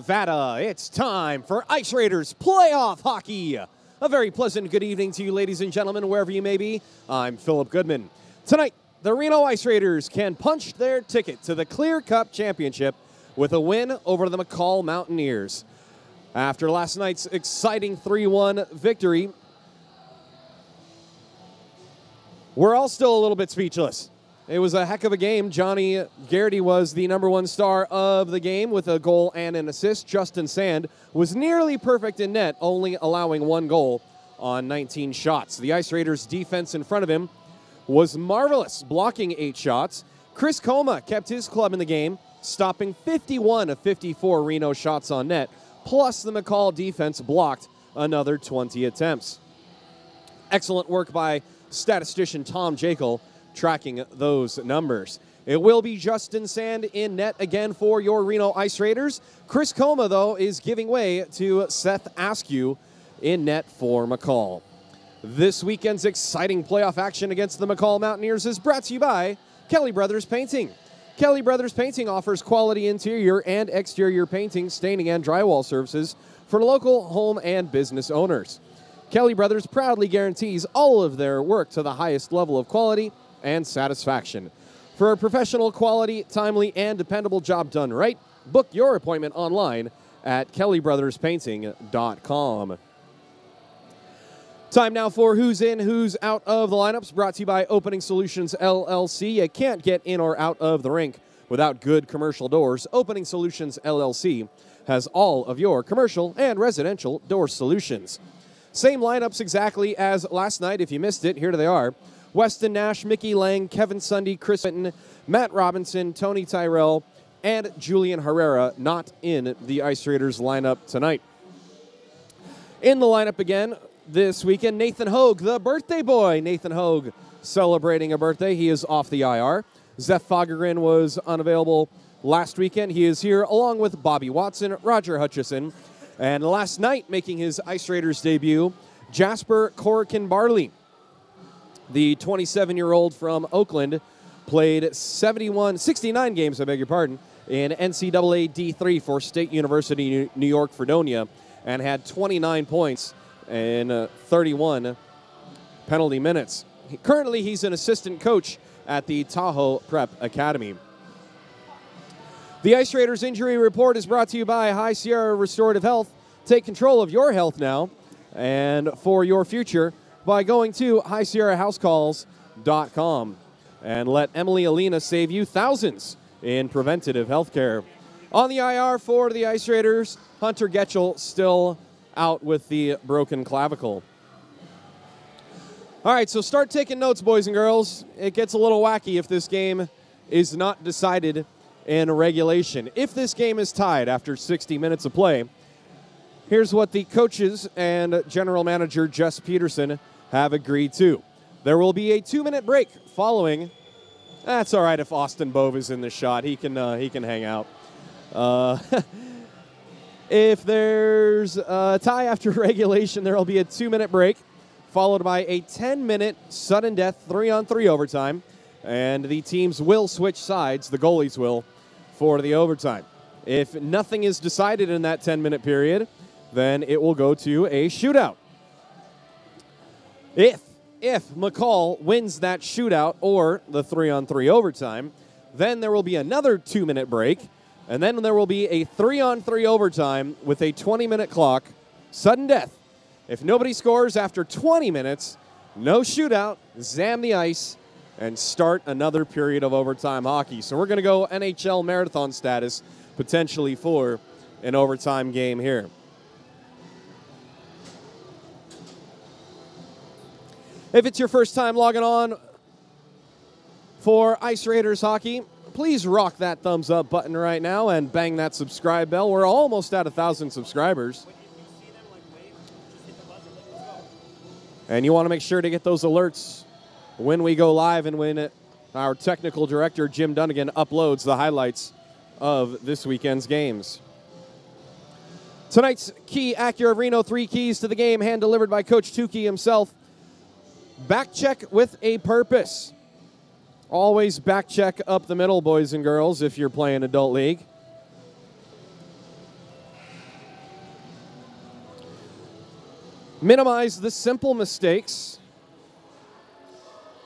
Nevada. It's time for Ice Raiders playoff hockey. A very pleasant good evening to you, ladies and gentlemen, wherever you may be. I'm Philip Goodman. Tonight, the Reno Ice Raiders can punch their ticket to the Clear Cup Championship with a win over the McCall Mountaineers. After last night's exciting 3 1 victory, we're all still a little bit speechless. It was a heck of a game. Johnny Garrity was the number one star of the game with a goal and an assist. Justin Sand was nearly perfect in net, only allowing one goal on 19 shots. The Ice Raiders' defense in front of him was marvelous, blocking eight shots. Chris Coma kept his club in the game, stopping 51 of 54 Reno shots on net, plus the McCall defense blocked another 20 attempts. Excellent work by statistician Tom Jekyll tracking those numbers. It will be Justin Sand in net again for your Reno Ice Raiders. Chris Coma, though, is giving way to Seth Askew in net for McCall. This weekend's exciting playoff action against the McCall Mountaineers is brought to you by Kelly Brothers Painting. Kelly Brothers Painting offers quality interior and exterior painting, staining, and drywall services for local home and business owners. Kelly Brothers proudly guarantees all of their work to the highest level of quality and satisfaction. For a professional, quality, timely, and dependable job done right, book your appointment online at kellybrotherspainting.com. Time now for Who's In, Who's Out of the Lineups, brought to you by Opening Solutions LLC. You can't get in or out of the rink without good commercial doors. Opening Solutions LLC has all of your commercial and residential door solutions. Same lineups exactly as last night. If you missed it, here they are. Weston Nash, Mickey Lang, Kevin Sunday, Chris Winton, Matt Robinson, Tony Tyrell, and Julian Herrera not in the Ice Raiders lineup tonight. In the lineup again this weekend, Nathan Hogue, the birthday boy. Nathan Hogue celebrating a birthday. He is off the IR. Zeph Fagergren was unavailable last weekend. He is here along with Bobby Watson, Roger Hutchison, and last night making his Ice Raiders debut, Jasper Korican-Barlay. The 27 year old from Oakland played 71, 69 games, I beg your pardon, in NCAA D3 for State University New York Fredonia and had 29 points in uh, 31 penalty minutes. Currently, he's an assistant coach at the Tahoe Prep Academy. The Ice Raiders injury report is brought to you by High Sierra Restorative Health. Take control of your health now and for your future by going to highsierrahousecalls.com and let Emily Alina save you thousands in preventative health care. On the IR for the Ice Raiders, Hunter Getchell still out with the broken clavicle. All right, so start taking notes, boys and girls. It gets a little wacky if this game is not decided in regulation. If this game is tied after 60 minutes of play, here's what the coaches and general manager Jess Peterson have agreed to. There will be a two-minute break following. That's all right if Austin Bove is in the shot. He can uh, he can hang out. Uh, if there's a tie after regulation, there will be a two-minute break, followed by a 10-minute sudden death three-on-three overtime, and the teams will switch sides. The goalies will for the overtime. If nothing is decided in that 10-minute period, then it will go to a shootout. If if McCall wins that shootout or the three on three overtime, then there will be another two minute break, and then there will be a three on three overtime with a 20 minute clock, sudden death. If nobody scores after 20 minutes, no shootout, zam the ice, and start another period of overtime hockey. So we're going to go NHL marathon status potentially for an overtime game here. If it's your first time logging on for Ice Raiders hockey, please rock that thumbs up button right now and bang that subscribe bell. We're almost at a thousand subscribers. And you want to make sure to get those alerts when we go live and when our technical director, Jim Dunnigan, uploads the highlights of this weekend's games. Tonight's key Acura Reno three keys to the game, hand delivered by Coach Tukey himself. Back check with a purpose. Always back check up the middle, boys and girls, if you're playing adult league. Minimize the simple mistakes.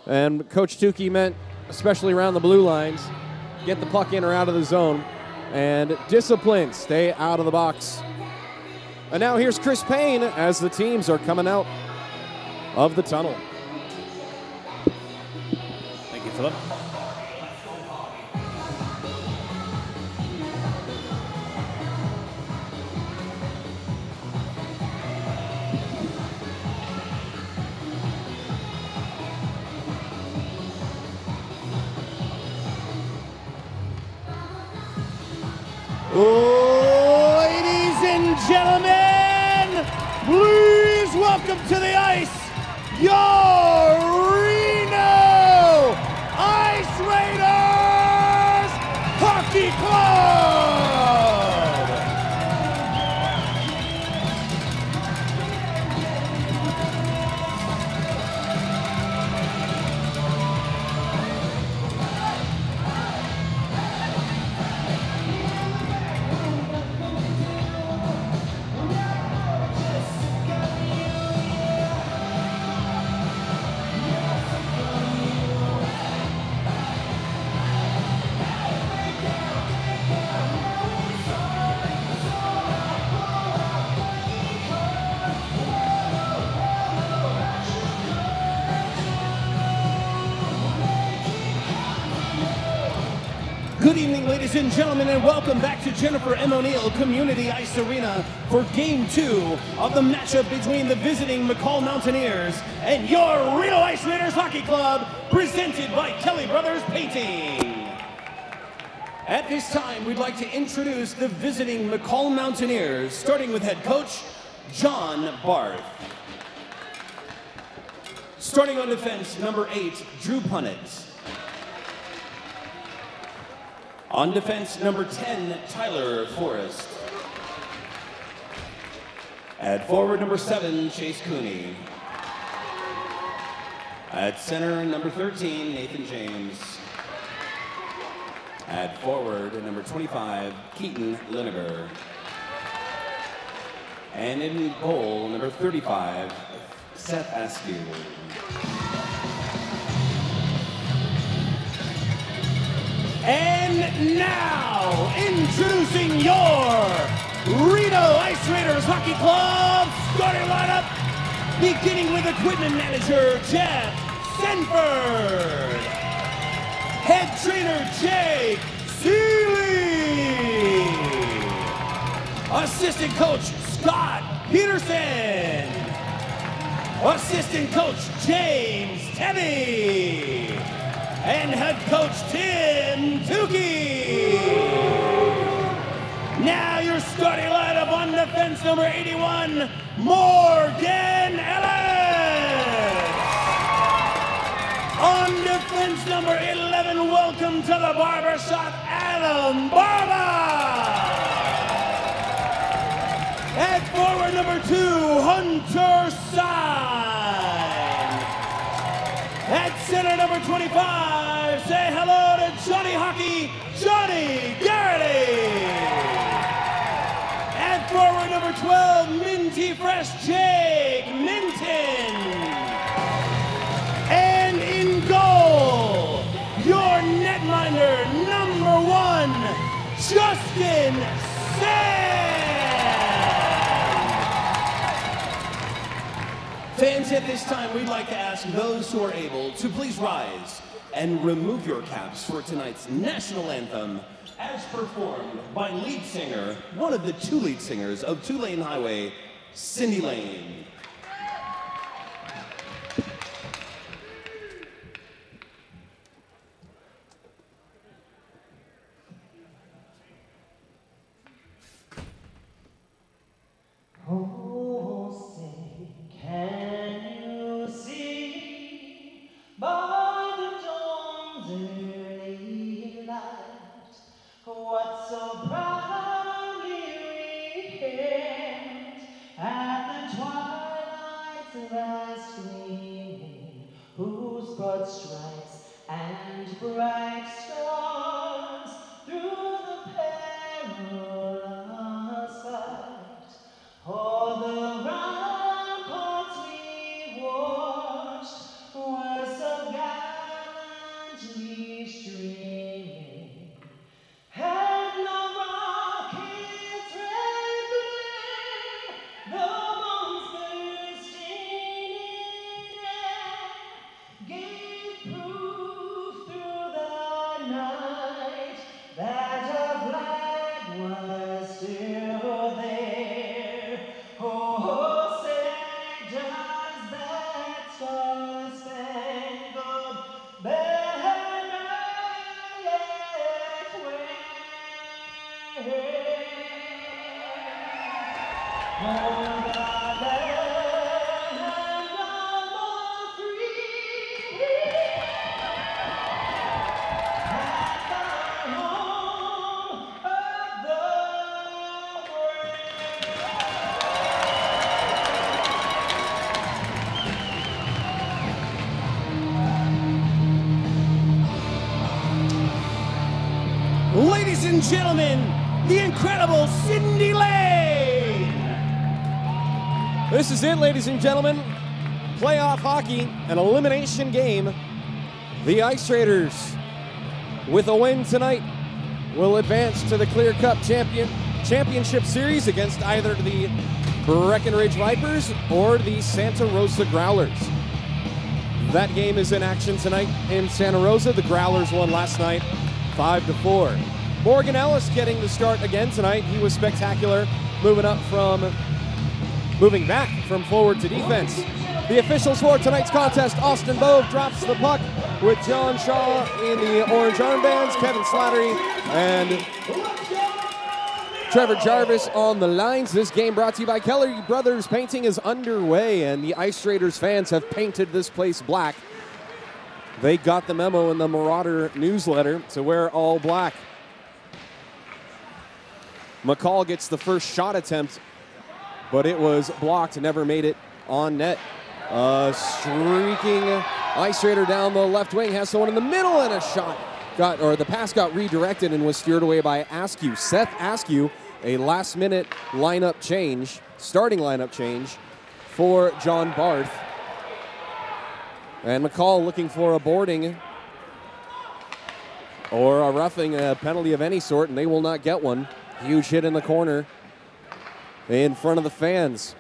And Coach Tukey meant, especially around the blue lines, get the puck in or out of the zone. And discipline, stay out of the box. And now here's Chris Payne as the teams are coming out of the tunnel. Thank you, Philip. Ladies and gentlemen, please welcome to the ice your ladies and gentlemen, and welcome back to Jennifer M. O'Neill Community Ice Arena for Game 2 of the matchup between the visiting McCall Mountaineers and your Reno Ice Raiders Hockey Club, presented by Kelly Brothers Painting. At this time, we'd like to introduce the visiting McCall Mountaineers, starting with head coach John Barth. Starting on defense, number eight, Drew Punnett. On defense, number 10, Tyler Forrest. At forward, number 7, Chase Cooney. At center, number 13, Nathan James. At forward, number 25, Keaton Linegar. And in goal, number 35, Seth Askew. And now, introducing your Reno Ice Raiders Hockey Club starting lineup, beginning with equipment manager Jeff Senford, head trainer Jake Seeley, assistant coach Scott Peterson, assistant coach James Tebby, and head coach Tim Tukey. Now your starting lineup on defense number 81, Morgan Ellis. On defense number 11, welcome to the barbershop, Adam Barba. At forward number two, Hunter Sign. Center number 25, say hello to Johnny Hockey, Johnny Garrity. And forward number 12, Minty Fresh, Jake Minton. And in goal, your netminder number one, Justin Fans, at this time, we'd like to ask those who are able to please rise and remove your caps for tonight's national anthem as performed by lead singer, one of the two lead singers of Two-Lane Highway, Cindy Lane. Ladies and gentlemen. Playoff hockey, an elimination game. The Ice Raiders, with a win tonight, will advance to the Clear Cup champion championship series against either the Breckenridge Vipers or the Santa Rosa Growlers. That game is in action tonight in Santa Rosa. The Growlers won last night, five to four. Morgan Ellis getting the start again tonight. He was spectacular, moving up from moving back from forward to defense. The officials for tonight's contest, Austin Bove drops the puck with John Shaw in the orange armbands, Kevin Slattery and Trevor Jarvis on the lines. This game brought to you by Kelly Brothers Painting is underway, and the Ice Raiders fans have painted this place black. They got the memo in the Marauder newsletter to wear all black. McCall gets the first shot attempt, but it was blocked, never made it on net. Uh, streaking Ice Raider down the left wing has someone in the middle, and a shot got, or the pass got redirected and was steered away by Askew. Seth Askew, a last minute lineup change, starting lineup change for John Barth. And McCall looking for a boarding or a roughing, a penalty of any sort, and they will not get one. Huge hit in the corner in front of the fans.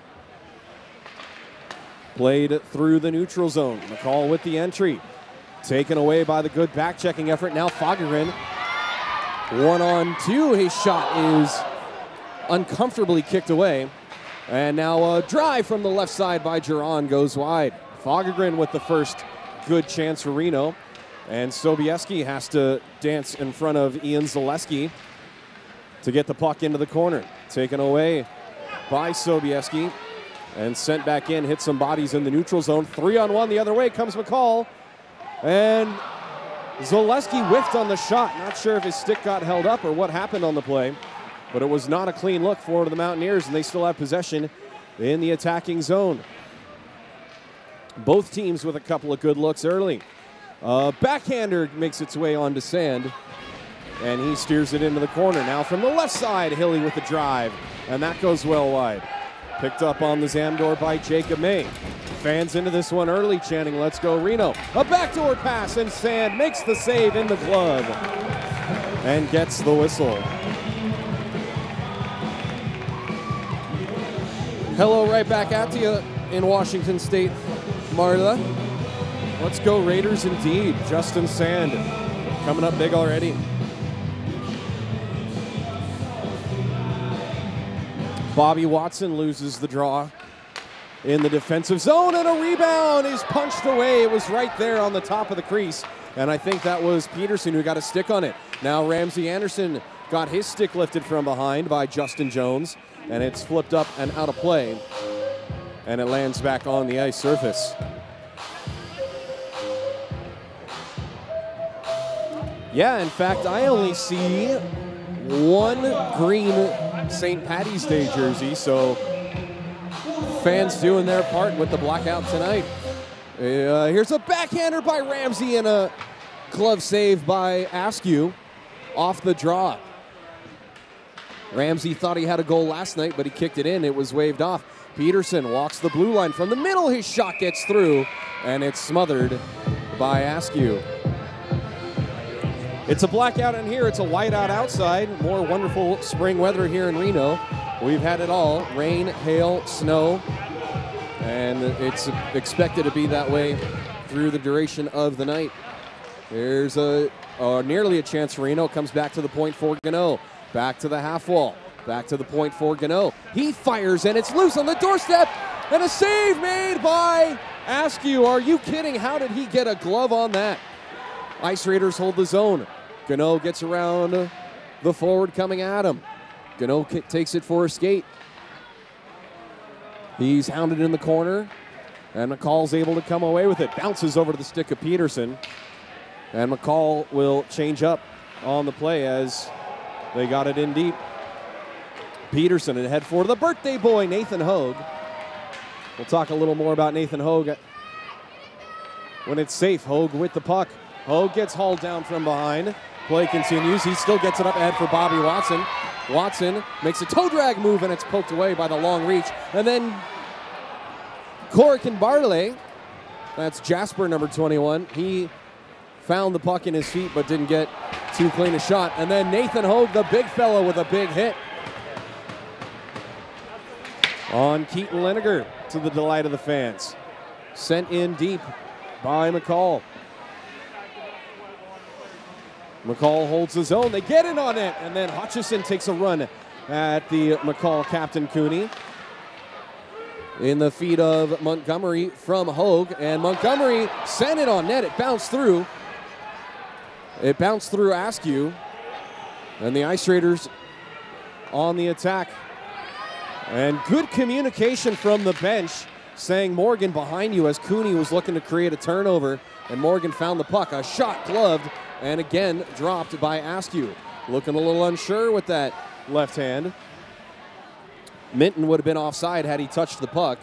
Played through the neutral zone. McCall with the entry. Taken away by the good back checking effort. Now Fagergren. One on two. His shot is uncomfortably kicked away. And now a drive from the left side by Geron goes wide. Fagergren with the first good chance for Reno. And Sobieski has to dance in front of Ian Zaleski to get the puck into the corner. Taken away by Sobieski and sent back in, hit some bodies in the neutral zone. Three on one the other way comes McCall. And Zaleski whiffed on the shot. Not sure if his stick got held up or what happened on the play, but it was not a clean look for the Mountaineers, and they still have possession in the attacking zone. Both teams with a couple of good looks early. Uh, backhander makes its way onto sand, and he steers it into the corner. Now from the left side, Hilly with the drive, and that goes well wide. Picked up on the Zamdor by Jacob May. Fans into this one early, chanting, Let's go, Reno. A backdoor pass, and Sand makes the save in the glove and gets the whistle. Hello, right back at you in Washington State, Marla. Let's go, Raiders indeed. Justin Sand coming up big already. Bobby Watson loses the draw in the defensive zone, and a rebound is punched away. It was right there on the top of the crease, and I think that was Peterson who got a stick on it. Now Ramsey Anderson got his stick lifted from behind by Justin Jones, and it's flipped up and out of play, and it lands back on the ice surface. Yeah, in fact, I only see one green St. Patty's Day jersey, so fans doing their part with the blackout tonight. Uh, here's a backhander by Ramsey and a glove save by Askew off the draw. Ramsey thought he had a goal last night, but he kicked it in. It was waved off. Peterson walks the blue line from the middle. His shot gets through, and it's smothered by Askew. It's a blackout in here. It's a whiteout outside. More wonderful spring weather here in Reno. We've had it all rain, hail, snow, and it's expected to be that way through the duration of the night. There's a, a nearly a chance Reno. Comes back to the point for Gunnoe. Back to the half wall. Back to the point for Gunnoe. He fires and it's loose on the doorstep. And a save made by Askew. Are you kidding? How did he get a glove on that? Ice Raiders hold the zone. Gunnoe gets around the forward coming at him. Gunnoe takes it for a skate. He's hounded in the corner, and McCall's able to come away with it. Bounces over to the stick of Peterson, and McCall will change up on the play as they got it in deep. Peterson and head for the birthday boy, Nathan Hogue. We'll talk a little more about Nathan Hogue when it's safe. Hogue with the puck. Hogue gets hauled down from behind. Play continues. He still gets it up ahead for Bobby Watson. Watson makes a toe drag move and it's poked away by the long reach. And then Korican-Barlay, that's Jasper number 21. He found the puck in his feet but didn't get too clean a shot. And then Nathan Hogue, the big fellow, with a big hit on Keaton Leniger to the delight of the fans. Sent in deep by McCall. McCall holds his own. They get in on it, and then Hutchison takes a run at the McCall captain Cooney. In the feet of Montgomery from Hogue, and Montgomery sent it on net. It bounced through. It bounced through Askew, and the Ice Raiders on the attack. And good communication from the bench saying Morgan behind you as Cooney was looking to create a turnover, and Morgan found the puck. A shot gloved and again dropped by Askew. Looking a little unsure with that left hand. Minton would have been offside had he touched the puck.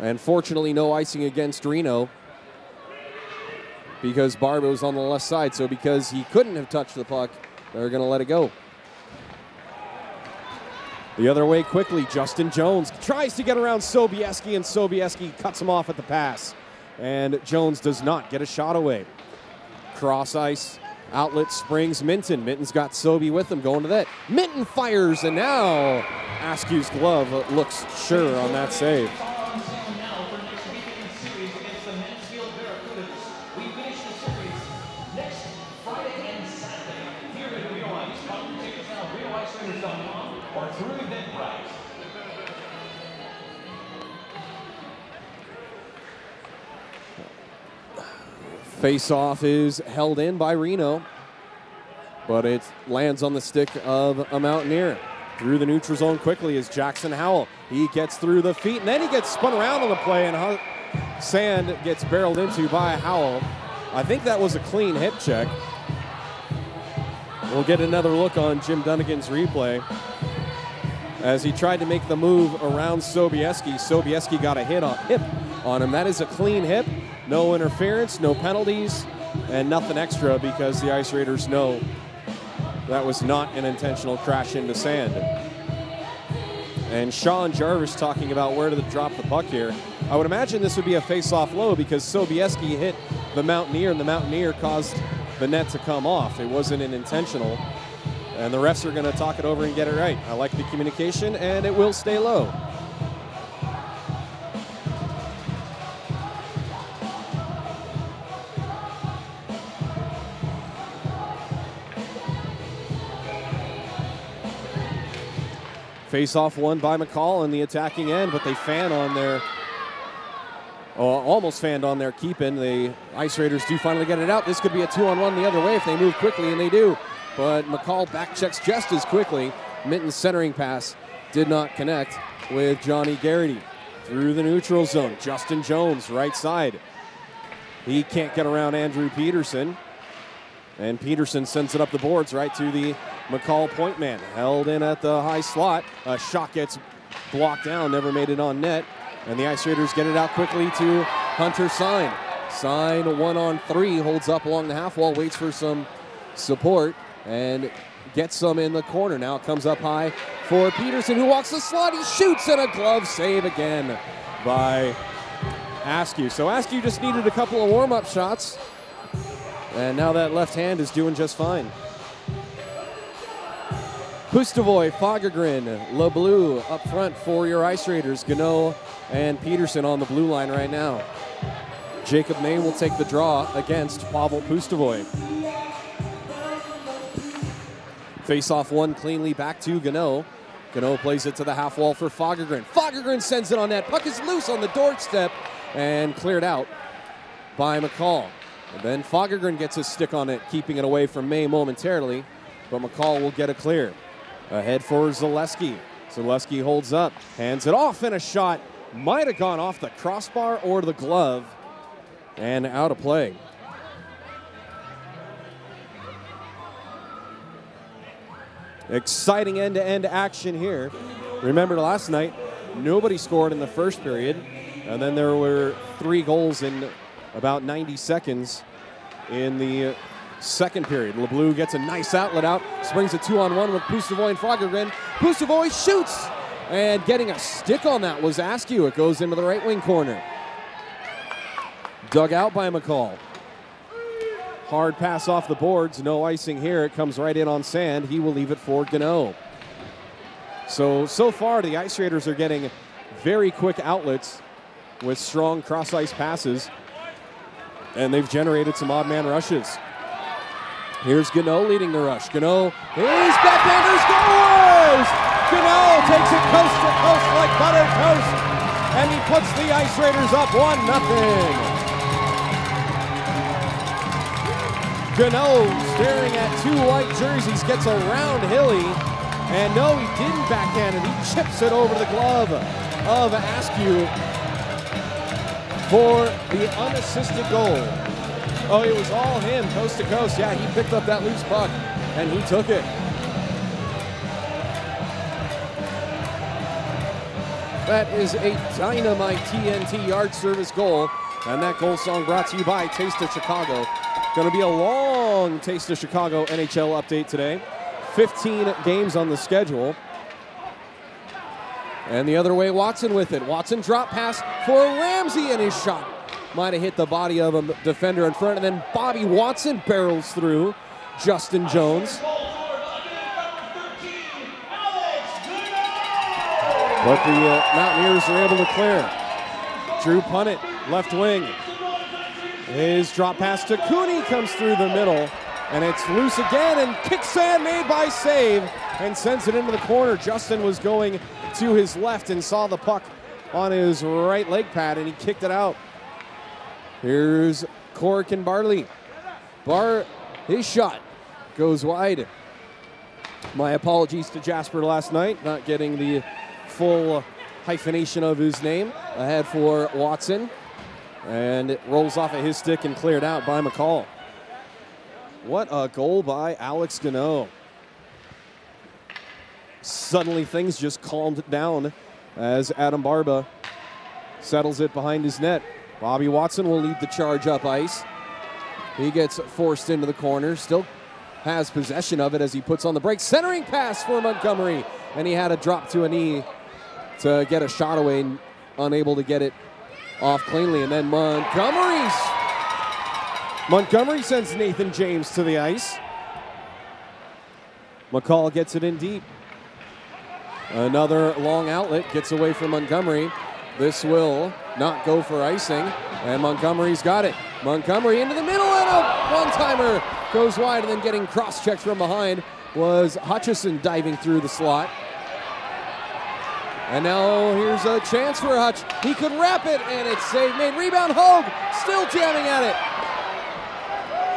And fortunately, no icing against Reno because Barba was on the left side. So because he couldn't have touched the puck, they're going to let it go. The other way quickly, Justin Jones tries to get around Sobieski, and Sobieski cuts him off at the pass. And Jones does not get a shot away. Cross ice, outlet springs Minton. Minton's got Sobey with him going to that. Minton fires, and now Askew's glove looks sure on that save. Face off is held in by Reno, but it lands on the stick of a Mountaineer. Through the neutral zone quickly is Jackson Howell. He gets through the feet and then he gets spun around on the play, and Sand gets barreled into by Howell. I think that was a clean hip check. We'll get another look on Jim Dunnigan's replay. As he tried to make the move around Sobieski, Sobieski got a hit on hip on him. That is a clean hip, no interference, no penalties, and nothing extra because the Ice Raiders know that was not an intentional crash into sand. And Sean Jarvis talking about where to drop the puck here. I would imagine this would be a face-off low because Sobieski hit the Mountaineer, and the Mountaineer caused the net to come off. It wasn't an intentional. And the refs are going to talk it over and get it right. I like the communication, and it will stay low. Face off won by McCall in the attacking end, but they fan on their, oh, almost fanned on their keeping. The Ice Raiders do finally get it out. This could be a two on one the other way if they move quickly, and they do. But McCall back checks just as quickly. Minton's centering pass did not connect with Johnny Garrity. Through the neutral zone, Justin Jones, right side. He can't get around Andrew Peterson. And Peterson sends it up the boards right to the McCall point man. Held in at the high slot. A shot gets blocked down, never made it on net. And the Ice Raiders get it out quickly to Hunter Sign. Sign one on three, holds up along the half wall, waits for some support, and gets some in the corner. Now it comes up high for Peterson, who walks the slot. He shoots and a glove save again by Askew. So Askew just needed a couple of warm up shots. And now that left hand is doing just fine. Pustovoy, Fagergren, LeBlue up front for your Ice Raiders. Gunnoe and Peterson on the blue line right now. Jacob May will take the draw against Pavel Pustovoy. Face off one cleanly back to Gunnoe. Gunnoe plays it to the half wall for Fagergren. Fagergren sends it on net. Puck is loose on the doorstep and cleared out by McCall. And then Fagergren gets his stick on it, keeping it away from May momentarily, but McCall will get a clear. Ahead for Zaleski. Zaleski holds up, hands it off, and a shot might have gone off the crossbar or the glove and out of play. Exciting end to end action here. Remember last night, nobody scored in the first period, and then there were three goals in about 90 seconds in the uh, second period. LeBlue gets a nice outlet out, springs a two on one with Pustovoy and Fagergren. Pustovoy shoots, and getting a stick on that was Askew. It goes into the right wing corner. Dug out by McCall. Hard pass off the boards, no icing here. It comes right in on sand. He will leave it for Gunnoe. So, so far, the Ice Raiders are getting very quick outlets with strong cross ice passes, and they've generated some odd man rushes. Here's Gunnoe leading the rush. Gunnoe, his backhander scores! Gunnoe takes it coast to coast like butter toast, and he puts the Ice Raiders up 1 nothing. Gunnoe staring at two white jerseys gets around Hilly. And no, he didn't backhand it. He chips it over the glove of Askew for the unassisted goal. Oh, it was all him, coast to coast. Yeah, he picked up that loose puck and he took it. That is a dynamite TNT yard service goal. And that goal song brought to you by Taste of Chicago. Going to be a long Taste of Chicago NHL update today. 15 games on the schedule. And the other way, Watson with it. Watson drop pass for Ramsey, and his shot might have hit the body of a defender in front. And then Bobby Watson barrels through Justin Jones. But the uh, Mountaineers are able to clear. Drew Punnett, left wing. His drop pass to Cooney comes through the middle, and it's loose again, and kicksand made by Save, and sends it into the corner. Justin was going to his left and saw the puck on his right leg pad, and he kicked it out. Here's Korican-Barlay. Bar, his shot goes wide. My apologies to Jasper last night, not getting the full hyphenation of his name. Ahead for Watson. And it rolls off of his stick and cleared out by McCall. What a goal by Alex Gunnoe. Suddenly things just calmed down as Adam Barba settles it behind his net. Bobby Watson will lead the charge up ice. He gets forced into the corner, still has possession of it as he puts on the break. Centering pass for Montgomery, and he had a drop to a knee to get a shot away, unable to get it off cleanly. And then Montgomery's Montgomery sends Nathan James to the ice. McCall gets it in deep. Another long outlet gets away from Montgomery. This will not go for icing, and Montgomery's got it. Montgomery into the middle, and a one timer goes wide, and then getting cross checked from behind was Hutchison diving through the slot. And now here's a chance for Hutch. He could wrap it, and it's saved. Made rebound. Hogue still jamming at it.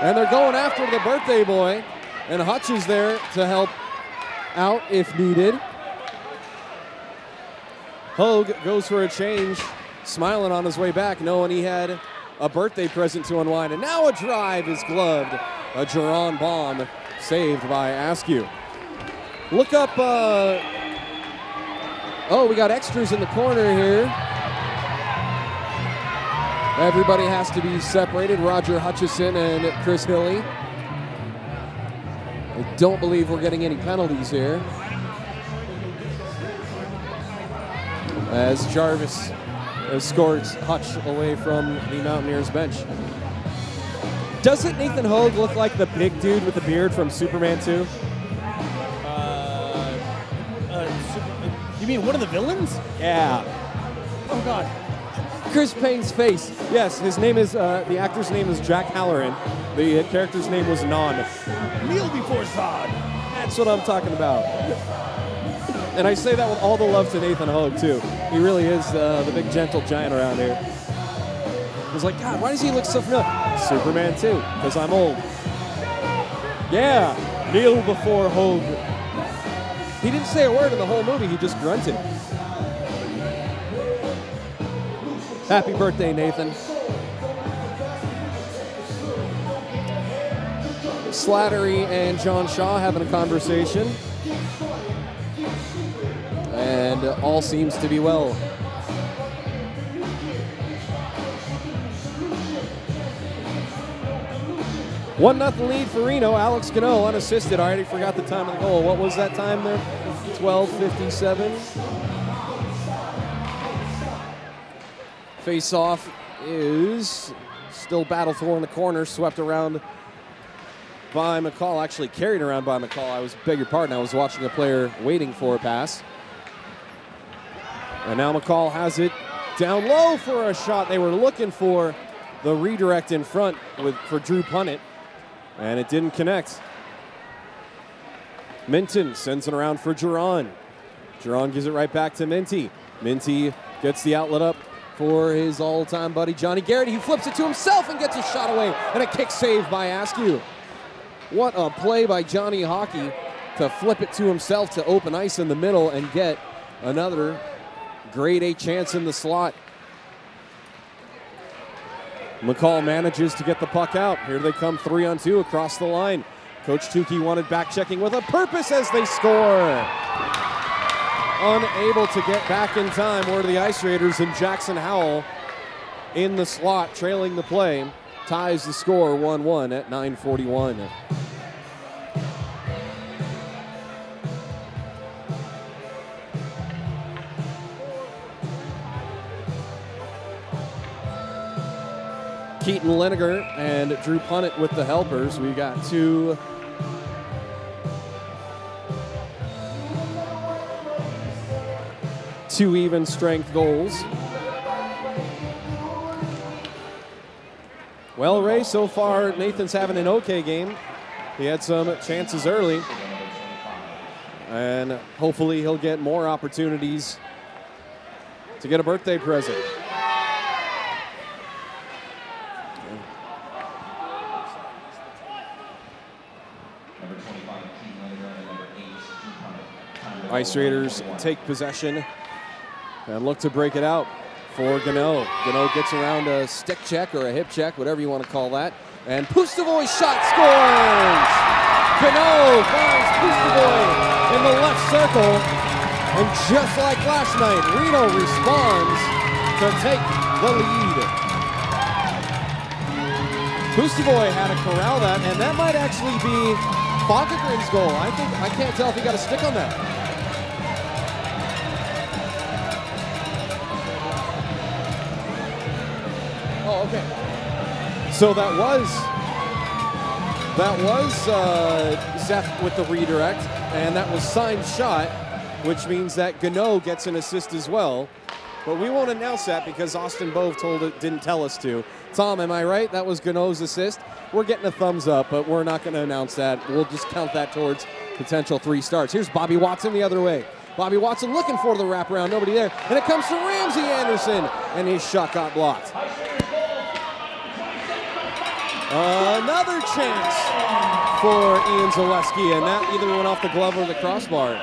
And they're going after the birthday boy. And Hutch is there to help out if needed. Hogue goes for a change, smiling on his way back, knowing he had a birthday present to unwind. And now a drive is gloved. A Jerron bomb saved by Askew. Look up. Uh, oh, we got extras in the corner here. Everybody has to be separated. Roger Hutchison and Chris Hilly. I don't believe we're getting any penalties here. As Jarvis escorts Hutch away from the Mountaineers bench. Doesn't Nathan Hogue look like the big dude with the beard from Superman 2? Mean one of the villains? Yeah. Oh God. Chris Payne's face. Yes, his name is, uh, the actor's name is Jack Halloran. The character's name was Non. Kneel before Zod. That's what I'm talking about. And I say that with all the love to Nathan Hogue, too. He really is uh, the big gentle giant around here. I was like, God, why does he look so familiar? Superman 2, because I'm old. Yeah, kneel before Hogue. He didn't say a word in the whole movie, he just grunted. Happy birthday, Nathan. Slattery and John Shaw having a conversation. And all seems to be well. One nothing lead for Reno. Alex Gunnoe unassisted. I already forgot the time of the goal. What was that time there? 12:57. Face off is still battle for in the corner, swept around by McCall. Actually carried around by McCall. I was beg your pardon. I was watching a player waiting for a pass. And now McCall has it down low for a shot. They were looking for the redirect in front with for Drew Punnett, and it didn't connect. Minton sends it around for Duran. Duran gives it right back to Minty. Minty gets the outlet up for his all-time buddy Johnny Garrity. He flips it to himself and gets a shot away, and a kick save by Askew. What a play by Johnny Hockey to flip it to himself to open ice in the middle and get another grade A chance in the slot. McCall manages to get the puck out. Here they come three on two across the line. Coach Tukey wanted back checking with a purpose as they score. Unable to get back in time were the Ice Raiders and Jackson Howell in the slot trailing the play ties the score 1-1 at 941. Keaton Leniger and Drew Punnett with the helpers. We got two two even strength goals. Well, Ray, so far Nathan's having an okay game. He had some chances early. And hopefully he'll get more opportunities to get a birthday present. Ice Raiders take possession and look to break it out for Gunnoe. Gunnoe gets around a stick check or a hip check, whatever you want to call that. And Pustovoy's shot scores! Gunnoe finds Pustovoy in the left circle. And just like last night, Reno responds to take the lead. Pustovoy had to corral that, and that might actually be Fagergren's goal. I think I can't tell if he got a stick on that. Oh, okay. So that was that was uh, Zeph with the redirect, and that was signed shot, which means that Gunnoe gets an assist as well. But we won't announce that because Austin Bove told it didn't tell us to. Tom, am I right? That was Gunnoe's assist. We're getting a thumbs up, but we're not going to announce that. We'll just count that towards potential three starts. Here's Bobby Watson the other way. Bobby Watson looking for the wraparound, nobody there, and it comes to Ramsey Anderson, and his shot got blocked. Another chance for Ian Zaleski, and that either went off the glove or the crossbar.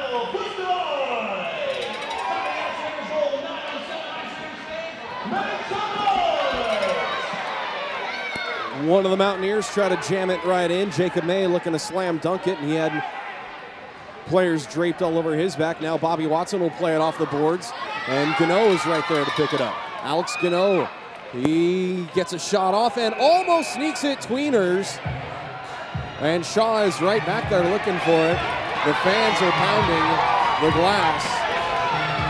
One of the Mountaineers try to jam it right in. Jacob May looking to slam dunk it, and he had players draped all over his back. Now Bobby Watson will play it off the boards, and Gunnoe is right there to pick it up. Alex Gunnoe he gets a shot off and almost sneaks it tweeners. And Shaw is right back there looking for it. The fans are pounding the glass,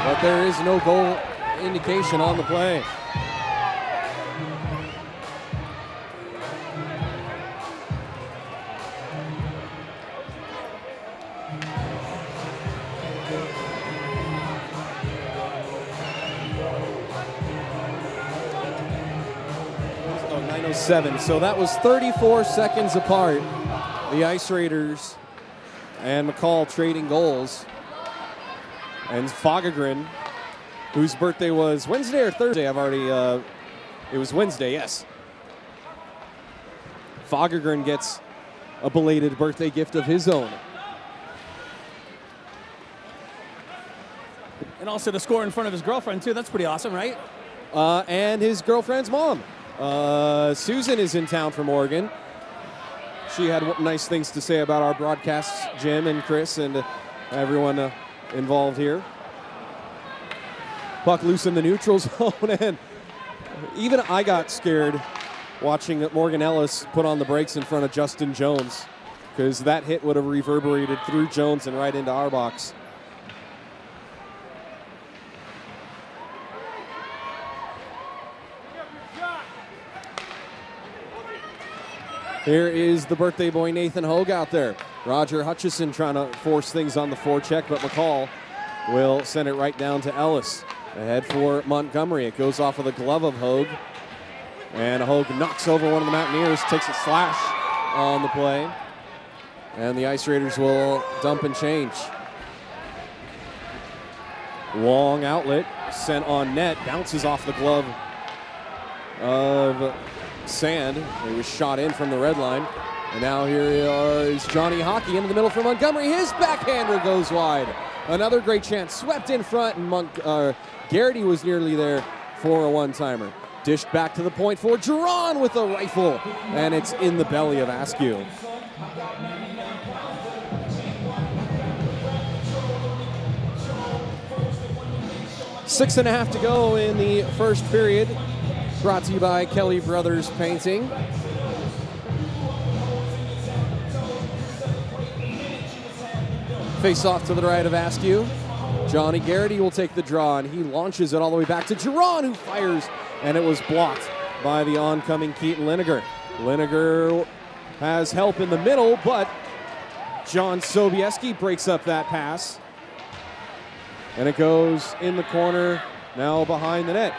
but there is no goal indication on the play. 907. So that was 34 seconds apart. The Ice Raiders and McCall trading goals. And Fagergren, whose birthday was Wednesday or Thursday, I've already, uh, it was Wednesday, yes. Fagergren gets a belated birthday gift of his own. And also to score in front of his girlfriend, too. That's pretty awesome, right? uh, and his girlfriend's mom. Uh, Susan is in town from Oregon. She had nice things to say about our broadcasts, Jim and Chris and uh, everyone uh, involved here. Puck loose in the neutral zone, and even I got scared watching Morgan Ellis put on the brakes in front of Justin Jones because that hit would have reverberated through Jones and right into our box. Here is the birthday boy Nathan Hogue out there. Roger Hutchison trying to force things on the forecheck, but McCall will send it right down to Ellis. Ahead for Montgomery. It goes off of the glove of Hogue. And Hogue knocks over one of the Mountaineers, takes a slash on the play. And the Ice Raiders will dump and change. Long outlet, sent on net, bounces off the glove of Sand. He was shot in from the red line. And now here is Johnny Hockey into the middle for Montgomery. His backhander goes wide. Another great chance. Swept in front, and Mon- uh, Garrity was nearly there for a one timer. Dished back to the point for Geron with a rifle, and it's in the belly of Askew. Six and a half to go in the first period. Brought to you by Kelly Brothers Painting. Face off to the right of Askew. Johnny Garrity will take the draw, and he launches it all the way back to Geron, who fires, and it was blocked by the oncoming Keaton Liniger. Liniger has help in the middle, but John Sobieski breaks up that pass. And it goes in the corner, now behind the net.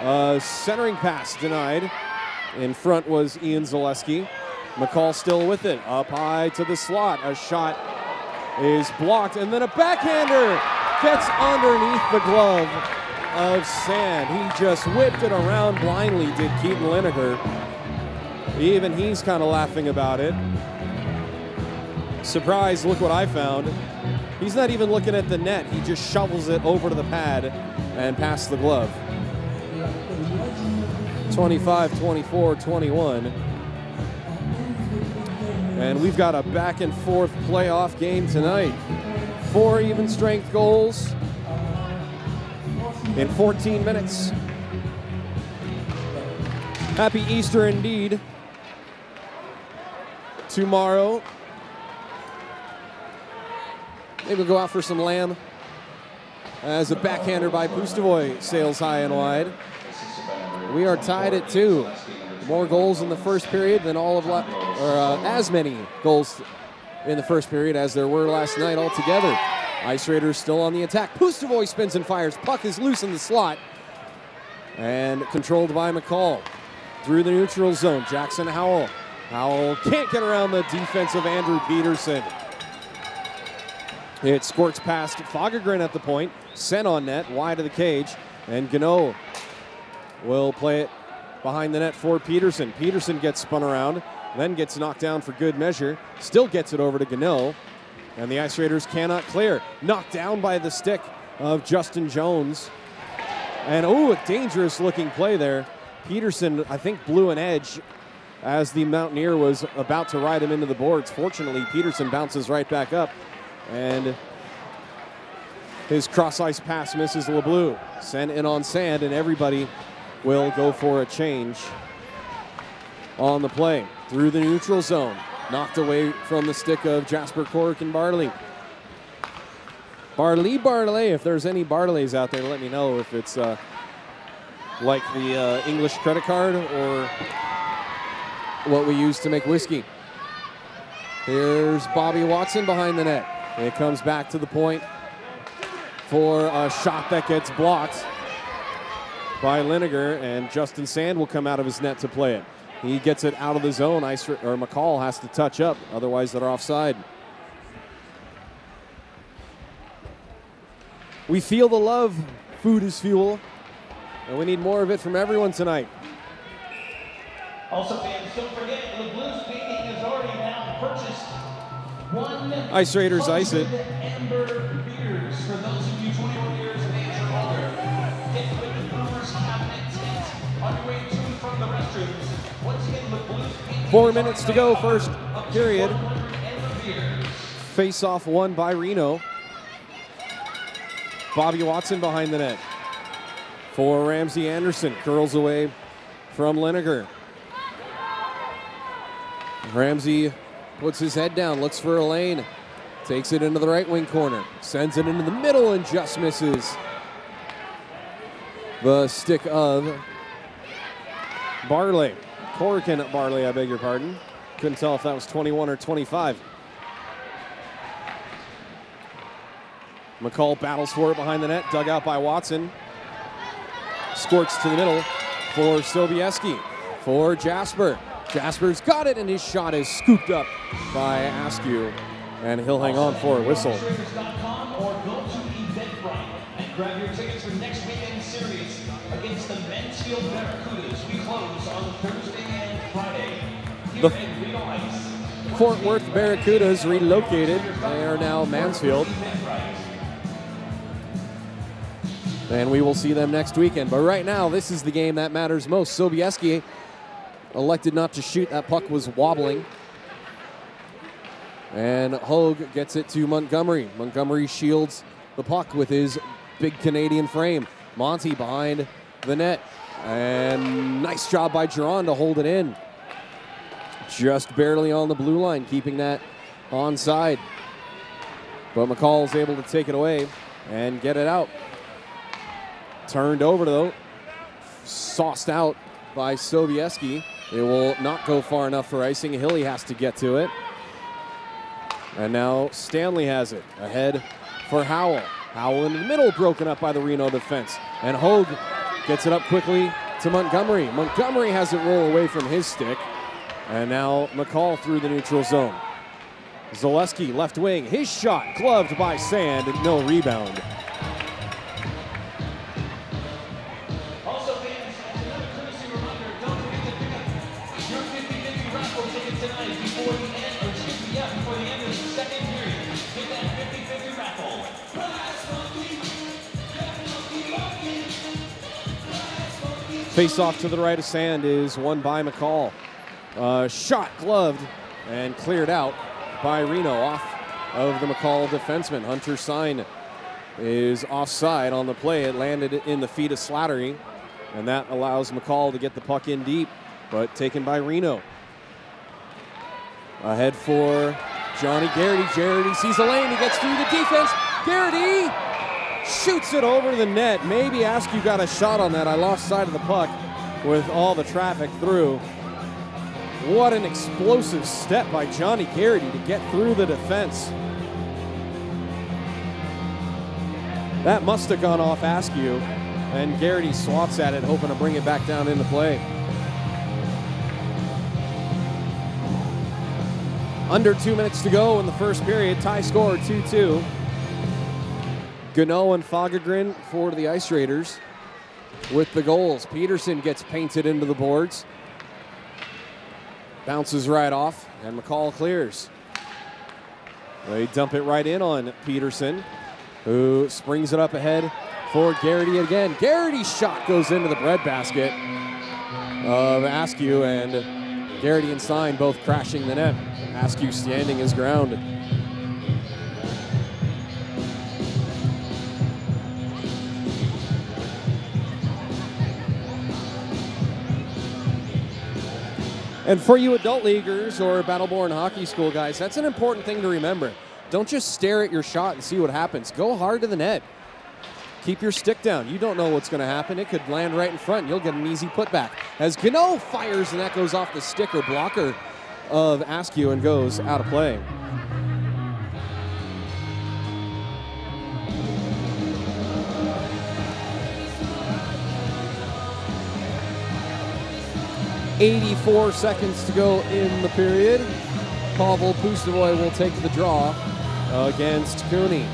Uh, centering pass denied. In front was Ian Zaleski. McCall still with it. Up high to the slot. A shot is blocked, and then a backhander gets underneath the glove of Sand. He just whipped it around blindly, did Keaton Liniger. Even he's kind of laughing about it. Surprise, look what I found. He's not even looking at the net. He just shovels it over to the pad and past the glove. 25, 24, 21. And we've got a back and forth playoff game tonight. Four even strength goals in 14 minutes. Happy Easter indeed. Tomorrow, maybe we'll go out for some lamb as a backhander by Pustovoy sails high and wide. We are tied at two. More goals in the first period than all of, la- or uh, as many goals in the first period as there were last night altogether. Ice Raiders still on the attack. Pustovoy spins and fires. Puck is loose in the slot and controlled by McCall. Through the neutral zone, Jackson Howell. Howell can't get around the defense of Andrew Peterson. It squirts past Fagergren at the point, sent on net, wide of the cage, and Gunnoe will play it behind the net for Peterson. Peterson gets spun around, then gets knocked down for good measure, still gets it over to Gunnoe, and the Ice Raiders cannot clear. Knocked down by the stick of Justin Jones. And oh, a dangerous looking play there. Peterson, I think, blew an edge as the Mountaineer was about to ride him into the boards. Fortunately, Peterson bounces right back up, and his cross ice pass misses LeBlue. Sent in on Sand, and everybody will go for a change on the play. Through the neutral zone, knocked away from the stick of Jasper Korican-Barlay. Barley Barley, if there's any Barleys out there, let me know if it's uh, like the uh, English credit card or what we use to make whiskey. Here's Bobby Watson behind the net. It comes back to the point for a shot that gets blocked by Liniger, and Justin Sand will come out of his net to play it. He gets it out of the zone. Ice or McCall has to touch up, otherwise they're offside. We feel the love. Food is fuel, and we need more of it from everyone tonight. Also, fans, don't forget the Blues painting has already now purchased one. Ice Raiders ice it. Amber beers for those Four minutes to go, first period. 100 Amber beers. Face off one by Reno. Bobby Watson behind the net. For Ramsey Anderson. Curls away from Liniger. Ramsey puts his head down, looks for a lane, takes it into the right wing corner, sends it into the middle, and just misses the stick of Barlay. Korican-Barlay, I beg your pardon. Couldn't tell if that was 21 or 25. McCall battles for it behind the net, dug out by Watson. Squirts to the middle for Sobieski. For Jasper. Jasper's got it, and his shot is scooped up by Askew. And he'll hang on for a whistle. Grab your tickets for next weekend series against the Mansfield Barracudas. The-. Fort Worth Barracudas relocated. They are now Mansfield. And we will see them next weekend. But right now, this is the game that matters most. Sobieski elected not to shoot. That puck was wobbling. And Hogue gets it to Montgomery. Montgomery shields the puck with his big Canadian frame. Monty behind the net. And nice job by Geron to hold it in. Just barely on the blue line, keeping that onside. But McCall is able to take it away and get it out. Turned over though, sauced out by Sobieski. It will not go far enough for icing. Hilly has to get to it. And now Stanley has it. Ahead for Howell. Howell in the middle, broken up by the Reno defense. And Hogue gets it up quickly to Montgomery. Montgomery has it roll away from his stick. And now McCall through the neutral zone. Zaleski left wing. His shot gloved by Sand. No rebound. Also, fans, as another courtesy reminder, don't forget to pick up your 50-50 raffle ticket tonight before the end, or excuse me, yeah, before the end of the second period. Get that 50-50 raffle. Face off to the right of Sand is won by McCall. Uh, shot gloved and cleared out by Reno off of the McCall defenseman. Hunter Sign is offside on the play. It landed in the feet of Slattery, and that allows McCall to get the puck in deep, but taken by Reno. Ahead for Johnny Garrity. Garrity sees a lane. He gets through the defense. Garrity shoots it over the net. Maybe Askew got a shot on that. I lost sight of the puck with all the traffic through. What an explosive step by Johnny Garrity to get through the defense. That must have gone off Askew, and Garrity swats at it, hoping to bring it back down into play. Under two minutes to go in the first period. Tie score 2 2. Gunnoe and Fagergren for the Ice Raiders with the goals. Peterson gets painted into the boards. Bounces right off, and McCall clears. They dump it right in on Peterson, who springs it up ahead for Garrity again. Garrity's shot goes into the breadbasket of Askew, and Garrity and Stein both crashing the net. Askew standing his ground. And for you adult leaguers or Battleborn Hockey School guys, that's an important thing to remember. Don't just stare at your shot and see what happens. Go hard to the net. Keep your stick down. You don't know what's going to happen. It could land right in front. You'll get an easy putback. As Gunnoe fires and that goes off the stick or blocker of Askew and goes out of play. Eighty-four seconds to go in the period. Pavel Pustovoy will take the draw against Cooney.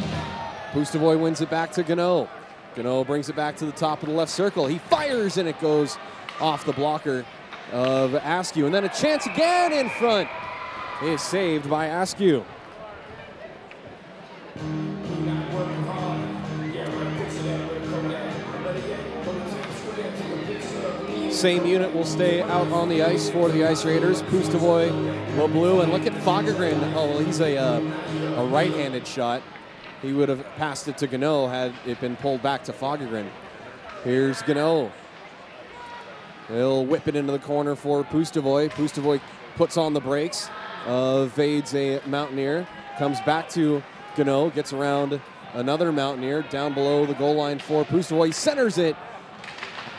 Pustovoy wins it back to Gunnoe. Gunnoe brings it back to the top of the left circle. He fires and it goes off the blocker of Askew. And then a chance again in front is saved by Askew. Same unit will stay out on the ice for the Ice Raiders. Pustovoy, LeBlue, and look at Fagergren. Oh, he's a, uh, a right-handed shot. He would have passed it to Gunnoe had it been pulled back to Fagergren. Here's Gunnoe. He'll whip it into the corner for Pustovoy. Pustovoy puts on the brakes, evades a Mountaineer, comes back to Gunnoe, gets around another Mountaineer down below the goal line for Pustovoy. Centers it,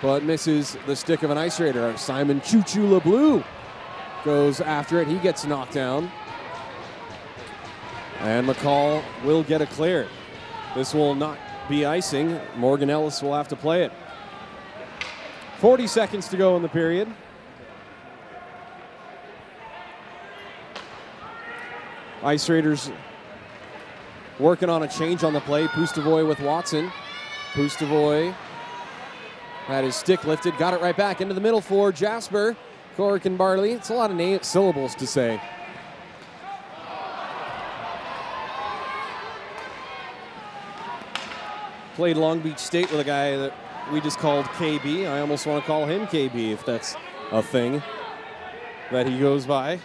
but misses the stick of an Ice Raider. Simon Choo Choo LeBlue goes after it. He gets knocked down. And McCall will get a clear. This will not be icing. Morgan Ellis will have to play it. 40 seconds to go in the period. Ice Raiders working on a change on the play. Pustovoy with Watson. Pustovoy had his stick lifted, got it right back into the middle for Jasper. Korican-Barlay. It's a lot of name, syllables to say. Played Long Beach State with a guy that we just called KB. I almost want to call him KB if that's a thing that he goes by.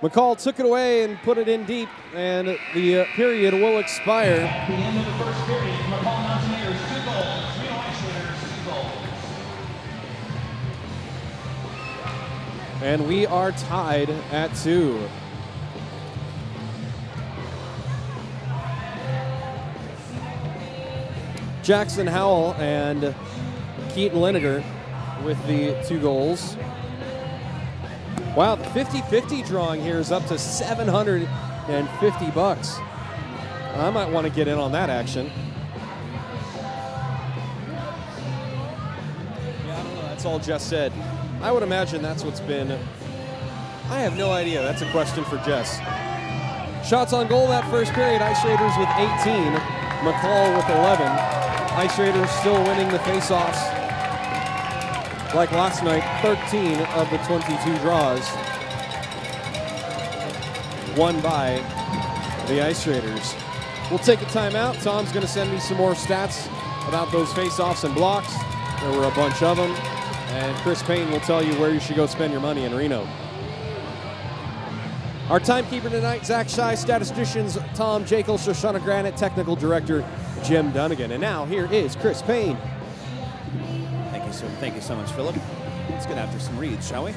McCall took it away and put it in deep, and the uh, period will expire. And we are tied at two. Jackson Howell and Keaton Liniger with the two goals. Wow, the 50-50 drawing here is up to 750 bucks. I might want to get in on that action. Yeah, I don't know. That's all Jess said. I would imagine that's what's been. I have no idea. That's a question for Jess. Shots on goal that first period. Ice Raiders with 18. McCall with 11. Ice Raiders still winning the faceoffs. Like last night, 13 of the 22 draws won by the Ice Raiders. We'll take a timeout. Tom's going to send me some more stats about those faceoffs and blocks. There were a bunch of them. And Chris Payne will tell you where you should go spend your money in Reno. Our timekeeper tonight, Zach Shy, statisticians Tom Jekyll, Shoshana Granite, technical director Jim Dunnigan. And now here is Chris Payne. Thank you so thank you so much, Philip. Let's get after some reads, shall we?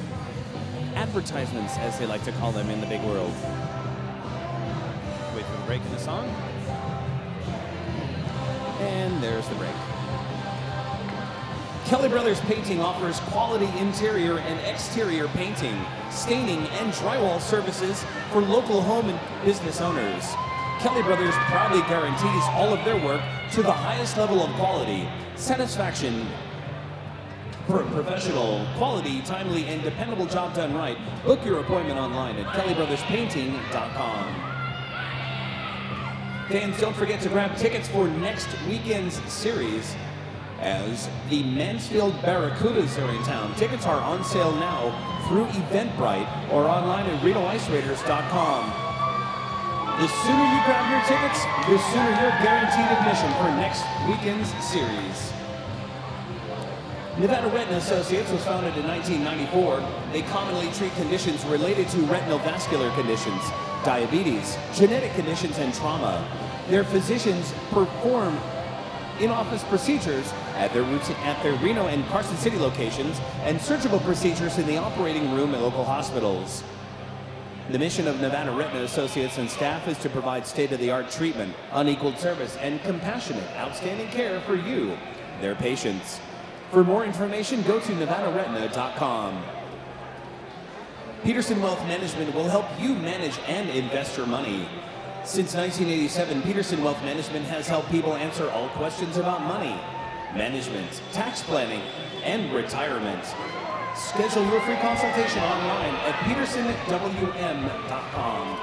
Advertisements, as they like to call them in the big world. Wait for the break in the song. And there's the break. Kelly Brothers Painting offers quality interior and exterior painting, staining, and drywall services for local home and business owners. Kelly Brothers proudly guarantees all of their work to the highest level of quality, satisfaction, for a professional, quality, timely, and dependable job done right, book your appointment online at kellybrotherspainting.com. Fans, don't forget to grab tickets for next weekend's series as the Mansfield Barracudas are in town. Tickets are on sale now through Eventbrite or online at RenoIceRaiders.com. The sooner you grab your tickets, the sooner you're guaranteed admission for next weekend's series. Nevada Retina Associates was founded in 1994. They commonly treat conditions related to retinal vascular conditions, diabetes, genetic conditions, and trauma. Their physicians perform in-office procedures at their, at their Reno and Carson City locations and surgical procedures in the operating room at local hospitals. The mission of Nevada Retina Associates and staff is to provide state-of-the-art treatment, unequaled service, and compassionate, outstanding care for you, their patients. For more information, go to nevadaretina.com. Peterson Wealth Management will help you manage and invest your money. Since 1987, Peterson Wealth Management has helped people answer all questions about money, management, tax planning, and retirement. Schedule your free consultation online at petersonwm.com.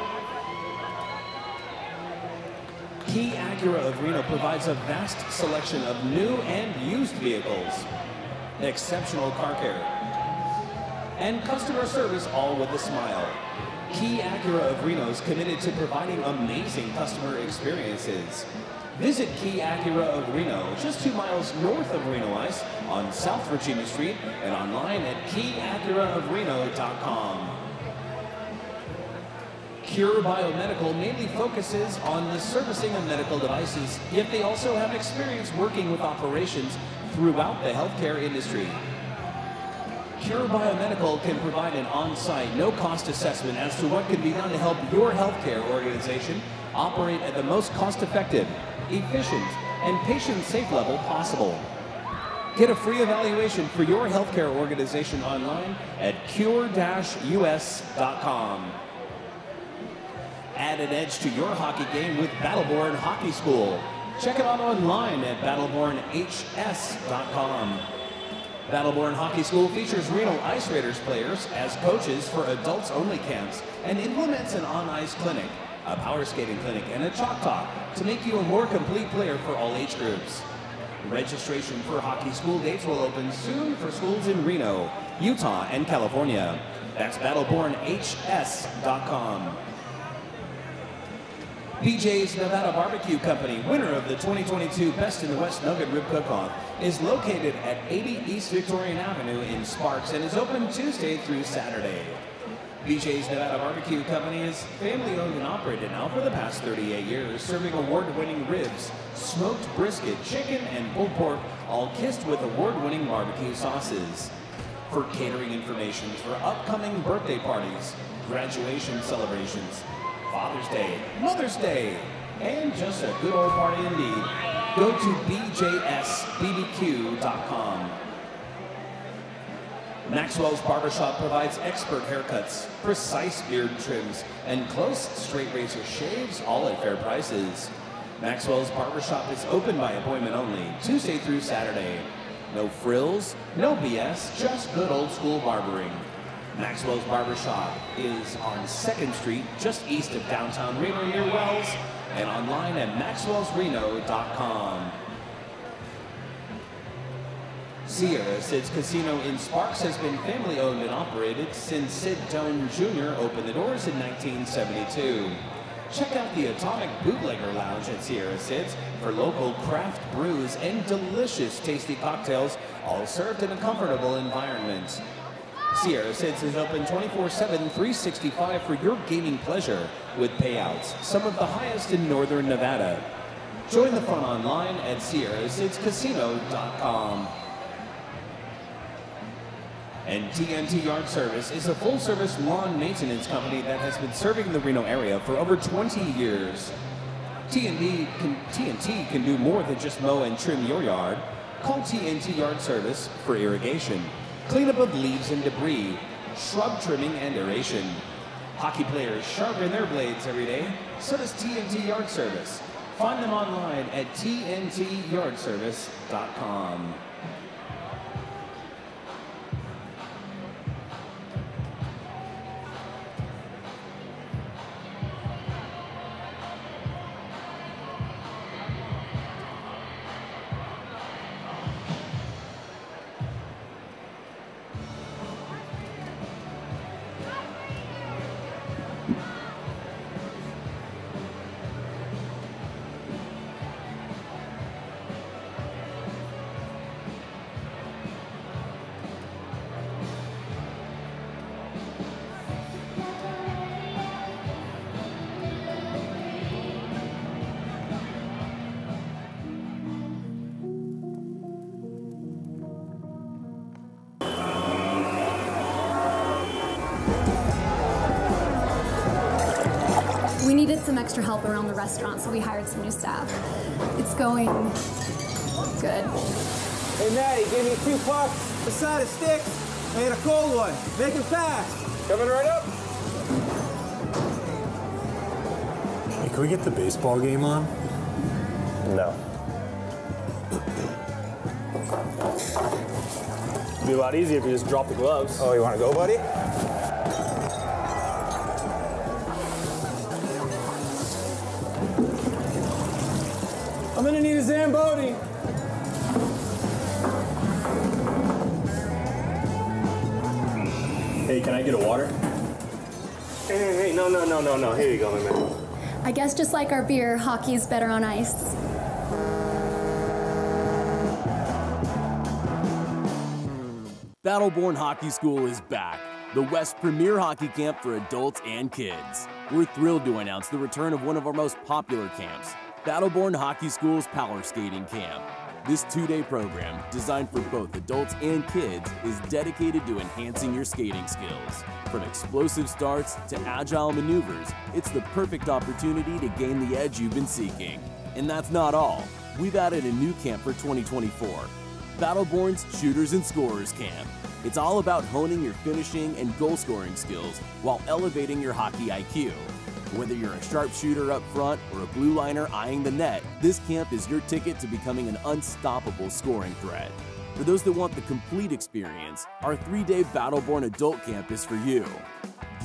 Key Acura of Reno provides a vast selection of new and used vehicles, exceptional car care, and customer service all with a smile. Key Acura of Reno is committed to providing amazing customer experiences. Visit Key Acura of Reno, just two miles north of Reno Ice, on South Virginia Street, and online at keyacuraofreno.com. Cure Biomedical mainly focuses on the servicing of medical devices, yet they also have experience working with operations throughout the healthcare industry. Cure Biomedical can provide an on-site, no-cost assessment as to what can be done to help your healthcare organization operate at the most cost-effective, efficient, and patient-safe level possible. Get a free evaluation for your healthcare organization online at cure-us.com. Add an edge to your hockey game with Battleborn Hockey School. Check it out online at battlebornhs.com. Battleborn Hockey School features Reno Ice Raiders players as coaches for adults only camps and implements an on ice clinic, a power skating clinic, and a chalk talk to make you a more complete player for all age groups. Registration for hockey school dates will open soon for schools in Reno, Utah, and California. That's battlebornhs.com. BJ's Nevada Barbecue Company, winner of the 2022 Best in the West Nugget Rib Cook-Off, is located at 80 East Victorian Avenue in Sparks and is open Tuesday through Saturday. BJ's Nevada Barbecue Company is family owned and operated now for the past 38 years, serving award winning ribs, smoked brisket, chicken, and pulled pork, all kissed with award winning barbecue sauces. For catering information for upcoming birthday parties, graduation celebrations, Father's Day, Mother's Day, and just a good old party indeed, go to bjsbbq.com. Maxwell's Barbershop provides expert haircuts, precise beard trims, and close straight razor shaves, all at fair prices. Maxwell's Barbershop is open by appointment only, Tuesday through Saturday. No frills, no BS, just good old school barbering. Maxwell's Barbershop is on 2nd Street, just east of downtown Reno near Wells, and online at maxwellsreno.com. Sierra Sid's Casino in Sparks has been family owned and operated since Sid Doan Jr. opened the doors in 1972. Check out the Atomic Bootlegger Lounge at Sierra Sid's for local craft brews and delicious tasty cocktails, all served in a comfortable environment. Sierra Sid's is open 24-7, 365 for your gaming pleasure with payouts, some of the highest in northern Nevada. Join the fun online at sierrasidscasino.com. And TNT Yard Service is a full-service lawn maintenance company that has been serving the Reno area for over 20 years. TNT can, TNT can do more than just mow and trim your yard. Call TNT Yard Service for irrigation, cleanup of leaves and debris, shrub trimming and aeration. Hockey players sharpen their blades every day, so does TNT Yard Service. Find them online at tntyardservice.com. restaurant, so we hired some new staff. It's going good. Hey, Maddie, give me two pucks, a side of sticks, and a cold one. Make it fast. Coming right up. Hey, can we get the baseball game on? No. It'd be a lot easier if you just drop the gloves. Oh, you want to go, buddy? No, no, no, no, no. Here you go, my man. I guess just like our beer, hockey's better on ice. Battleborn Hockey School is back, the West's premier hockey camp for adults and kids. We're thrilled to announce the return of one of our most popular camps, Battleborn Hockey School's Power Skating Camp. This two day program, designed for both adults and kids, is dedicated to enhancing your skating skills. From explosive starts to agile maneuvers, it's the perfect opportunity to gain the edge you've been seeking. And that's not all. We've added a new camp for 2024 Battleborn's Shooters and Scorers Camp. It's all about honing your finishing and goal scoring skills while elevating your hockey IQ. Whether you're a sharpshooter up front or a blue liner eyeing the net, this camp is your ticket to becoming an unstoppable scoring threat. For those that want the complete experience, our three day Battleborn Adult Camp is for you.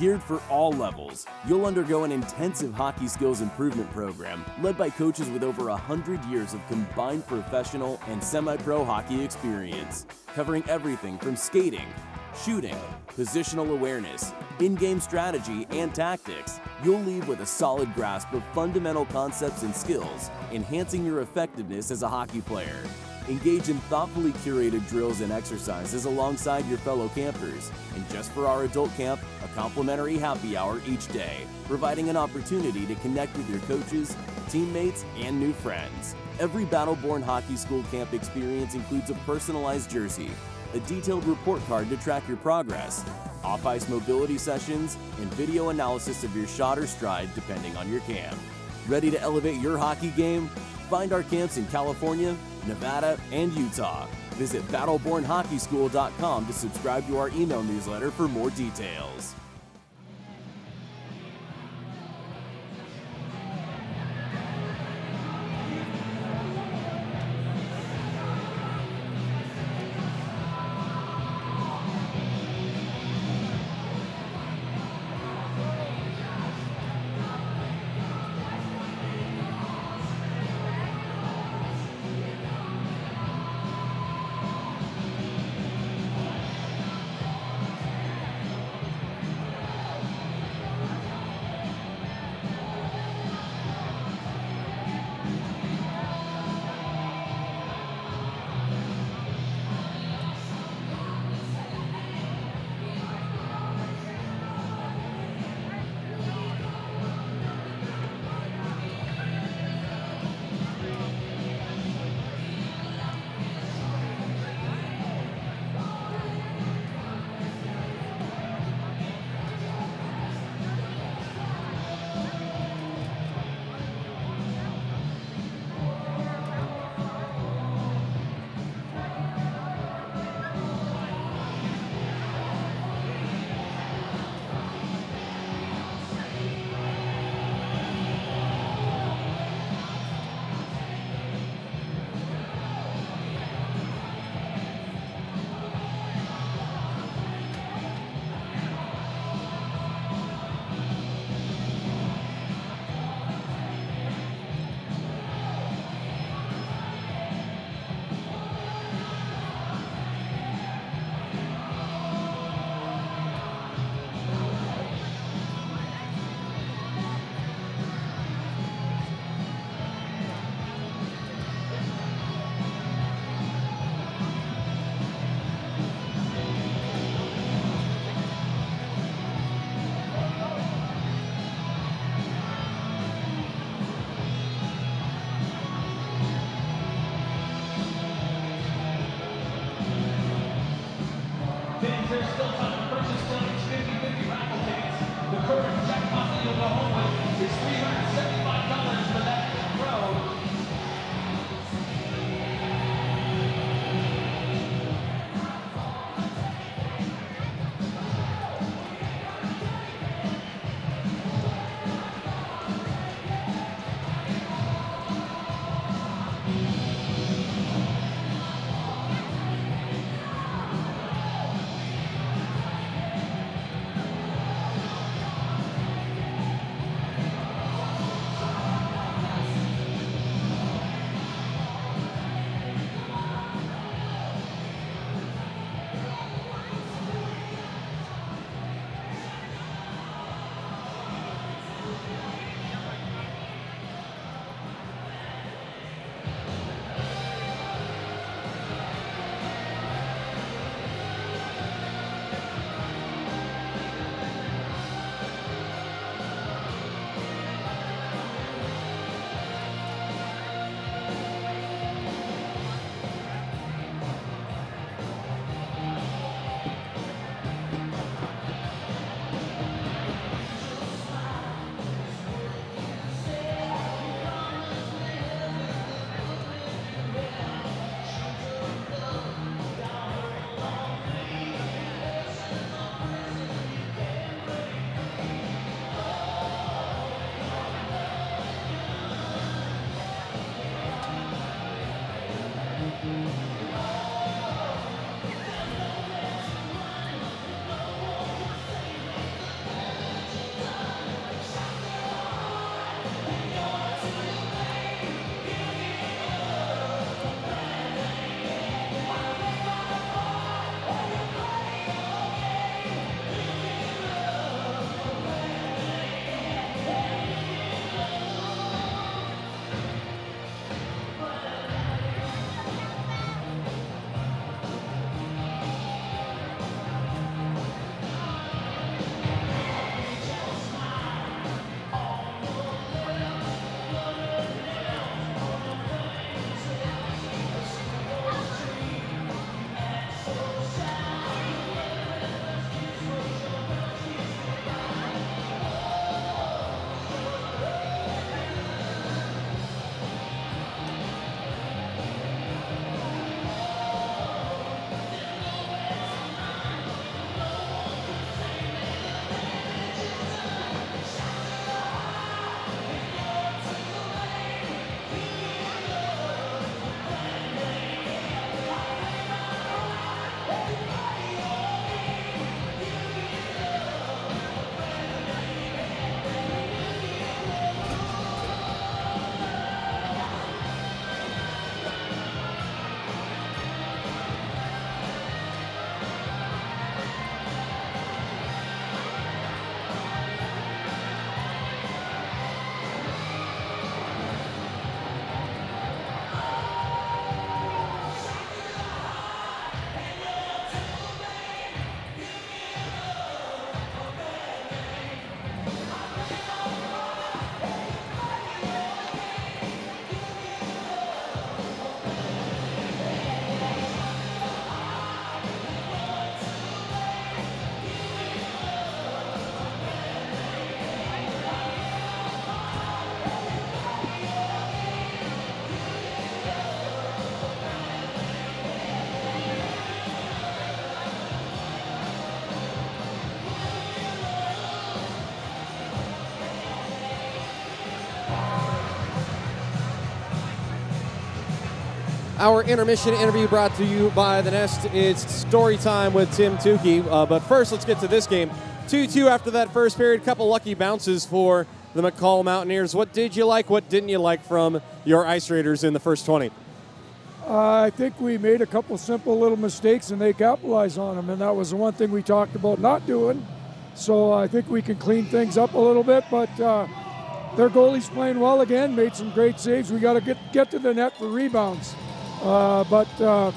Geared for all levels, you'll undergo an intensive hockey skills improvement program led by coaches with over 100 years of combined professional and semi pro hockey experience, covering everything from skating, shooting, positional awareness, in game strategy, and tactics. You'll leave with a solid grasp of fundamental concepts and skills, enhancing your effectiveness as a hockey player. Engage in thoughtfully curated drills and exercises alongside your fellow campers. And just for our adult camp, a complimentary happy hour each day, providing an opportunity to connect with your coaches, teammates, and new friends. Every Battleborn Hockey School camp experience includes a personalized jersey, a detailed report card to track your progress, off ice mobility sessions, and video analysis of your shot or stride depending on your camp. Ready to elevate your hockey game? Find our camps in California, Nevada, and Utah. Visit battlebornhockeyschool.com to subscribe to our email newsletter for more details. Our intermission interview brought to you by The Nest. It's story time with Tim Tukey. Uh, but first, let's get to this game. 2 2 after that first period. Couple lucky bounces for the McCall Mountaineers. What did you like? What didn't you like from your Ice Raiders in the first 20? Uh, I think we made a couple simple little mistakes and they capitalized on them, and that was the one thing we talked about not doing. So I think we can clean things up a little bit, but uh, their goalie's playing well again, made some great saves. We got to get get to the net for rebounds, uh, but uh,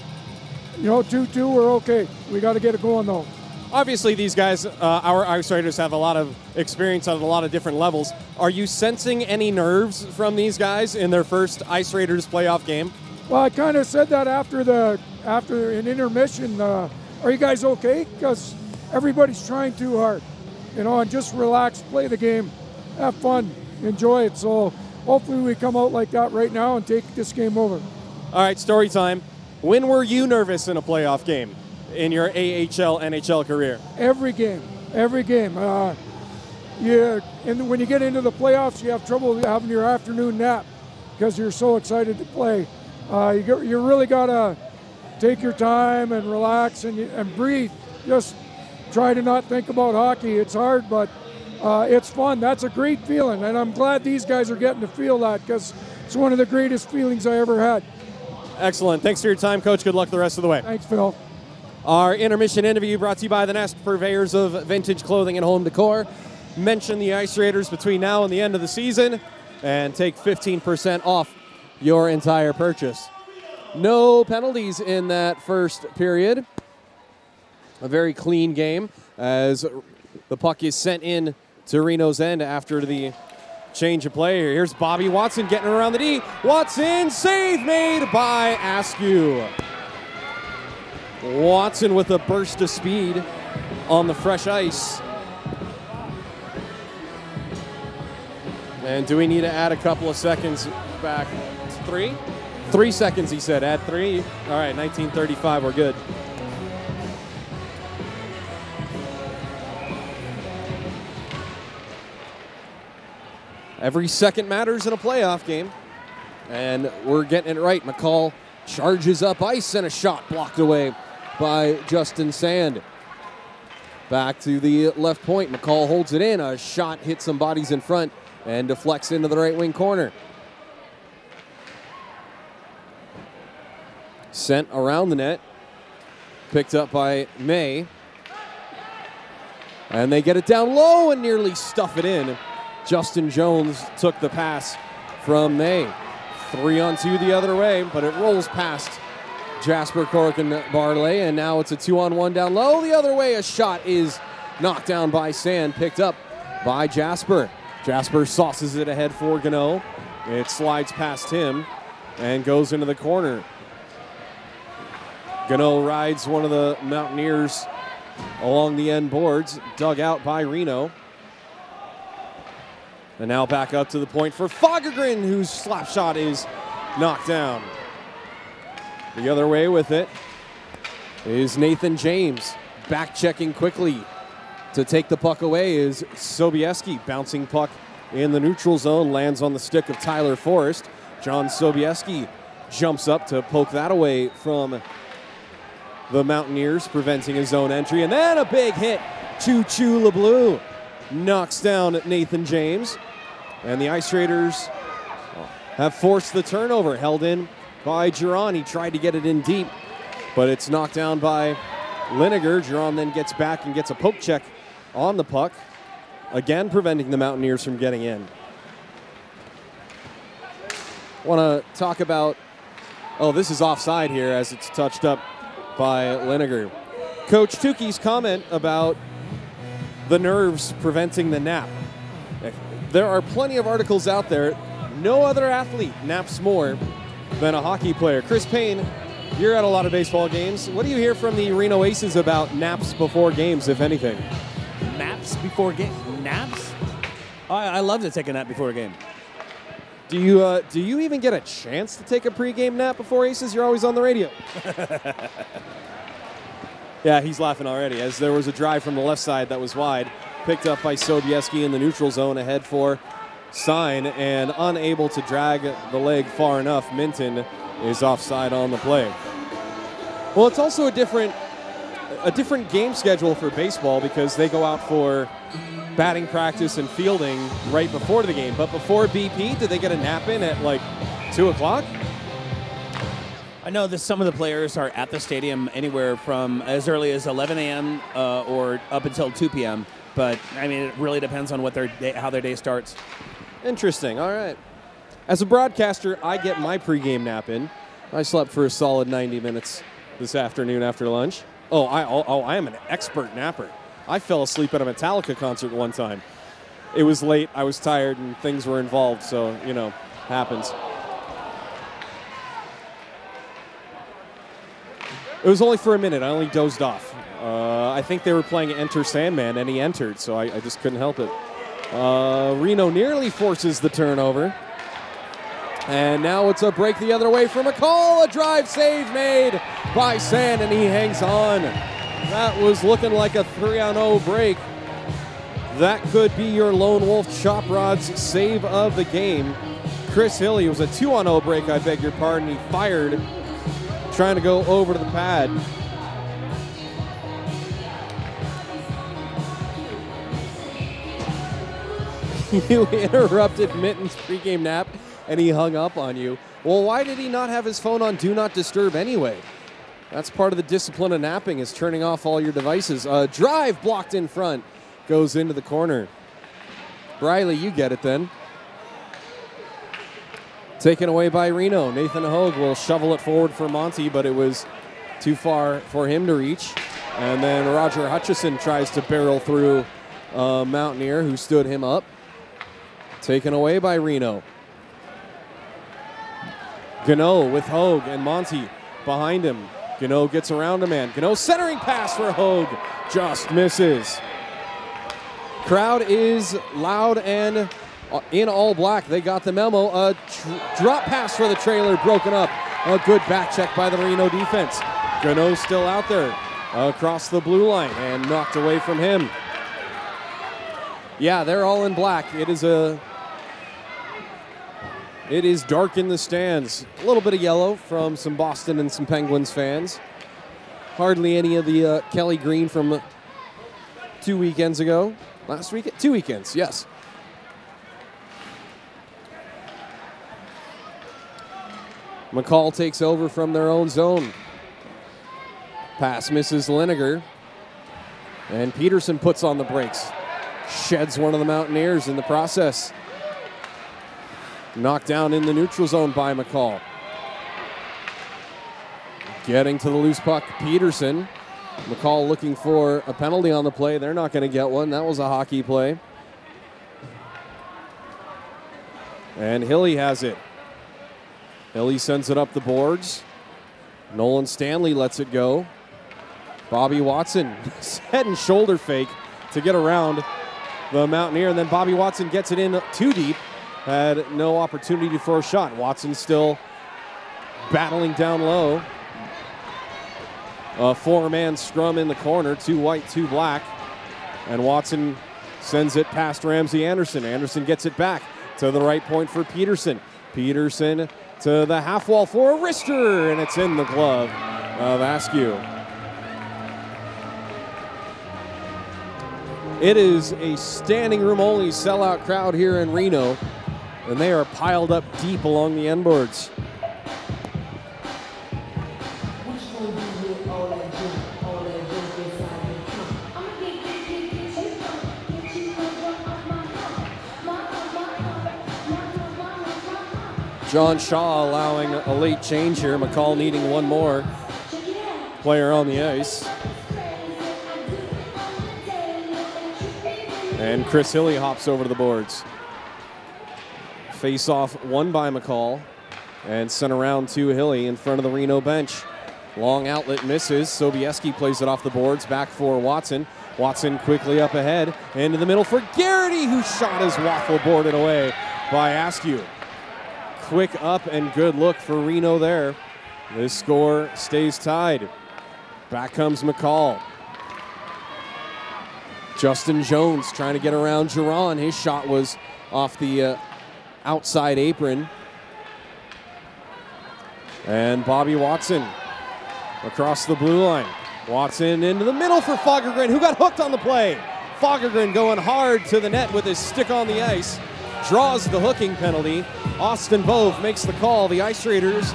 you know, two-two, we're okay. We got to get it going though. Obviously, these guys, uh, our Ice Raiders, have a lot of experience on a lot of different levels. Are you sensing any nerves from these guys in their first Ice Raiders playoff game? Well, I kind of said that after the after an intermission. Uh, are you guys okay? Because everybody's trying too hard, you know, and just relax, play the game, have fun, enjoy it. So hopefully we come out like that right now and take this game over. All right, story time. When were you nervous in a playoff game in your AHL NHL career? Every game, every game. Uh, yeah, and when you get into the playoffs, you have trouble having your afternoon nap because you're so excited to play. Uh, you, you really got to take your time and relax and, and breathe. Just try to not think about hockey. It's hard, but uh, it's fun. That's a great feeling, and I'm glad these guys are getting to feel that because it's one of the greatest feelings I ever had. Excellent. Thanks for your time, Coach. Good luck the rest of the way. Thanks, Phil. Our intermission interview brought to you by the Nest, purveyors of vintage clothing and home decor. Mention the Ice Raiders between now and the end of the season and take 15% off your entire purchase. No penalties in that first period. A very clean game as the puck is sent in to Reno's end after the change of play. here. Here's Bobby Watson getting around the D. Watson, save made by Askew. Watson with a burst of speed on the fresh ice. And do we need to add a couple of seconds back? Three? Three seconds, he said. Add three. All right, 1935, we're good. Every second matters in a playoff game. And we're getting it right. McCall charges up ice and a shot blocked away by Justin Sand. Back to the left point. McCall holds it in. A shot hits some bodies in front and deflects into the right wing corner. Sent around the net. Picked up by May. And they get it down low and nearly stuff it in. Justin Jones took the pass from May. Three on two the other way, but it rolls past Jasper Korican-Barlay, and now it's a two on one down low. The other way, a shot is knocked down by Sand, picked up by Jasper. Jasper sauces it ahead for Gunnoe. It slides past him and goes into the corner. Gunnoe rides one of the Mountaineers along the end boards, dug out by Reno. And now back up to the point for Fagergren, whose slap shot is knocked down. The other way with it is Nathan James. Back checking quickly to take the puck away is Sobieski. Bouncing puck in the neutral zone lands on the stick of Tyler Forrest. John Sobieski jumps up to poke that away from the Mountaineers, preventing his own entry. And then a big hit. Choo Choo LeBlue knocks down Nathan James. And the Ice Raiders have forced the turnover, held in by Giron. He tried to get it in deep, but it's knocked down by Liniger. Giron then gets back and gets a poke check on the puck, again preventing the Mountaineers from getting in. Want to talk about, oh, this is offside here as it's touched up by Liniger. Coach Tukey's comment about the nerves preventing the nap. There are plenty of articles out there. No other athlete naps more than a hockey player. Chris Payne, you're at a lot of baseball games. What do you hear from the Reno Aces about naps before games, if anything? Naps before game? Naps? I, I love to take a nap before a game. Do you uh, do you even get a chance to take a pregame nap before Aces? You're always on the radio. yeah, he's laughing already as there was a drive from the left side that was wide, picked up by Sobieski in the neutral zone ahead for Sign and unable to drag the leg far enough. Minton is offside on the play. Well, it's also a different a different game schedule for baseball because they go out for batting practice and fielding right before the game. But before BP, did they get a nap in at like two o'clock? I know that some of the players are at the stadium anywhere from as early as 11 a.m. Uh, or up until 2 p.m. But I mean, it really depends on what their day, how their day starts. Interesting. All right. As a broadcaster, I get my pregame nap in. I slept for a solid 90 minutes this afternoon after lunch. Oh, I oh, oh I am an expert napper. I fell asleep at a Metallica concert one time. It was late, I was tired, and things were involved, so you know, happens. It was only for a minute. I only dozed off. Uh, I think they were playing Enter Sandman, and he entered, so I, I just couldn't help it. Uh, Reno nearly forces the turnover. And now it's a break the other way for McCall. A drive save made by Sand, and he hangs on. That was looking like a 3 on 0 break. That could be your Lone Wolf Chop Rodz save of the game. Chris Hill, he was a 2 on 0 break, I beg your pardon. He fired, trying to go over to the pad. You interrupted Mitten's pregame nap and he hung up on you. Well, why did he not have his phone on Do Not Disturb anyway? That's part of the discipline of napping is turning off all your devices. Uh, drive blocked in front goes into the corner. Briley, you get it then. Taken away by Reno. Nathan Hogue will shovel it forward for Monty, but it was too far for him to reach. And then Roger Hutchison tries to barrel through uh, Mountaineer, who stood him up. Taken away by Reno. Gunnoe with Hogue and Monty behind him. Gunnoe gets around a man. Gunnoe centering pass for Hogue. Just misses. Crowd is loud and uh, in all black. They got the memo. A drop pass for the trailer broken up. A good back check by the Reno defense. Gunnoe still out there across the blue line and knocked away from him. Yeah, they're all in black. It is a it is dark in the stands. A little bit of yellow from some Boston and some Penguins fans. Hardly any of the uh, Kelly Green from two weekends ago. Last week? Two weekends, yes. McCall takes over from their own zone. Pass misses Liniger. And Peterson puts on the brakes. Sheds one of the Mountaineers in the process. Knocked down in the neutral zone by McCall. Getting to the loose puck, Peterson. McCall looking for a penalty on the play. They're not going to get one. That was a hockey play. And Hilly has it. Hilly sends it up the boards. Nolan Stanley lets it go. Bobby Watson, head and shoulder fake to get around the Mountaineer. And then Bobby Watson gets it in too deep. Had no opportunity for a shot. Watson still battling down low. A four man scrum in the corner, two white, two black. And Watson sends it past Ramsey Anderson. Anderson gets it back to the right point for Peterson. Peterson to the half wall for a wrister, and it's in the glove of Askew. It is a standing room only sellout crowd here in Reno, and they are piled up deep along the end boards. John Shaw allowing a late change here. McCall needing one more player on the ice. And Chris Hilly hops over to the boards. Face off one by McCall and sent around to Hilly in front of the Reno bench. Long outlet misses. Sobieski plays it off the boards back for Watson. Watson quickly up ahead into the middle for Garrity, who shot his waffle boarded away by Askew. Quick up and good look for Reno there. This score stays tied. Back comes McCall. Justin Jones trying to get around Giron. His shot was off the uh, outside apron. And Bobby Watson across the blue line. Watson into the middle for Fagergren, who got hooked on the play. Fagergren going hard to the net with his stick on the ice, draws the hooking penalty. Austin Bove makes the call. The Ice Raiders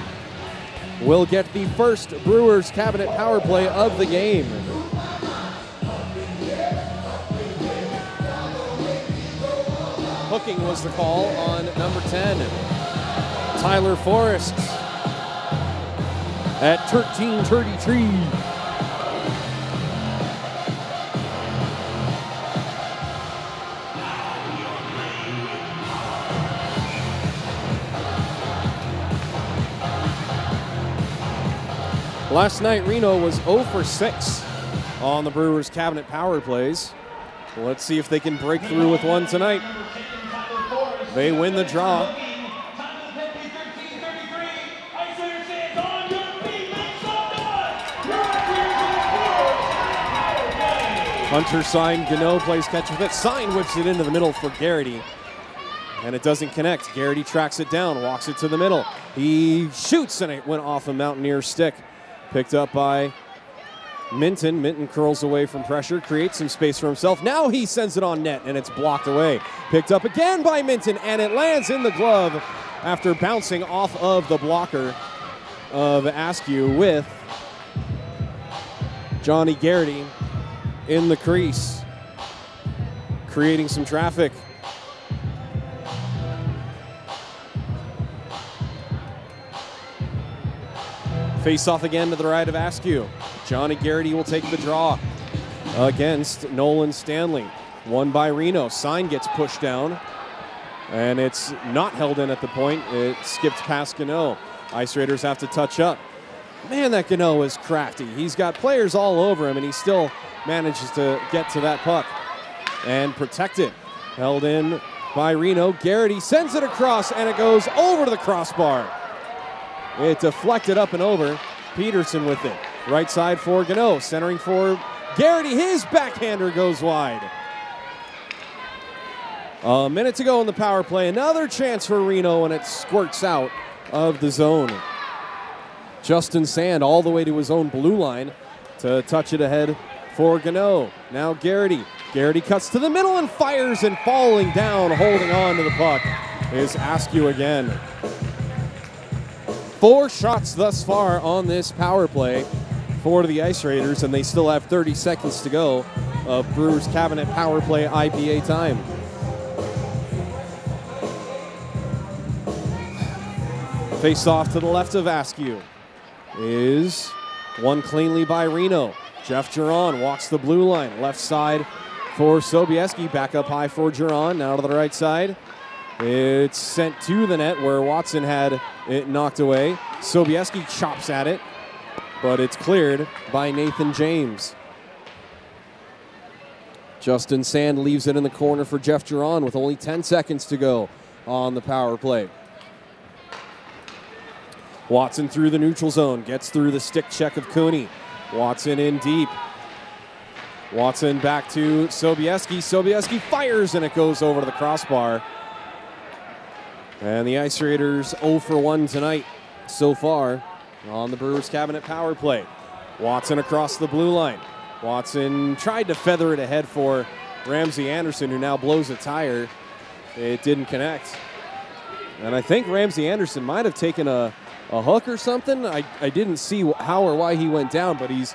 will get the first Brewers cabinet power play of the game. Hooking was the call on number 10. Tyler Forrest at 1333. Last night, Reno was 0 for 6 on the Brewers cabinet power plays. Let's see if they can break through with one tonight. They win the draw. Hunter sign, Gunnoe plays catch with it. Sign whips it into the middle for Garrity. And it doesn't connect. Garrity tracks it down, walks it to the middle. He shoots, and it went off a Mountaineer stick. Picked up by Minton. Minton curls away from pressure, creates some space for himself. Now he sends it on net, and it's blocked away. Picked up again by Minton, and it lands in the glove after bouncing off of the blocker of Askew with Johnny Garrity in the crease, creating some traffic. Face off again to the right of Askew. Johnny Garrity will take the draw against Nolan Stanley. One by Reno. Sign gets pushed down, and it's not held in at the point. It skips past Gunnoe. Ice Raiders have to touch up. Man, that Gunnoe is crafty. He's got players all over him, and he still manages to get to that puck and protect it. Held in by Reno. Garrity sends it across, and it goes over to the crossbar. It deflected up and over. Peterson with it. Right side for Gunnoe. Centering for Garrity. His backhander goes wide. A minute to go in the power play. Another chance for Reno, and it squirts out of the zone. Justin Sand all the way to his own blue line to touch it ahead for Gunnoe. Now Garrity. Garrity cuts to the middle and fires, and falling down, holding on to the puck is Askew again. Four shots thus far on this power play for the Ice Raiders, and they still have 30 seconds to go of Brewers Cabinet power play IPA time. Face off to the left of Askew is one cleanly by Reno. Jeff Duran walks the blue line, left side for Sobieski, back up high for Duran, now to the right side. It's sent to the net where Watson had it knocked away. Sobieski chops at it, but it's cleared by Nathan James. Justin Sand leaves it in the corner for Jeff Duran with only 10 seconds to go on the power play. Watson through the neutral zone, gets through the stick check of Cooney. Watson in deep. Watson back to Sobieski. Sobieski fires and it goes over to the crossbar. And the Ice Raiders 0 for 1 tonight so far on the Brewers cabinet power play. Watson across the blue line. Watson tried to feather it ahead for Ramsey Anderson, who now blows a tire. It didn't connect. And I think Ramsey Anderson might have taken a, a hook or something. I, I didn't see how or why he went down, but he's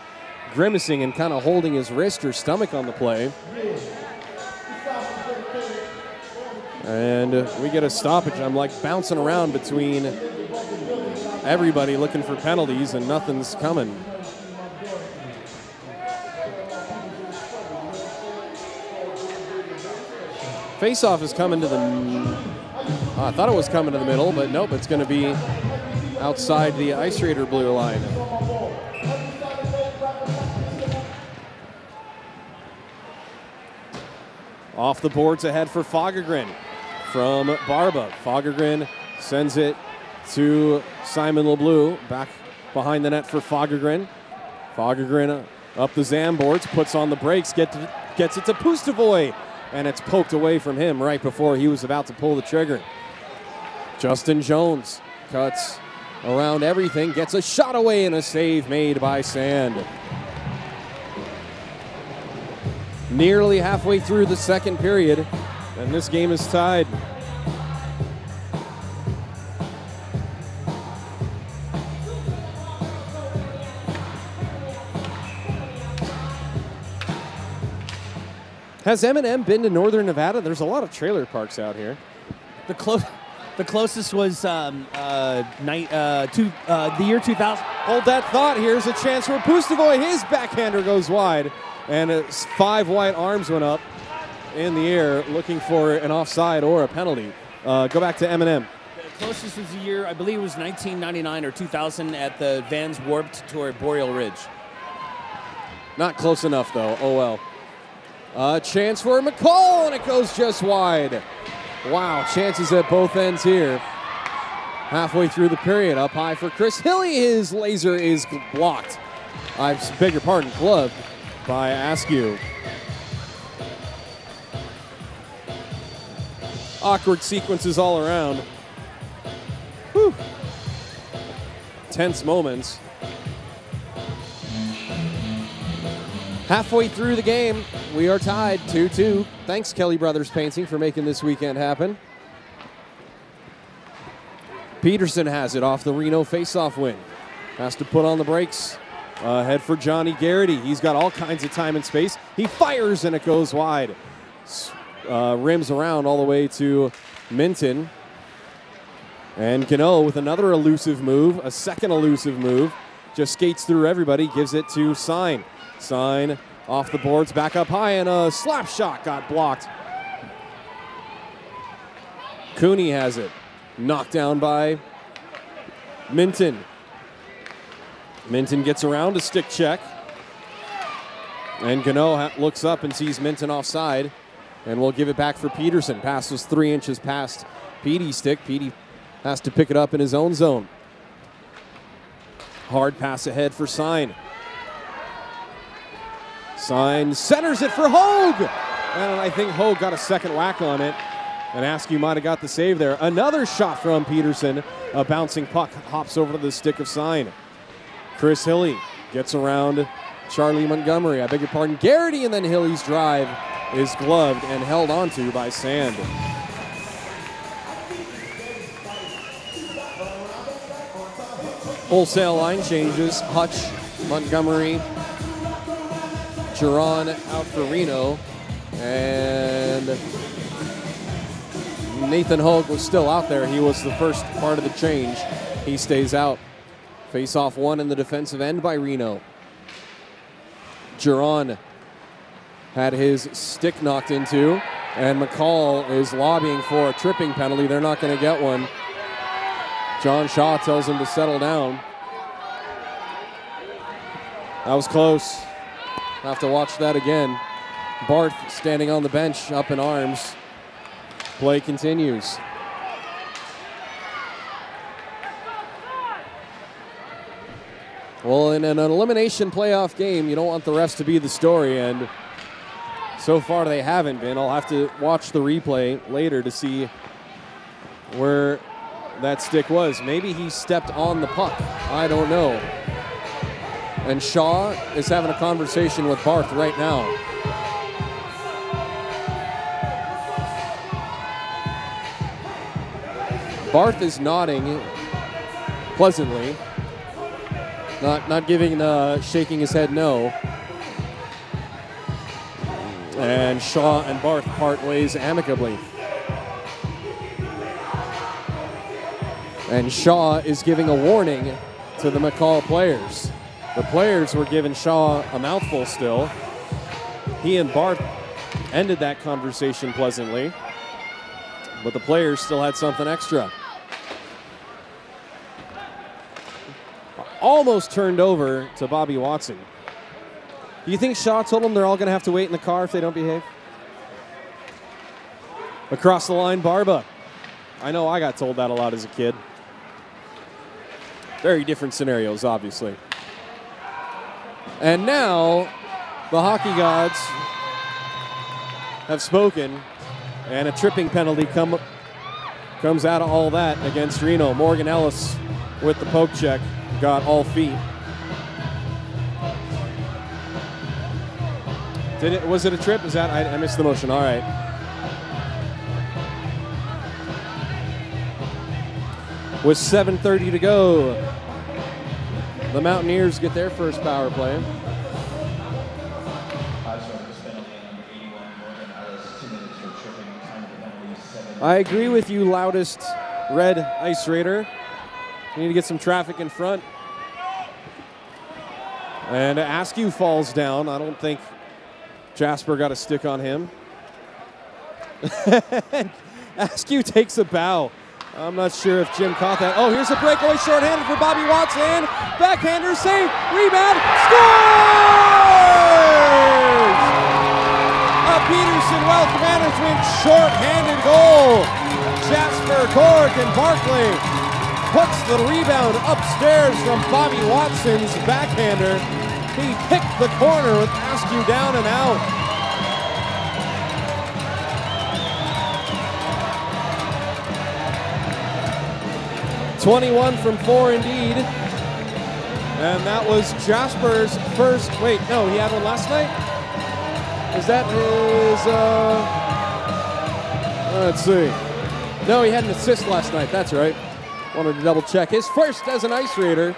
grimacing and kind of holding his wrist or stomach on the play. And we get a stoppage. I'm like bouncing around between everybody looking for penalties, and nothing's coming. Face-off is coming to the. I thought it was coming to the middle, but nope, it's going to be outside the Ice Raider blue line. Off the boards ahead for Fagergren from Barba. Fagergren sends it to Simon LeBlue. Back behind the net for Fagergren. Fagergren up the Zam boards, puts on the brakes, get to, gets it to Pustovoy, and it's poked away from him right before he was about to pull the trigger. Justin Jones cuts around everything, gets a shot away and a save made by Sand. Nearly halfway through the second period, and this game is tied. Has Eminem been to Northern Nevada? There's a lot of trailer parks out here. The close, the closest was um, uh, night, uh, two, uh, the year 2000. Hold that thought. Here's a chance for Pustovoy. His backhander goes wide, and it's five white arms went up in the air, looking for an offside or a penalty. Uh, go back to Eminem. The closest was the year, I believe it was 1999 or 2000 at the Vans Warped Tour at Boreal Ridge. Not close enough, though. Oh well. A chance for McCall, and it goes just wide. Wow, chances at both ends here. Halfway through the period, up high for Chris Hilly. His laser is blocked. I beg your pardon, gloved by Askew. Awkward sequences all around. Whew. Tense moments. Halfway through the game, we are tied 2 2. Thanks, Kelly Brothers Painting, for making this weekend happen. Peterson has it off the Reno faceoff win. Has to put on the brakes. Uh, head for Johnny Garrity. He's got all kinds of time and space. He fires and it goes wide. Uh, rims around all the way to Minton. And Gunnoe with another elusive move, a second elusive move. Just skates through everybody, gives it to Sign. Sign off the boards, back up high, and a slap shot got blocked. Cooney has it. Knocked down by Minton. Minton gets around a stick check. And Gunnoe looks up and sees Minton offside. And we'll give it back for Peterson. Pass was three inches past Petey's stick. Petey has to pick it up in his own zone. Hard pass ahead for Sign. Sign centers it for Hogue. And I think Hogue got a second whack on it. And Askew might have got the save there. Another shot from Peterson. A bouncing puck hops over to the stick of Sign. Chris Hilly gets around Charlie Montgomery. I beg your pardon, Garrity, and then Hilly's drive is gloved and held onto by Sand. Wholesale line changes. Hutch, Montgomery, Geron out for Reno, and Nathan Hogue was still out there. He was the first part of the change. He stays out. Face off one in the defensive end by Reno. Geron had his stick knocked into, and McCall is lobbying for a tripping penalty. They're not going to get one. John Shaw tells him to settle down. That was close. Have to watch that again. Barth standing on the bench, up in arms. Play continues. Well, in an elimination playoff game, you don't want the refs to be the story, and so far they haven't been. I'll have to watch the replay later to see where that stick was. Maybe he stepped on the puck. I don't know. And Shaw is having a conversation with Barth right now. Barth is nodding pleasantly, not not giving the shaking his head no. And Shaw and Barth part ways amicably. And Shaw is giving a warning to the McCall players. The players were giving Shaw a mouthful still. He and Barth ended that conversation pleasantly, but the players still had something extra. Almost turned over to Bobby Watson. Do you think Shaw told them they're all going to have to wait in the car if they don't behave? Across the line, Barba. I know I got told that a lot as a kid. Very different scenarios, obviously. And now the hockey gods have spoken, and a tripping penalty come, comes out of all that against Reno. Morgan Ellis with the poke check. Got all feet. Did it? Was it a trip? Is that I, I missed the motion? All right. With 7:30 to go, the Mountaineers get their first power play. I agree with you, loudest red ice raider. We need to get some traffic in front. And Askew falls down. I don't think Jasper got a stick on him. Askew takes a bow. I'm not sure if Jim caught that. Oh, here's a breakaway shorthanded for Bobby Watson. Backhander save. Rebound. Scores! A Peterson Wealth Management shorthanded goal. Jasper Korican-Barlay puts the rebound upstairs from Bobby Watson's backhander. He picked the corner with Askew down and out. Twenty-one from four, indeed, and that was Jasper's first. Wait, no, he had one last night. Is that his? Uh, let's see. No, he had an assist last night. That's right. Wanted to double check. His first as an ice raider.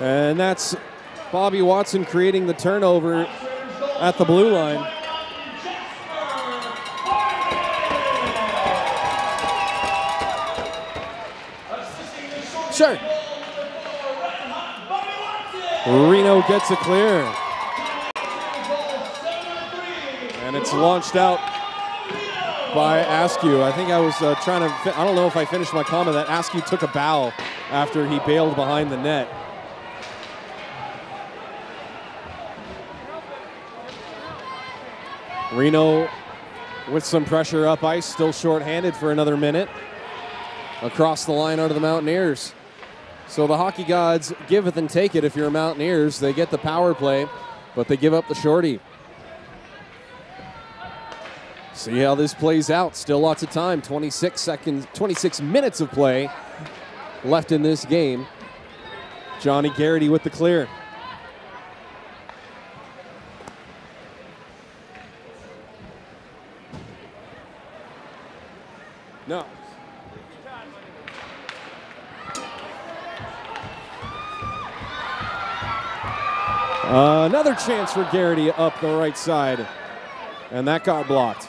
And that's Bobby Watson creating the turnover at the blue line. Sure. Reno gets a clear. And it's launched out by Askew. I think I was uh, trying to, I don't know if I finished my comment that Askew took a bow after he bailed behind the net. Reno with some pressure up ice, still shorthanded for another minute. Across the line out of the Mountaineers. So the hockey gods give it and take it if you're Mountaineers. They get the power play, but they give up the shorty. See how this plays out. Still lots of time. 26 seconds, 26 minutes of play left in this game. Johnny Garrity with the clear. No. Another chance for Garrity up the right side. And that got blocked.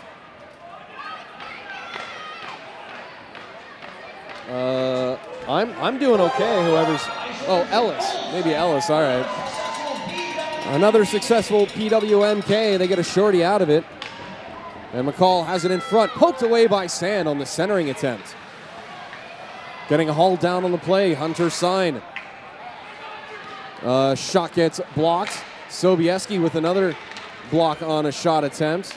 Uh, I'm I'm doing okay. Whoever's oh Ellis, maybe Ellis. All right. Another successful PWMK. They get a shorty out of it, and McCall has it in front, poked away by Sand on the centering attempt. Getting a haul down on the play. Hunter sign. Uh, shot gets blocked. Sobieski with another block on a shot attempt.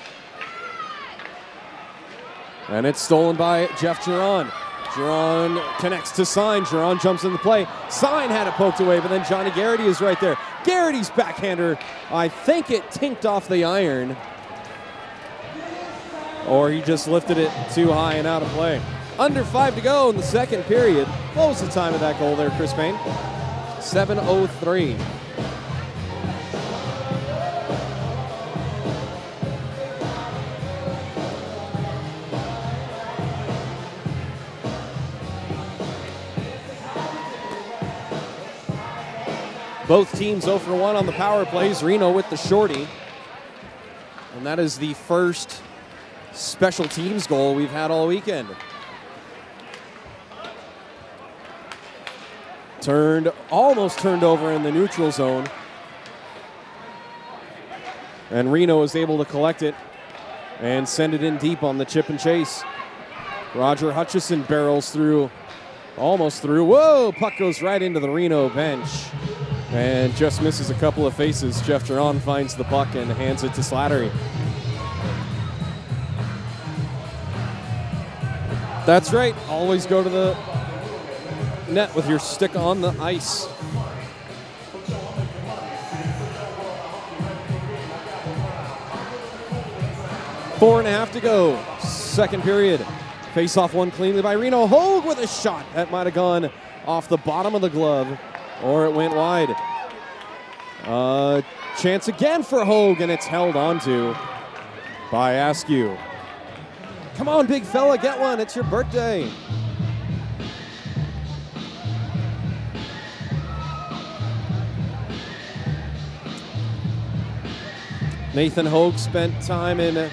And it's stolen by Jeff Giron. Giron connects to Sign. Giron jumps in the play. Sign had it poked away, but then Johnny Garrity is right there. Garrity's backhander, I think it tinked off the iron. Or he just lifted it too high and out of play. Under five to go in the second period. What was the time of that goal there, Chris Payne? 7.03. Both teams 0 for 1 on the power plays. Reno with the shorty. And that is the first special teams goal we've had all weekend. Turned, almost turned over in the neutral zone. And Reno is able to collect it and send it in deep on the chip and chase. Roger Hutchison barrels through, almost through. Whoa, puck goes right into the Reno bench and just misses a couple of faces. Jeff Duran finds the puck and hands it to Slattery. That's right. Always go to the net with your stick on the ice. Four and a half to go. Second period. Face off one cleanly by Reno. Hogue with a shot. That might have gone off the bottom of the glove or it went wide. Uh, chance again for Hogue, and it's held onto by Askew. Come on, big fella, get one. It's your birthday. Nathan Hogue spent time in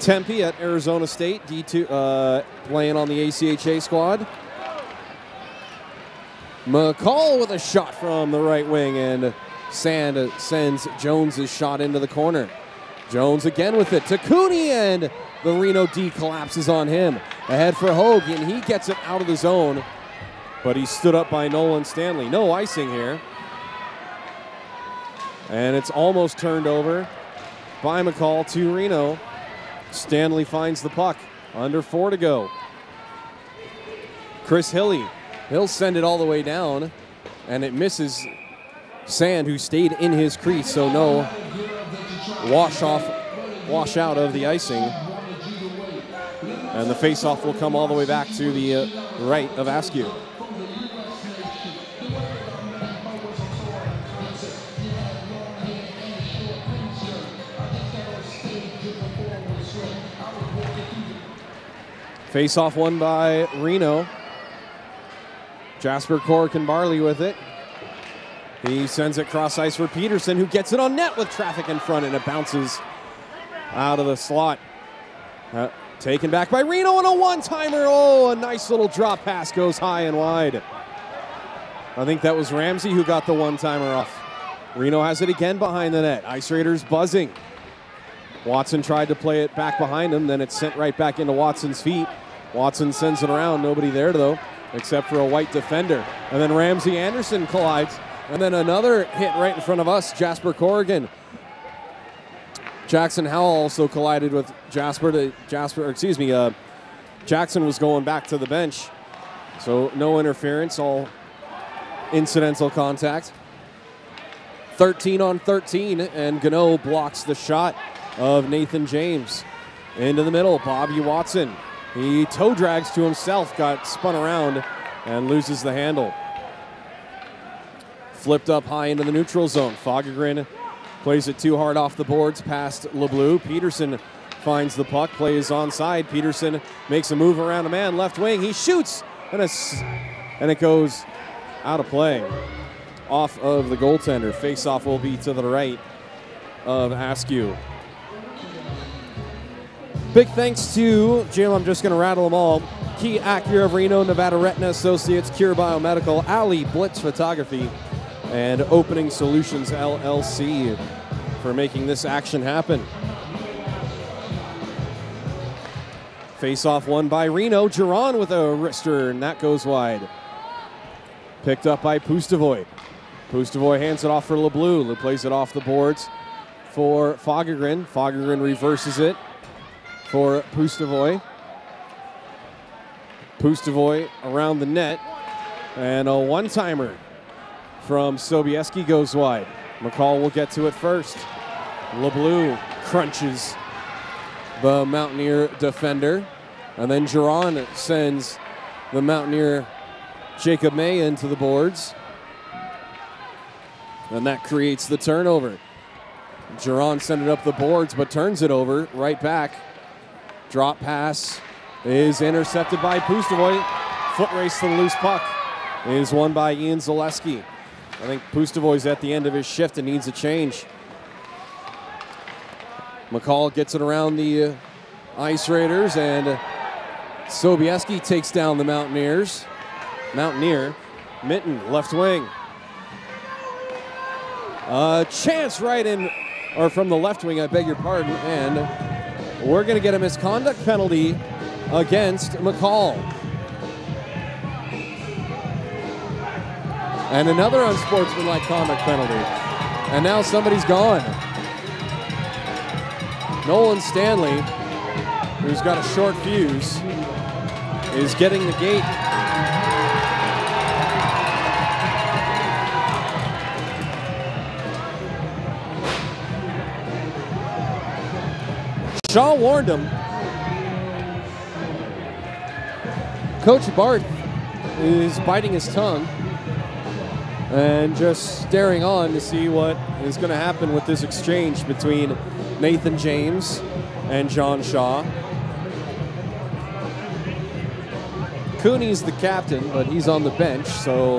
Tempe at Arizona State, D2, uh, playing on the ACHA squad. McCall with a shot from the right wing, and Sand sends Jones' shot into the corner. Jones again with it to Cooney, and the Reno D collapses on him. Ahead for Hogue, and he gets it out of the zone, but he stood up by Nolan Stanley. No icing here. And it's almost turned over by McCall to Reno. Stanley finds the puck. Under four to go. Chris Hilly. He'll send it all the way down, and it misses Sand, who stayed in his crease, so no wash off, wash out of the icing. And the face-off will come all the way back to the uh, right of Askew. Face off one by Reno. Jasper Korican-Barlay with it. He sends it cross ice for Peterson, who gets it on net with traffic in front, and it bounces out of the slot. Uh, taken back by Reno and a one timer. Oh, a nice little drop pass goes high and wide. I think that was Ramsey who got the one timer off. Reno has it again behind the net. Ice Raiders buzzing. Watson tried to play it back behind him, then it's sent right back into Watson's feet. Watson sends it around, nobody there though, except for a white defender. And then Ramsey Anderson collides, and then another hit right in front of us, Jasper Korican. Jackson Howell also collided with Jasper to Jasper, excuse me, uh, Jackson was going back to the bench. So no interference, all incidental contact. 13 on 13, and Gunnoe blocks the shot of Nathan James. Into the middle, Bobby Watson. He toe drags to himself, got spun around, and loses the handle. Flipped up high into the neutral zone. Fagergren plays it too hard off the boards past LeBlue. Peterson finds the puck, plays onside. Peterson makes a move around a man, left wing. He shoots, and, and it goes out of play. Off of the goaltender. Face off will be to the right of Askew. Big thanks to Jim. I'm just going to rattle them all. Key Acura of Reno, Nevada Retina Associates, Cure Biomedical, Ali Blitz Photography, and Opening Solutions LLC for making this action happen. Face off one by Reno. Geron with a wrister, and that goes wide. Picked up by Pustovoy. Pustovoy hands it off for LeBlue. Le plays it off the boards for Fagergren. Fagergren reverses it for Pustovoy. Pustovoy around the net. And a one timer from Sobieski goes wide. McCall will get to it first. LeBlue crunches the Mountaineer defender. And then Geron sends the Mountaineer Jacob May into the boards. And that creates the turnover. Geron sent it up the boards, but turns it over right back. Drop pass is intercepted by Pustovoy. Foot race to the loose puck is won by Ian Zaleski. I think Pustovoy's at the end of his shift and needs a change. McCall gets it around the uh, Ice Raiders, and Sobieski takes down the Mountaineers. Mountaineer, Mitten, left wing. A chance right in, or from the left wing, I beg your pardon, and we're going to get a misconduct penalty against McCall. And another unsportsmanlike conduct penalty. And now somebody's gone. Nolan Stanley, who's got a short fuse, is getting the gate. Shaw warned him. Coach Bart is biting his tongue and just staring on to see what is going to happen with this exchange between Nathan James and John Shaw. Cooney's the captain, but he's on the bench, so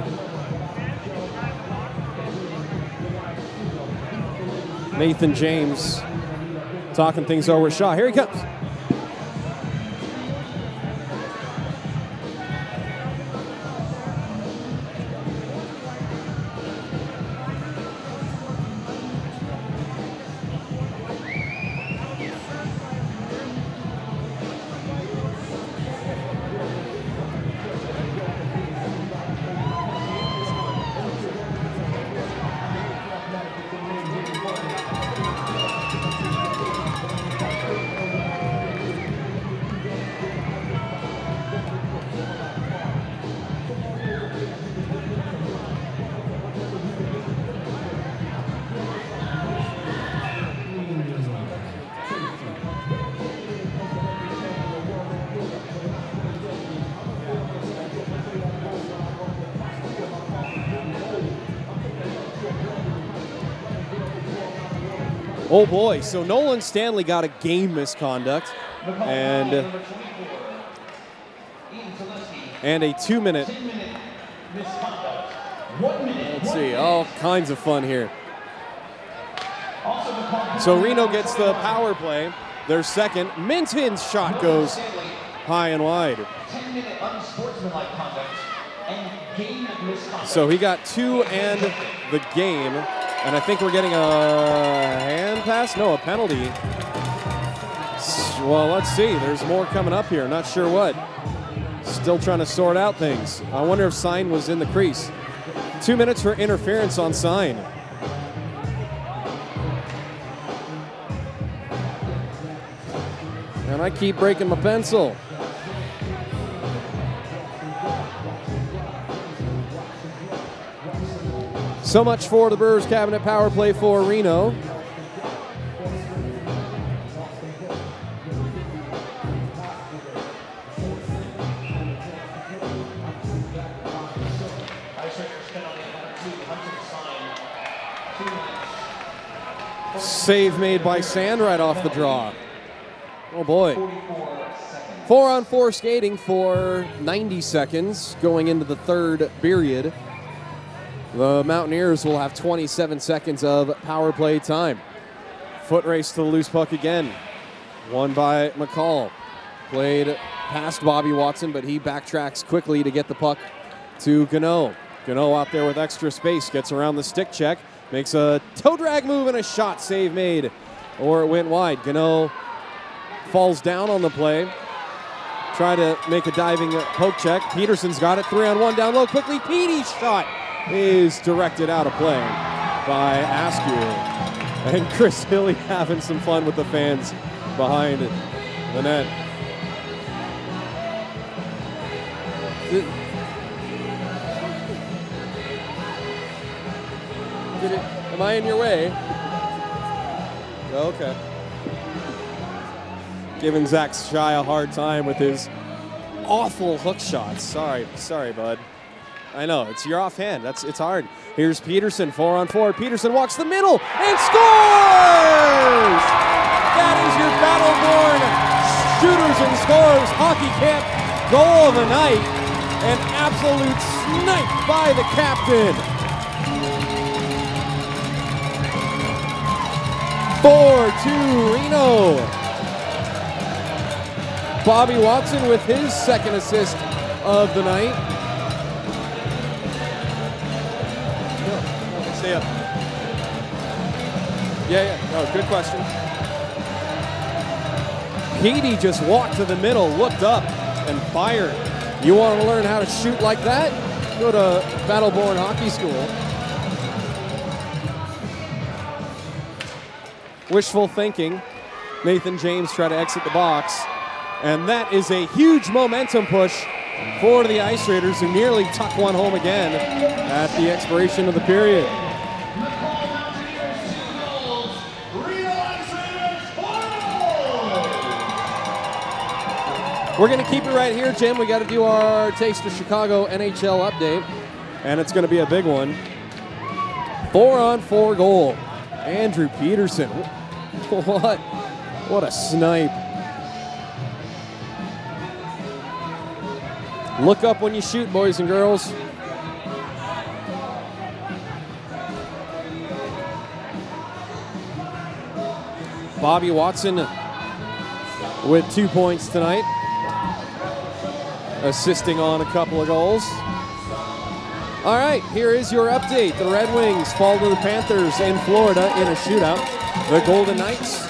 Nathan James talking things over with Shaw. Here he comes. Oh boy, so Nolan Stanley got a game misconduct and and a two minute. Let's see, all kinds of fun here. So Reno gets the power play. Their second. Minton's shot goes high and wide. 10 minute unsportsmanlike conduct and game misconduct. So he got two and the game. And I think we're getting a hand pass? No, a penalty. Well, let's see. There's more coming up here. Not sure what. Still trying to sort out things. I wonder if Sign was in the crease. Two minutes for interference on Sign. And I keep breaking my pencil. So much for the Brewers cabinet power play for Reno. Save made by Sand right off the draw. Oh boy. Four on four skating for 90 seconds going into the third period. The Mountaineers will have 27 seconds of power play time. Foot race to the loose puck again. Won by McCall. Played past Bobby Watson, but he backtracks quickly to get the puck to Gunnoe. Gunnoe out there with extra space, gets around the stick check, makes a toe drag move and a shot save made, or it went wide. Gunnoe falls down on the play. Try to make a diving poke check. Peterson's got it. Three on one down low. Quickly, Petey's shot is directed out of play by Askew. And Chris Hilly having some fun with the fans behind the net. Did, did it, am I in your way? Okay. Giving Zach Shy a hard time with his awful hook shots. Sorry, sorry, bud. I know it's your offhand. That's it's hard. Here's Peterson, four on four. Peterson walks the middle and scores. That is your Battleborn shooters and scores hockey camp goal of the night. An absolute snipe by the captain. Four to Reno. Bobby Watson with his second assist of the night. Yeah, yeah. No, good question. Petey just walked to the middle, looked up, and fired. You want to learn how to shoot like that? Go to Battleborn Hockey School. Wishful thinking. Nathan James try to exit the box. And that is a huge momentum push for the Ice Raiders, who nearly tuck one home again at the expiration of the period. We're going to keep it right here, Jim. We got to do our Taste of Chicago NHL update, and it's going to be a big one. Four on four goal. Andrew Peterson. What? What a snipe. Look up when you shoot, boys and girls. Bobby Watson with two points tonight, assisting on a couple of goals. All right, here is your update. The Red Wings fall to the Panthers in Florida in a shootout. The Golden Knights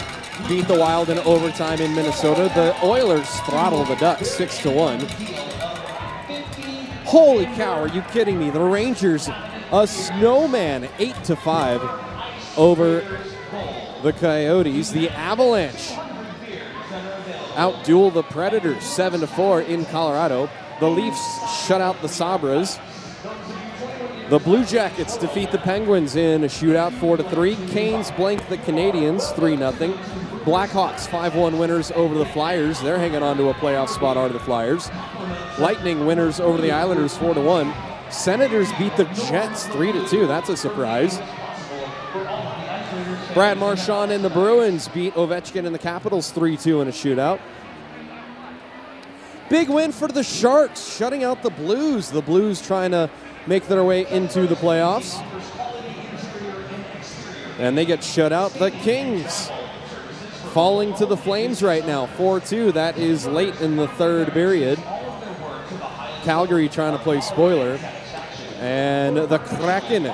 beat the Wild in overtime in Minnesota. The Oilers throttle the Ducks 6 to 1. Holy cow, are you kidding me? The Rangers, a snowman 8 to 5 over the Coyotes. The Avalanche outduel the Predators 7 to 4 in Colorado. The Leafs shut out the Sabres. The Blue Jackets defeat the Penguins in a shootout 4 to 3. Canes blank the Canadiens 3 0. Blackhawks 5 1 winners over the Flyers. They're hanging on to a playoff spot, are the Flyers. Lightning winners over the Islanders 4 to 1. Senators beat the Jets 3 to 2. That's a surprise. Brad Marchand and the Bruins beat Ovechkin and the Capitals 3 2 in a shootout. Big win for the Sharks, shutting out the Blues. The Blues trying to make their way into the playoffs. And they get shut out. The Kings falling to the Flames right now, 4 2. That is late in the third period. Calgary trying to play spoiler. And the Kraken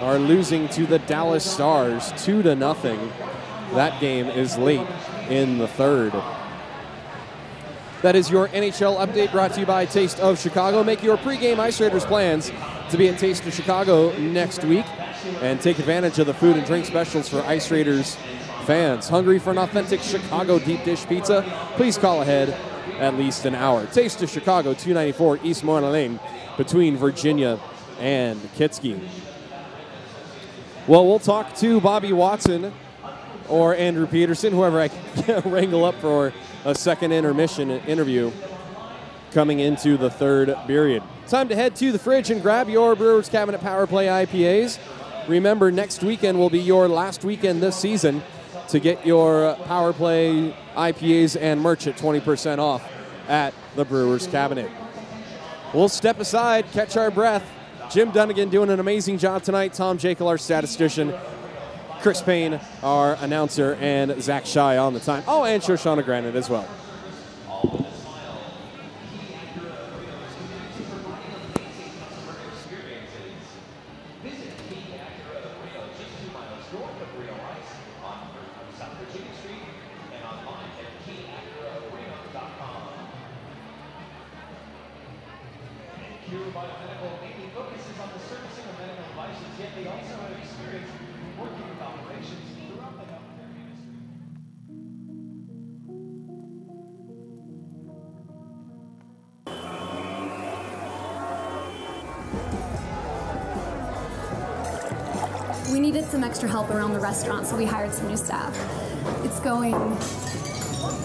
are losing to the Dallas Stars 2 to nothing. That game is late in the third. That is your NHL update brought to you by Taste of Chicago. Make your pregame Ice Raiders plans to be at Taste of Chicago next week and take advantage of the food and drink specials for Ice Raiders fans. Hungry for an authentic Chicago deep dish pizza? Please call ahead at least an hour. Taste of Chicago, 294 East Moana Lane, between Virginia and Kietzke. Well, we'll talk to Bobby Watson or Andrew Peterson, whoever I can wrangle up for a second intermission interview coming into the third period. Time to head to the fridge and grab your Brewers Cabinet Power Play IPAs. Remember, next weekend will be your last weekend this season to get your Power Play IPAs and merch at 20% off at the Brewers Cabinet. We'll step aside, catch our breath. Jim Dunnigan doing an amazing job tonight. Tom Jekyll, our statistician. Chris Payne, our announcer, and Zach Shy on the time. Oh, and Shoshana Granite as well. We needed some extra help around the restaurant, so we hired some new staff. It's going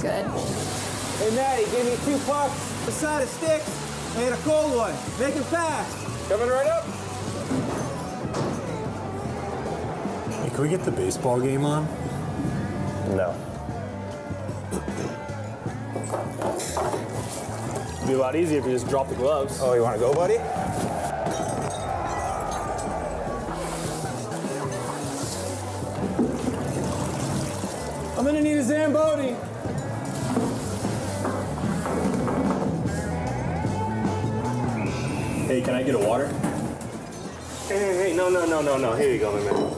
good. Hey, Maddie, give me two pucks, a side of sticks, and a cold one. Make it fast. Coming right up. Hey, can we get the baseball game on? No. It'd be a lot easier if you just drop the gloves. Oh, you want to go, buddy? Gonna need a Zamboni. Hey, can I get a water? Hey, hey, hey, no, no, no, no, no. Here you go, my man.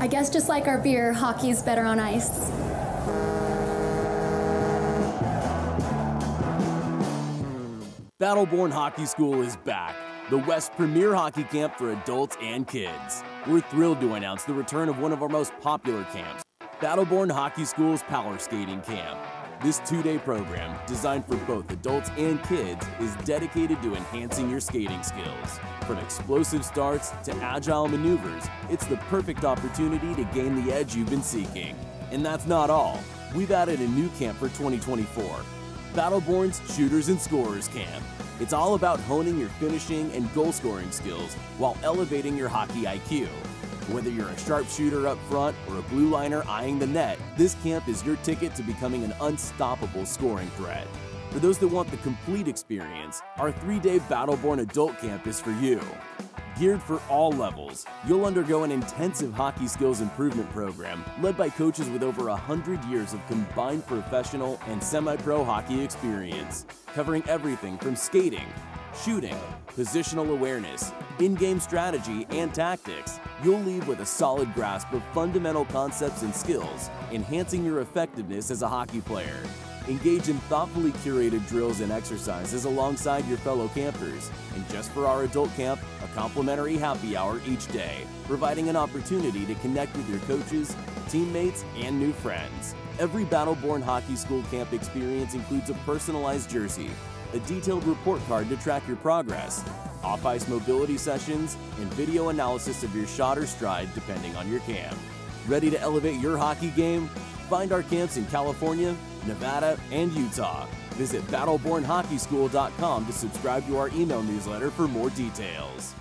I guess just like our beer, hockey's better on ice. Battleborn Hockey School is back, the West premier hockey camp for adults and kids. We're thrilled to announce the return of one of our most popular camps, Battleborn Hockey School's Power Skating Camp. This two day program, designed for both adults and kids, is dedicated to enhancing your skating skills. From explosive starts to agile maneuvers, it's the perfect opportunity to gain the edge you've been seeking. And that's not all. We've added a new camp for 2024 Battleborn's Shooters and Scorers Camp. It's all about honing your finishing and goal scoring skills while elevating your hockey IQ. Whether you're a sharpshooter up front or a blue liner eyeing the net, this camp is your ticket to becoming an unstoppable scoring threat. For those that want the complete experience, our three day Battleborn Adult Camp is for you. Geared for all levels, you'll undergo an intensive hockey skills improvement program led by coaches with over 100 years of combined professional and semi pro hockey experience, covering everything from skating, shooting, positional awareness, in game strategy, and tactics. You'll leave with a solid grasp of fundamental concepts and skills, enhancing your effectiveness as a hockey player. Engage in thoughtfully curated drills and exercises alongside your fellow campers. And just for our adult camp, a complimentary happy hour each day, providing an opportunity to connect with your coaches, teammates, and new friends. Every Battleborn Hockey School camp experience includes a personalized jersey, a detailed report card to track your progress, off ice mobility sessions, and video analysis of your shot or stride depending on your camp. Ready to elevate your hockey game? Find our camps in California, Nevada, and Utah. Visit battlebornhockeyschool.com to subscribe to our email newsletter for more details.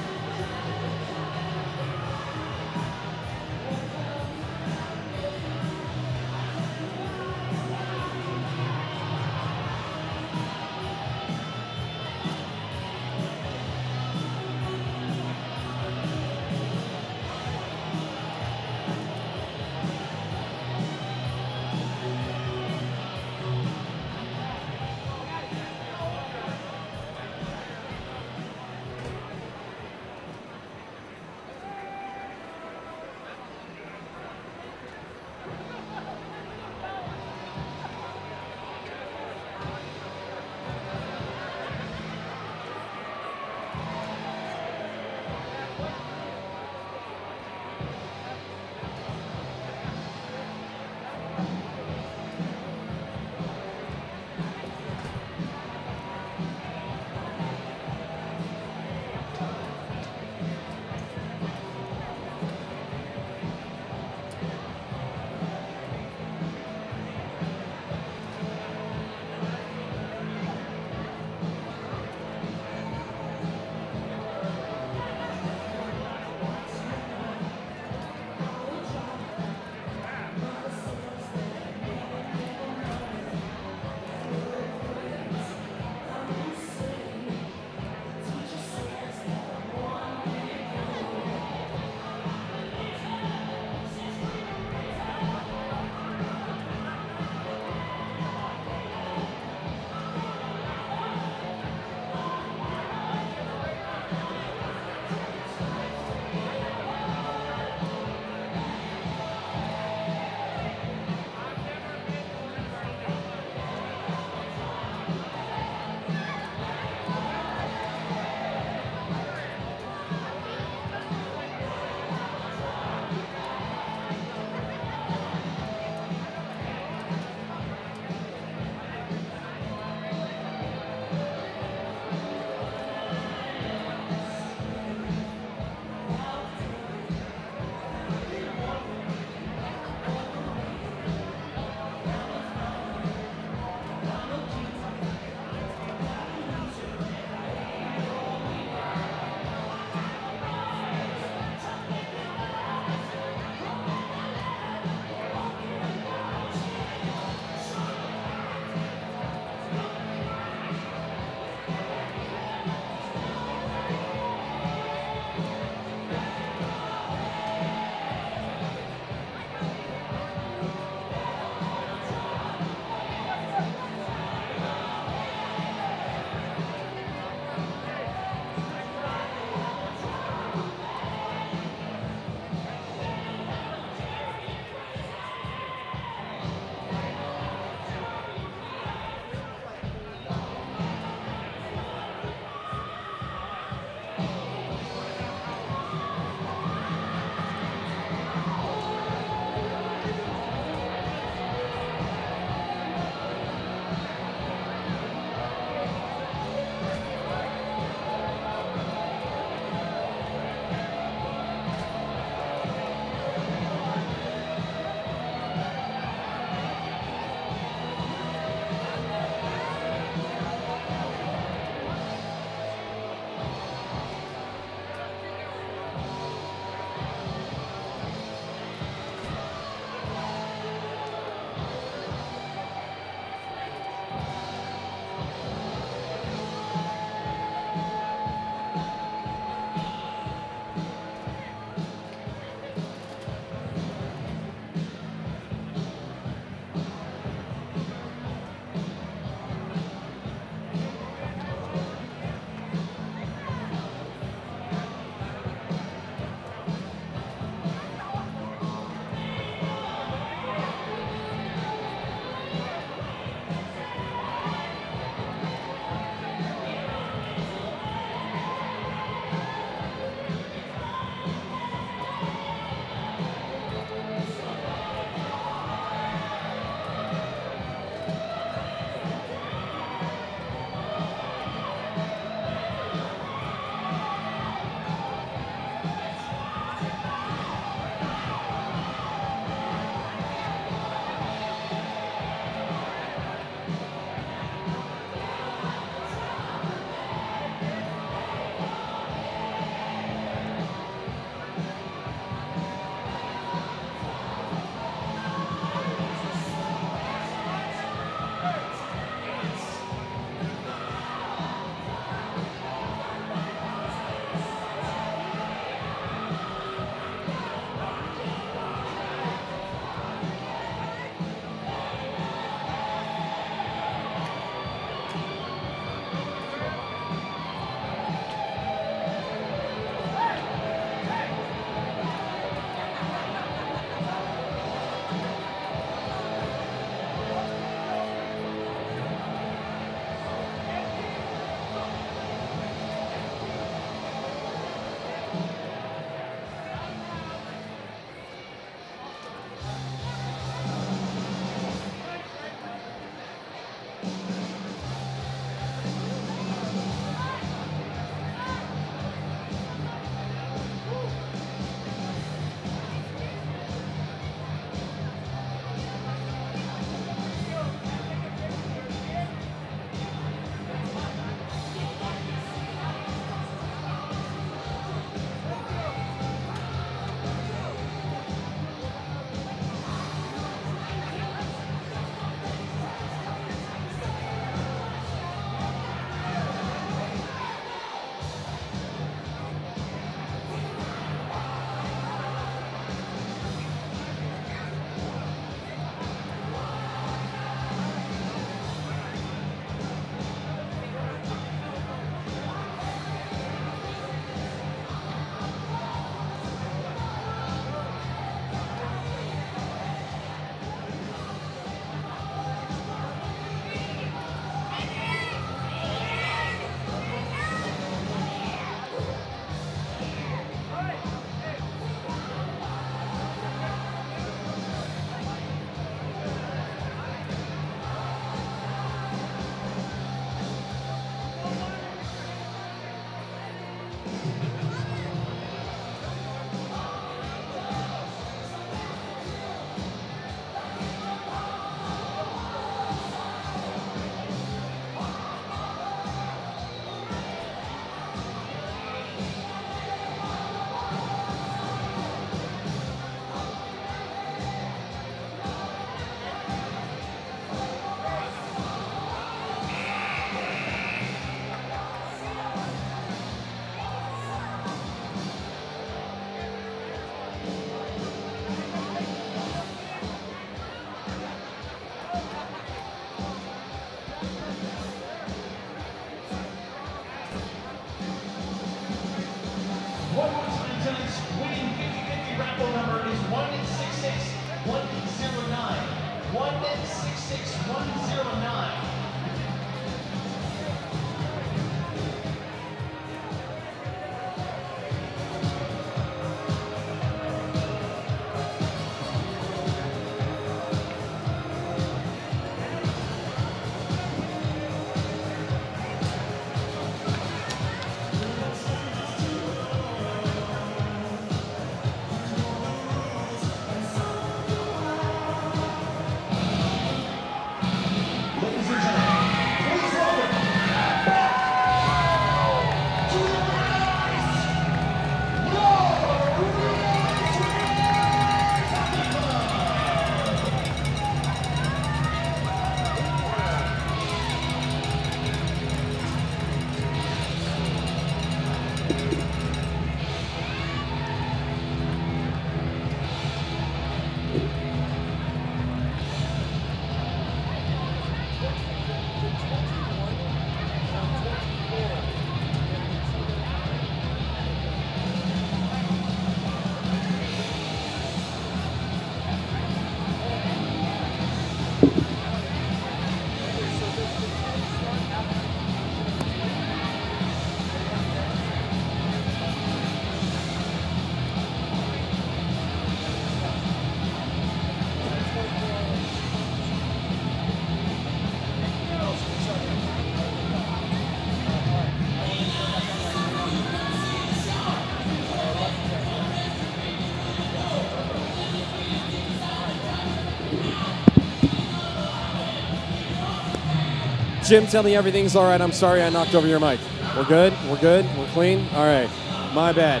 Jim, tell me everything's all right. I'm sorry I knocked over your mic. We're good? We're good? We're clean? All right. My bad.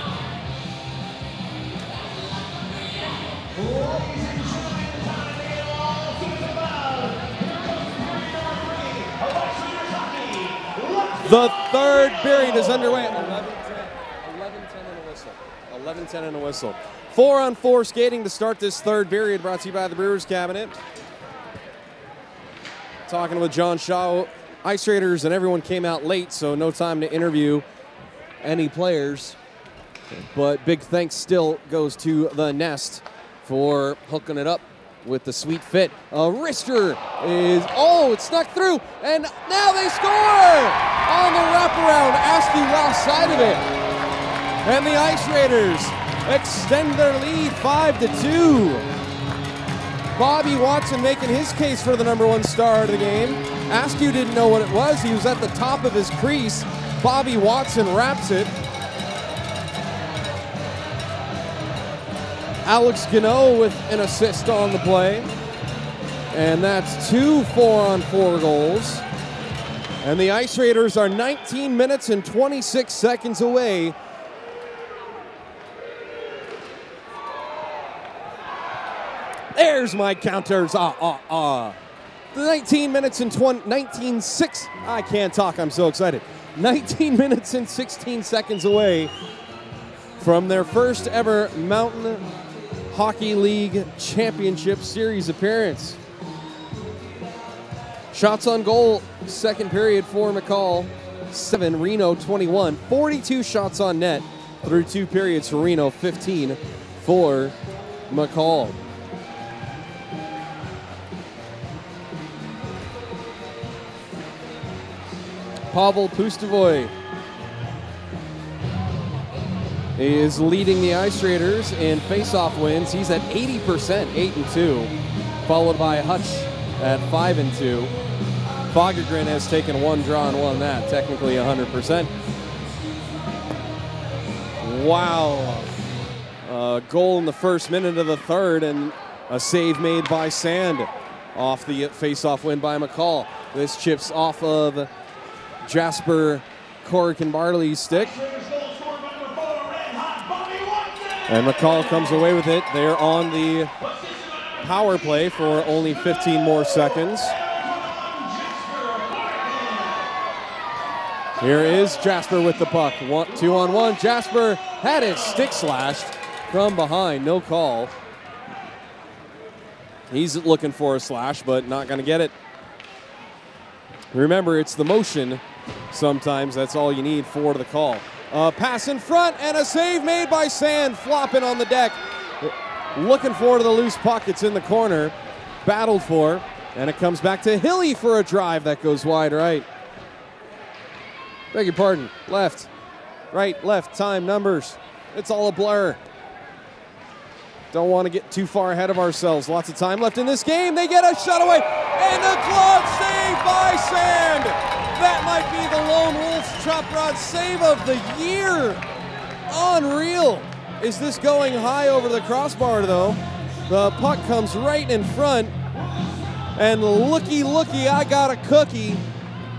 The third period is underway. 11 10 and a whistle. 11 10 and a whistle. Four on four skating to start this third period, brought to you by the Brewers Cabinet. Talking with John Shaw. Ice Raiders and everyone came out late, so no time to interview any players. But big thanks still goes to the Nest for hooking it up with the sweet fit. A wrister is, oh, it snuck through, and now they score on the wraparound. Askew lost sight of it. And the Ice Raiders extend their lead 5 to 2. Bobby Watson making his case for the number one star of the game. Askew didn't know what it was. He was at the top of his crease. Bobby Watson wraps it. Alex Gunnoe with an assist on the play. And that's two four on four goals. And the Ice Raiders are 19 minutes and 26 seconds away. There's my counters. Ah, ah, ah. 19 minutes and 20, 19, 6. I can't talk. I'm so excited. 19 minutes and 16 seconds away from their first ever Mountain Hockey League Championship Series appearance. Shots on goal, second period for McCall, 7, Reno 21. 42 shots on net through two periods for Reno, 15 for McCall. Pavel Pustovoy is leading the Ice Raiders in faceoff wins. He's at 80%, 8 and 2, followed by Hutch at 5 and 2. Fagergren has taken one draw and won that, technically 100%. Wow. A goal in the first minute of the third, and a save made by Sand off the faceoff win by McCall. This chips off of Jasper Korican-Barlay stick. And McCall comes away with it. They're on the power play for only 15 more seconds. Here is Jasper with the puck. One, two on one. Jasper had his stick slashed from behind. No call. He's looking for a slash, but not going to get it. Remember, it's the motion sometimes. That's all you need for the call. Uh, pass in front and a save made by Sand, flopping on the deck. looking for the loose puck. It's in the corner, battled for, and it comes back to Hilly for a drive that goes wide right. Beg your pardon. Left, right, left, time, numbers. It's all a blur. Don't want to get too far ahead of ourselves. Lots of time left in this game. They get a shot away, and a glove save by Sand. That might be the Lone Wolf's Chop Rodz save of the year. Unreal. Is this going high over the crossbar, though? The puck comes right in front. And looky, looky, I got a cookie.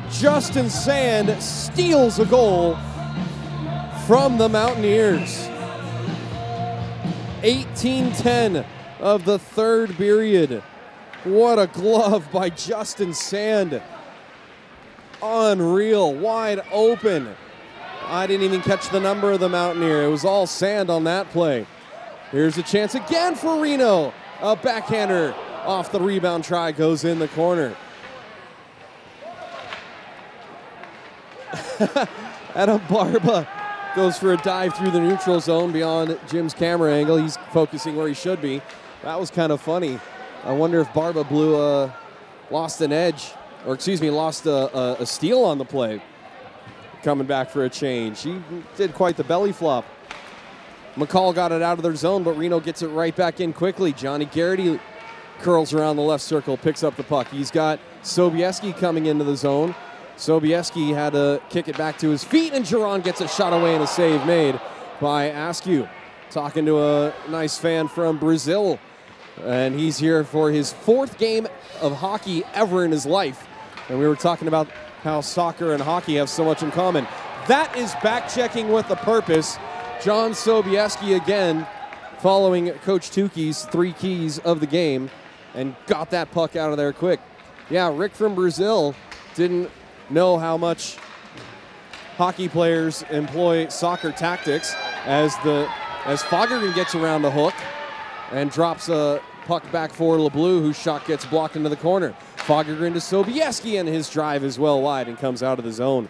Justin Sand steals a goal from the Mountaineers. 18-10 of the third period. What a glove by Justin Sand. Unreal, wide open. I didn't even catch the number of the Mountaineer. It was all Sand on that play. Here's a chance again for Reno. A backhander off the rebound try goes in the corner. Adam Barba goes for a dive through the neutral zone beyond Jim's camera angle. He's focusing where he should be. That was kind of funny. I wonder if Barba blew a, lost an edge, or excuse me, lost a, a, a steal on the play. Coming back for a change. He did quite the belly flop. McCall got it out of their zone, but Reno gets it right back in quickly. Johnny Garrity curls around the left circle, picks up the puck. He's got Sobieski coming into the zone. Sobieski had to kick it back to his feet, and Giron gets a shot away and a save made by Askew. Talking to a nice fan from Brazil, and he's here for his fourth game of hockey ever in his life. And we were talking about how soccer and hockey have so much in common. That is back checking with a purpose. John Sobieski again, following Coach Tukey's three keys of the game, and got that puck out of there quick. Yeah, Rick from Brazil didn't know how much hockey players employ soccer tactics as the as Fogerty gets around the hook and drops a puck back for LeBlue, whose shot gets blocked into the corner. Fogerty to Sobieski, and his drive is well wide and comes out of the zone.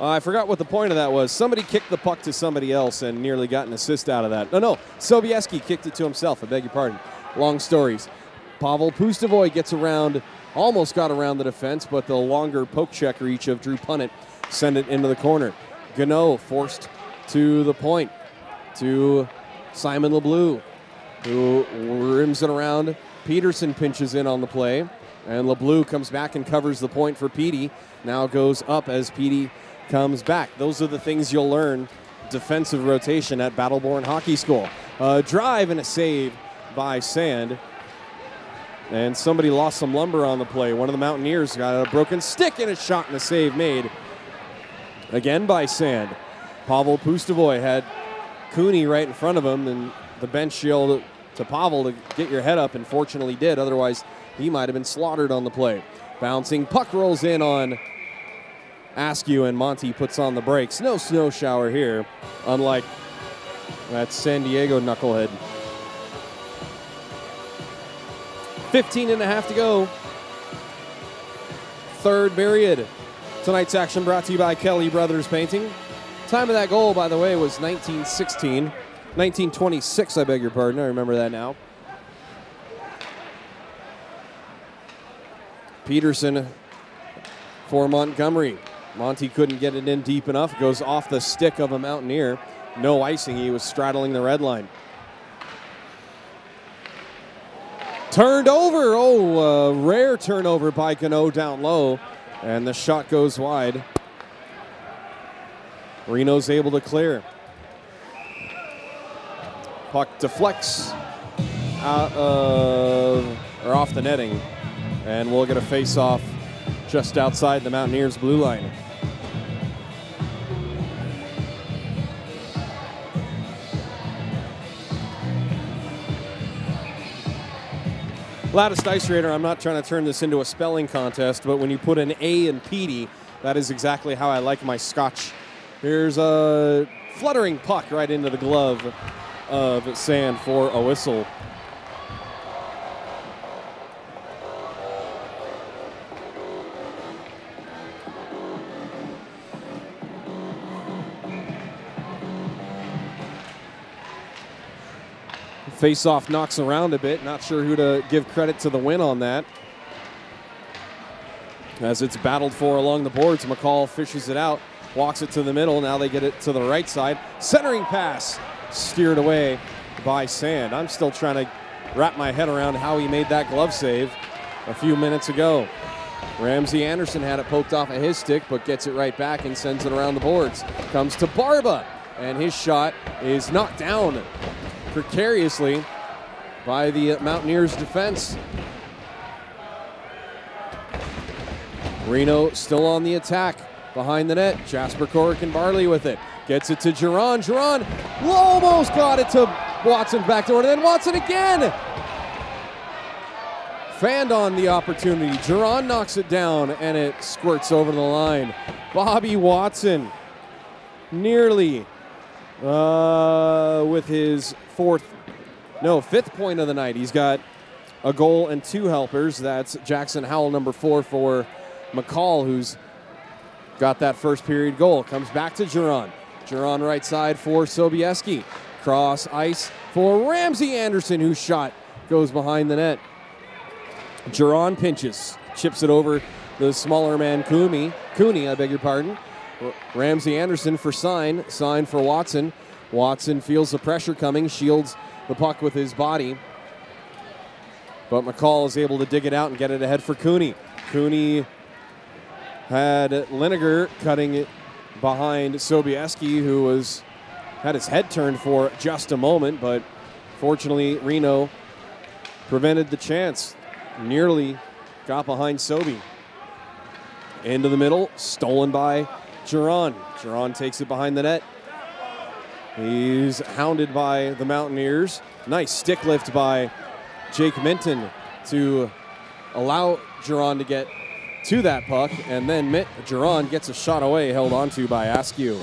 Uh, I forgot what the point of that was. Somebody kicked the puck to somebody else and nearly got an assist out of that. No, no, Sobieski kicked it to himself. I beg your pardon. Long stories. Pavel Pustovoy gets around, almost got around the defense, but the longer poke check reach of Drew Punnett sent it into the corner. Gunnoe forced to the point to Simon LeBlue, who rims it around. Peterson pinches in on the play, and LeBlue comes back and covers the point for Petey. Now goes up as Petey comes back. Those are the things you'll learn defensive rotation at Battleborn Hockey School. A drive and a save by Sand. And somebody lost some lumber on the play. One of the Mountaineers got a broken stick and a shot and a save made. Again by Sand. Pavel Pustovoy had Cooney right in front of him, and the bench yelled to Pavel to get your head up, and fortunately did. Otherwise, he might have been slaughtered on the play. Bouncing puck rolls in on Askew, and Monty puts on the brakes. No snow shower here, unlike that San Diego knucklehead. 15 and a half to go. Third period. Tonight's action brought to you by Kelly Brothers Painting. Time of that goal, by the way, was 1916. 1926, I beg your pardon. I remember that now. Peterson for Montgomery. Monty couldn't get it in deep enough. Goes off the stick of a Mountaineer. No icing. He was straddling the red line. Turned over. Oh, rare turnover by Gunnoe down low. And the shot goes wide. Reno's able to clear. Puck deflects out of or off the netting, and we'll get a face-off just outside the Mountaineers' blue line. Loudest Ice Raider, I'm not trying to turn this into a spelling contest, but when you put an A in Petey, that is exactly how I like my scotch. Here's a fluttering puck right into the glove of Sand for a whistle. Face off knocks around a bit. Not sure who to give credit to the win on that. As it's battled for along the boards, McCall fishes it out, walks it to the middle. Now they get it to the right side. Centering pass steered away by Sand. I'm still trying to wrap my head around how he made that glove save a few minutes ago. Ramsey Anderson had it poked off of his stick, but gets it right back and sends it around the boards. Comes to Barba, and his shot is knocked down precariously by the Mountaineers defense. Reno still on the attack behind the net. Jasper Korican-Barlay with it. Gets it to Geron. Geron almost got it to Watson back backdoor, and then Watson again. Fanned on the opportunity. Geron knocks it down, and it squirts over the line. Bobby Watson nearly uh, with his fourth, no, fifth point of the night. He's got a goal and two helpers. That's Jackson Howell, number four for McCall, who's got that first period goal. Comes back to Geron. Geron right side for Sobieski. Cross ice for Ramsey Anderson, whose shot goes behind the net. Geron pinches, chips it over the smaller man Cooney. Cooney, I beg your pardon. Ramsey Anderson for sign, sign for Watson. Watson feels the pressure coming, shields the puck with his body. But McCall is able to dig it out and get it ahead for Cooney. Cooney had Liniger cutting it behind Sobieski, who was had his head turned for just a moment, but fortunately Reno prevented the chance. Nearly got behind Sobe. Into the middle, stolen by Geron. Geron takes it behind the net. He's hounded by the Mountaineers. Nice stick lift by Jake Minton to allow Geron to get to that puck, and then Geron gets a shot away, held onto by Askew.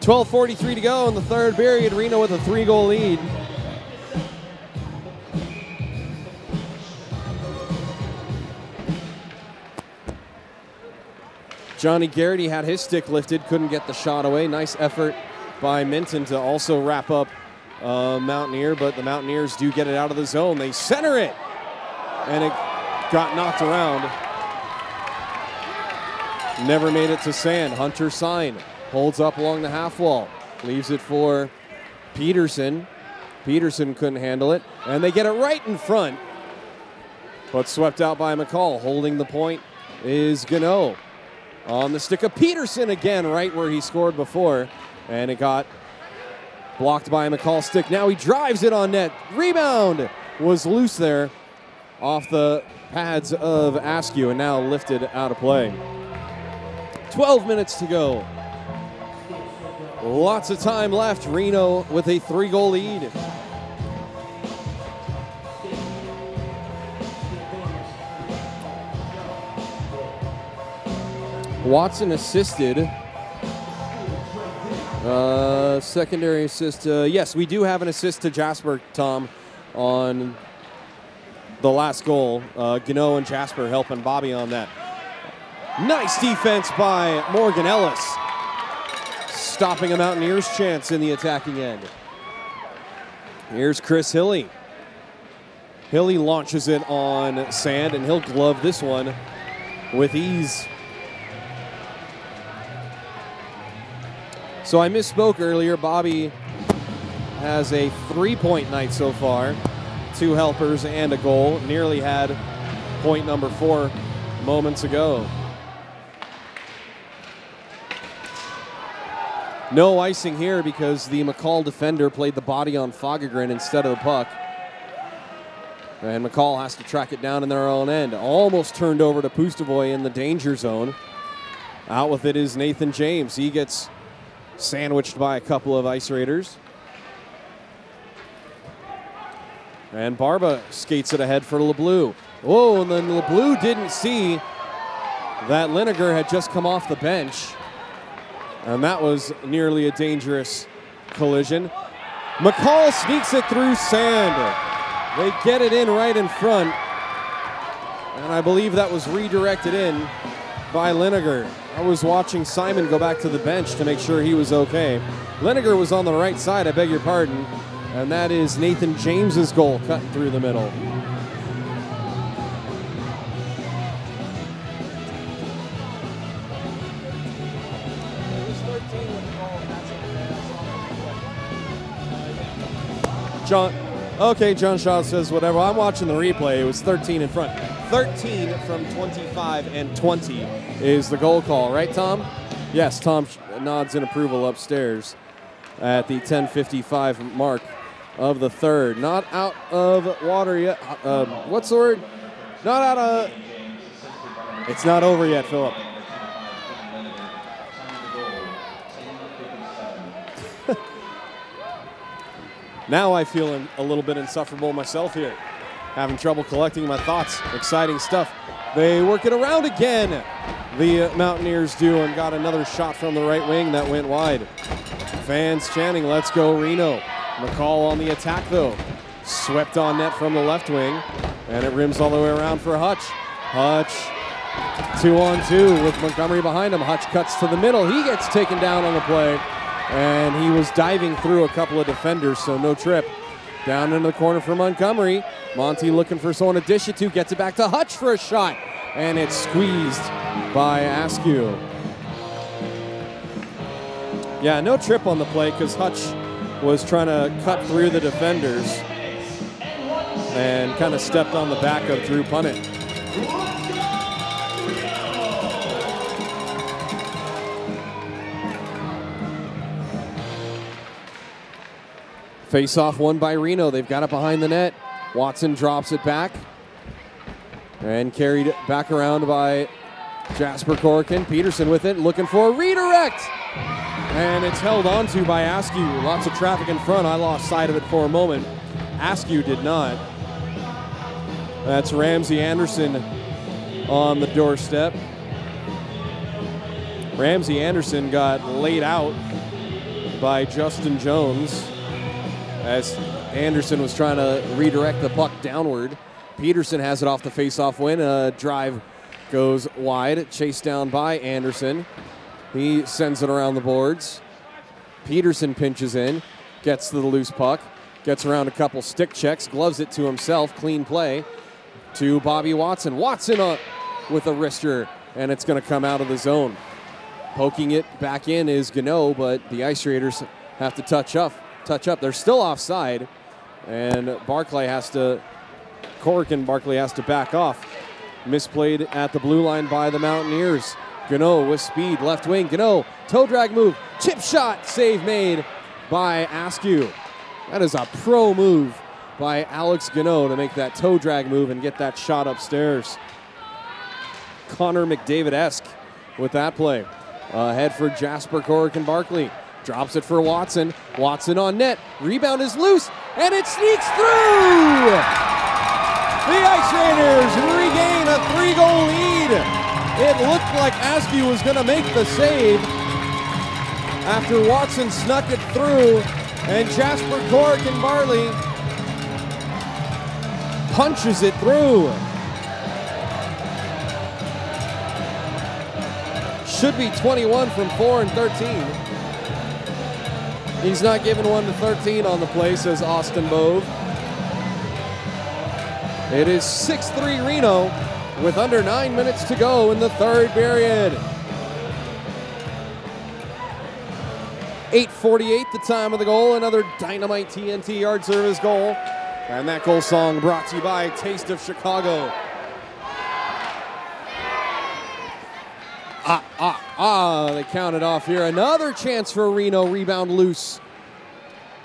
Twelve forty-three to go in the third period. Reno with a three-goal lead. Johnny Garrity had his stick lifted, couldn't get the shot away. Nice effort by Minton to also wrap up uh, Mountaineer, but the Mountaineers do get it out of the zone. They center it, and it got knocked around. Never made it to Sand. Hunter sign holds up along the half wall, leaves it for Peterson. Peterson couldn't handle it, and they get it right in front, but swept out by McCall. Holding the point is Gunnoe on the stick of Peterson again, right where he scored before, and it got blocked by McCall stick. Now he drives it on net. Rebound was loose there off the pads of Askew and now lifted out of play. 12 minutes to go. Lots of time left. Reno with a three goal lead. Watson assisted. Uh, secondary assist. Uh, yes, we do have an assist to Jasper, Tom, on the last goal. Uh, Gunnoe and Jasper helping Bobby on that. Nice defense by Morgan Ellis, stopping a Mountaineers chance in the attacking end. Here's Chris Hilly. Hilly launches it on Sand, and he'll glove this one with ease. So I misspoke earlier. Bobby has a three point night so far, two helpers and a goal. Nearly had point number four moments ago. No icing here because the McCall defender played the body on Fagergren instead of the puck. And McCall has to track it down in their own end. Almost turned over to Pustovoy in the danger zone. Out with it is Nathan James. He gets sandwiched by a couple of Ice Raiders. And Barba skates it ahead for LeBlue. Oh, and then LeBlue didn't see that Liniger had just come off the bench. And that was nearly a dangerous collision. McCall sneaks it through Sand. They get it in right in front. And I believe that was redirected in by Liniger. I was watching Simon go back to the bench to make sure he was okay. Liniger was on the right side, I beg your pardon. And that is Nathan James's goal cut through the middle. John, okay, John Shaw says whatever. I'm watching the replay. It was 13 in front. 13 from 25 and 20 is the goal call, right, Tom? Yes, Tom nods in approval upstairs at the 10:55 mark of the third. Not out of water yet. Uh, what's the word? Not out of. It's not over yet, Philip. Now I feel a little bit insufferable myself here. Having trouble collecting my thoughts. Exciting stuff. They work it around again. The Mountaineers do and got another shot from the right wing that went wide. Fans chanting, let's go Reno. McCall on the attack though. Swept on net from the left wing. And it rims all the way around for Hutch. Hutch two on two with Montgomery behind him. Hutch cuts to the middle. He gets taken down on the play and he was diving through a couple of defenders, so no trip. Down into the corner for Montgomery. Monty looking for someone to dish it to, gets it back to Hutch for a shot, and it's squeezed by Askew. Yeah, no trip on the play because Hutch was trying to cut through the defenders and kind of stepped on the back of Drew Punnett. Face off won by Reno. They've got it behind the net. Watson drops it back and carried back around by Jasper Korican. Peterson with it, looking for a redirect. And it's held onto by Askew. Lots of traffic in front. I lost sight of it for a moment. Askew did not. That's Ramsey Anderson on the doorstep. Ramsey Anderson got laid out by Justin Jones as Anderson was trying to redirect the puck downward. Peterson has it off the faceoff win. A drive goes wide, chased down by Anderson. He sends it around the boards. Peterson pinches in, gets to the loose puck, gets around a couple stick checks, gloves it to himself. Clean play to Bobby Watson. Watson uh, with a wrister, and it's going to come out of the zone. Poking it back in is Gunnoe, but the Ice Raiders have to touch up. Touch up. They're still offside, and Barlay has to. Korican-Barlay has to back off. Misplayed at the blue line by the Mountaineers. Gunnoe with speed, left wing. Gunnoe toe drag move, chip shot, save made by Askew. That is a pro move by Alex Gunnoe to make that toe drag move and get that shot upstairs. Connor McDavid esque with that play. Ahead for Jasper Korican-Barlay. Drops it for Watson. Watson on net. Rebound is loose, and it sneaks through! The Ice Raiders regain a three goal lead. It looked like Askew was going to make the save after Watson snuck it through, and Jasper Korican-Barlay punches it through. Should be 21 from 4 and 13. He's not giving one to 13 on the play, says Austin Bove. It is 6 3 Reno with under nine minutes to go in the third period. 8.48 the time of the goal. Another dynamite TNT yard service goal. And that goal song brought to you by Taste of Chicago. Ah, ah, ah, they counted off here. Another chance for Reno. Rebound loose.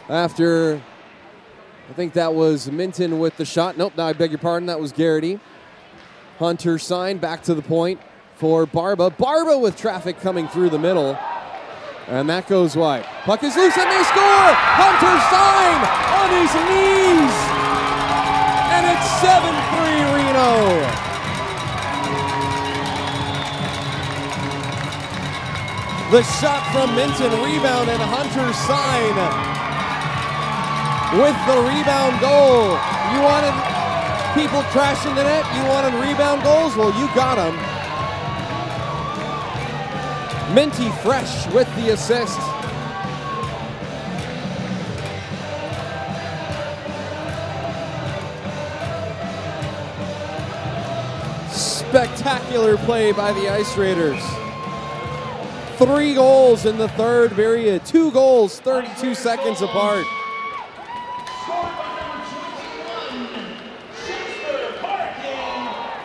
After, I think that was Minton with the shot. Nope, no, I beg your pardon. That was Garrity. Hunter sign back to the point for Barba. Barba with traffic coming through the middle. And that goes wide. Puck is loose and they score! Hunter sign on his knees! And it's 7 3 Reno. The shot from Minton, rebound, and Hunter sign with the rebound goal. You wanted people crashing the net? You wanted rebound goals? Well, you got them. Minty Fresh with the assist. Spectacular play by the Ice Raiders. Three goals in the third period. Two goals, 32 seconds apart.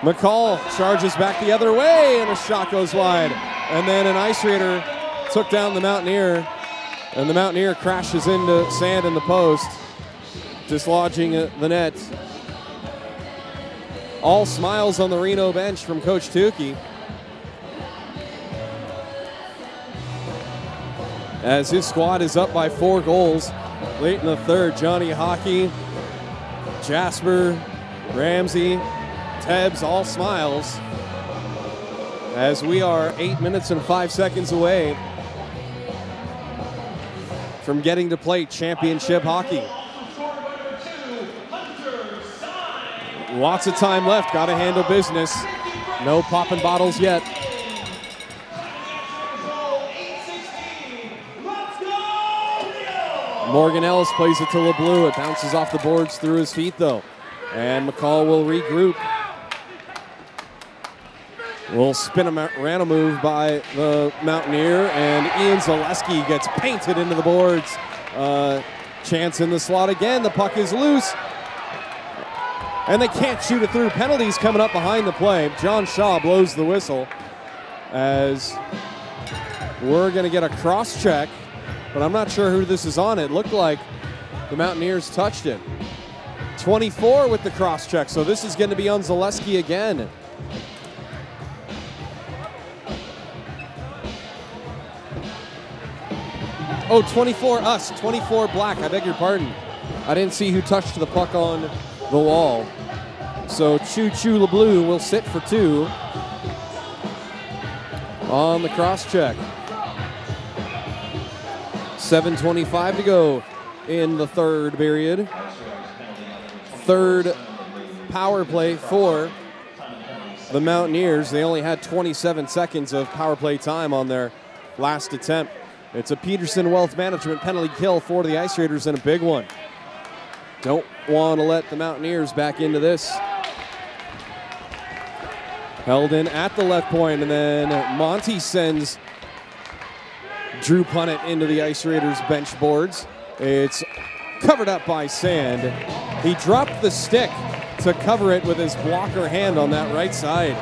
McCall charges back the other way, and a shot goes wide. And then an Ice Raider took down the Mountaineer, and the Mountaineer crashes into Sand in the post, dislodging the net. All smiles on the Reno bench from Coach Tukey. As his squad is up by four goals late in the third, Johnny Hockey, Jasper, Ramsey, Tebbs, all smiles. As we are eight minutes and five seconds away from getting to play championship hockey. Lots of time left. Got to handle business. No popping bottles yet. Morgan Ellis plays it to LeBlue. It bounces off the boards through his feet, though. And McCall will regroup. Will spin a Rana move by the Mountaineer, and Ian Zaleski gets painted into the boards. Uh, chance in the slot again. The puck is loose. And they can't shoot it through. Penalties coming up behind the play. John Shaw blows the whistle as we're going to get a cross check, but I'm not sure who this is on. It looked like the Mountaineers touched it. 24 with the cross check, so this is going to be on Zaleski again. Oh, 24 us, 24 black. I beg your pardon. I didn't see who touched the puck on the wall. So Choo Choo LeBlue will sit for two on the cross check. 7.25 to go in the third period. Third power play for the Mountaineers. They only had 27 seconds of power play time on their last attempt. It's a Peterson Wealth Management penalty kill for the Ice Raiders and a big one. Don't want to let the Mountaineers back into this. Held in at the left point, and then Monty sends Drew Punnett into the Ice Raiders bench boards. It's covered up by Sand. He dropped the stick to cover it with his blocker hand on that right side.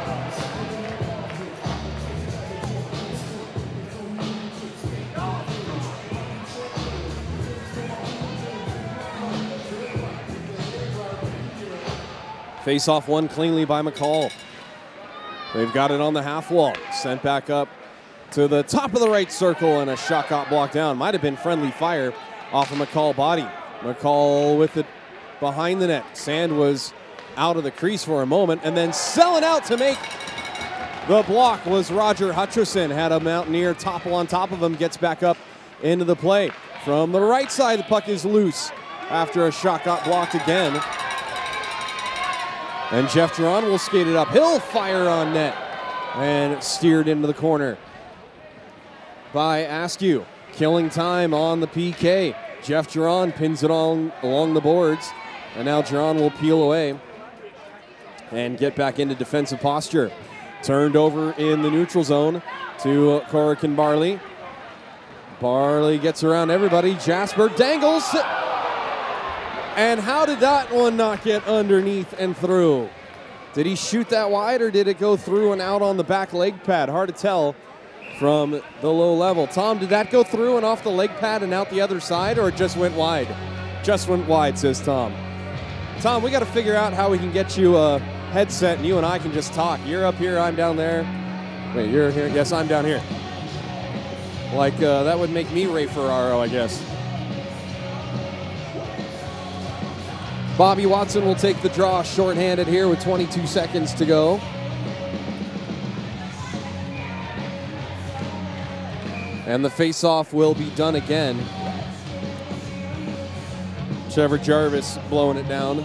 Face off one cleanly by McCall. They've got it on the half wall. Sent back up to the top of the right circle, and a shot got blocked down. Might have been friendly fire off of McCall body. McCall with it behind the net. Sand was out of the crease for a moment, and then selling out to make the block was Roger Hutcherson. Had a Mountaineer topple on top of him, gets back up into the play. From the right side, the puck is loose after a shot got blocked again. And Jeff Duran will skate it up. He'll fire on net and steered into the corner by Askew. Killing time on the PK. Jeff Geron pins it on along the boards. And now Geron will peel away and get back into defensive posture. Turned over in the neutral zone to Corican Barley. Barlay gets around everybody. Jasper dangles. And how did that one not get underneath and through? Did he shoot that wide or did it go through and out on the back leg pad? Hard to tell from the low level. Tom, did that go through and off the leg pad and out the other side or it just went wide? Just went wide, says Tom. Tom, we got to figure out how we can get you a headset and you and I can just talk. You're up here, I'm down there. Wait, you're here? Yes, I'm down here. Like, uh, that would make me Ray Ferraro, I guess. Bobby Watson will take the draw shorthanded here with 22 seconds to go. And the face-off will be done again. Trevor Jarvis blowing it down.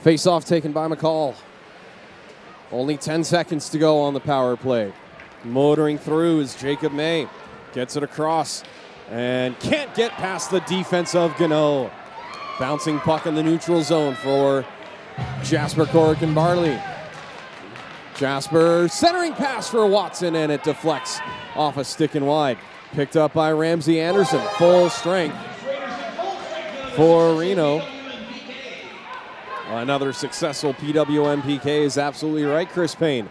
Face off taken by McCall. Only 10 seconds to go on the power play. Motoring through is Jacob May. Gets it across and can't get past the defense of Gunnoe. Bouncing puck in the neutral zone for Jasper Korican-Barlay. Jasper centering pass for Watson and it deflects off a stick and wide. Picked up by Ramsey Anderson. Full strength for Reno. Another successful PWMPK is absolutely right, Chris Payne.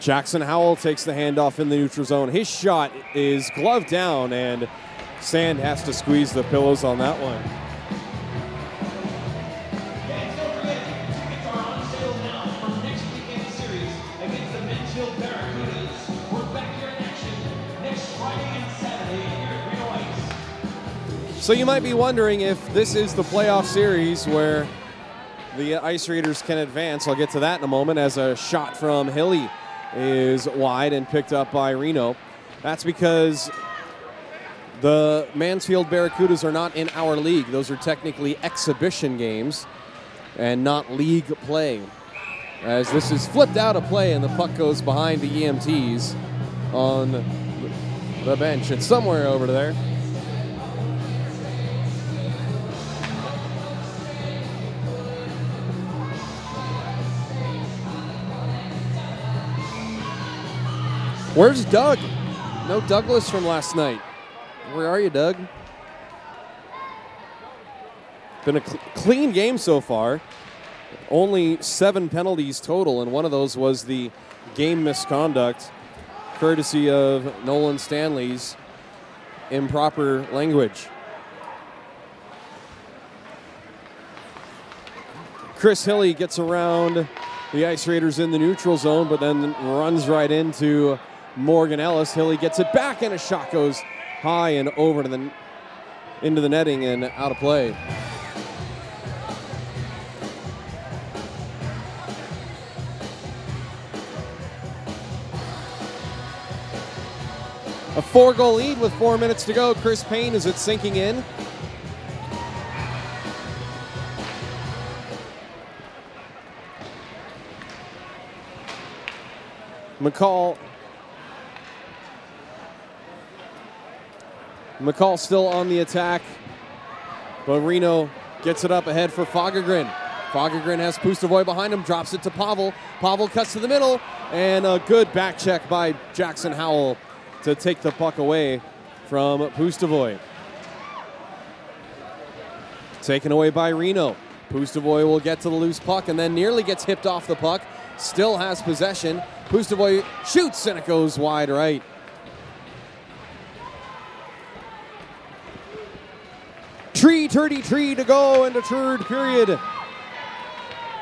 Jackson Howell takes the handoff in the neutral zone. His shot is gloved down, and Sand has to squeeze the pillows on that one. So you might be wondering if this is the playoff series where the Ice Raiders can advance. I'll get to that in a moment as a shot from Hilly is wide and picked up by Reno. That's because the Mansfield Barracudas are not in our league. Those are technically exhibition games and not league play. As this is flipped out of play and the puck goes behind the EMTs on the bench. It's somewhere over there. Where's Doug? No Douglas from last night. Where are you, Doug? Been a cl- clean game so far. Only seven penalties total, and one of those was the game misconduct, courtesy of Nolan Stanley's improper language. Chris Hilly gets around the Ice Raiders in the neutral zone, but then runs right into Morgan Ellis. Hilly gets it back, and a shot goes high and over to the into the netting and out of play. A four goal lead with four minutes to go. Chris Payne is it sinking in? McCall. McCall still on the attack, but Reno gets it up ahead for Fagergren. Fagergren has Pustovoy behind him, drops it to Pavel. Pavel cuts to the middle, and a good back check by Jackson Howell to take the puck away from Pustovoy. Taken away by Reno. Pustovoy will get to the loose puck and then nearly gets hipped off the puck. Still has possession. Pustovoy shoots and it goes wide right. Tree, turdy, tree to go in the third period.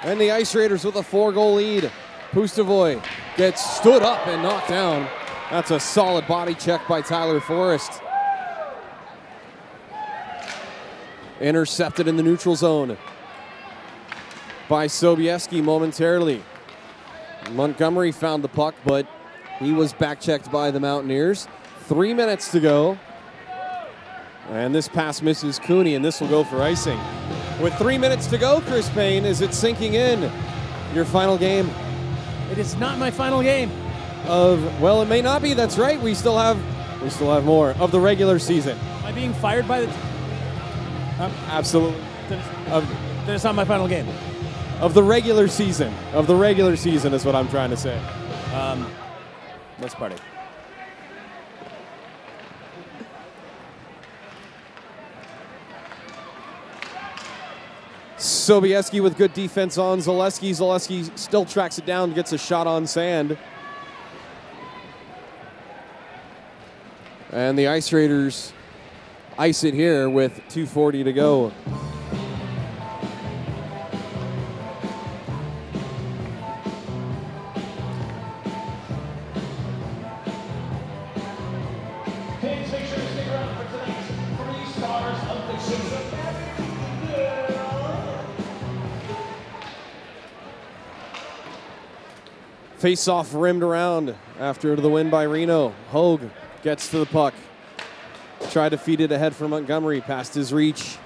And the Ice Raiders with a four goal lead. Pustovoy gets stood up and knocked down. That's a solid body check by Tyler Forrest. Intercepted in the neutral zone by Sobieski momentarily. Montgomery found the puck, but he was back checked by the Mountaineers. Three minutes to go. And this pass misses Cooney, and this will go for icing. With three minutes to go, Chris Payne, is it sinking in? Your final game It is not my final game. of well, it may not be. That's right. We still have we still have more of the regular season. Am I being fired by the? Absolutely. Then it's, Of then it's not my final game. of the regular season. Of the regular season is what I'm trying to say. Um, let's party. Sobieski with good defense on Zaleski. Zaleski still tracks it down, gets a shot on Sand. And the Ice Raiders ice it here with 2.40 to go. Face off rimmed around after the win by Reno. Hogue gets to the puck. Tried to feed it ahead for Montgomery, past his reach.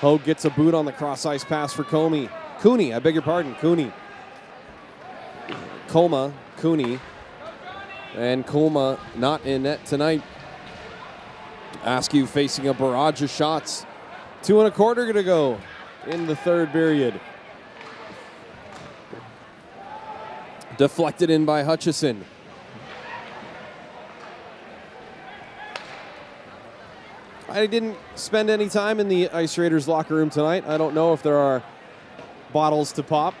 Hogue gets a boot on the cross ice pass for Comey. Cooney, I beg your pardon, Cooney. Coma, Cooney, and Coma not in net tonight. Askew facing a barrage of shots. Two and a quarter gonna go in the third period. Deflected in by Hutchison. I didn't spend any time in the Ice Raiders locker room tonight. I don't know if there are bottles to pop.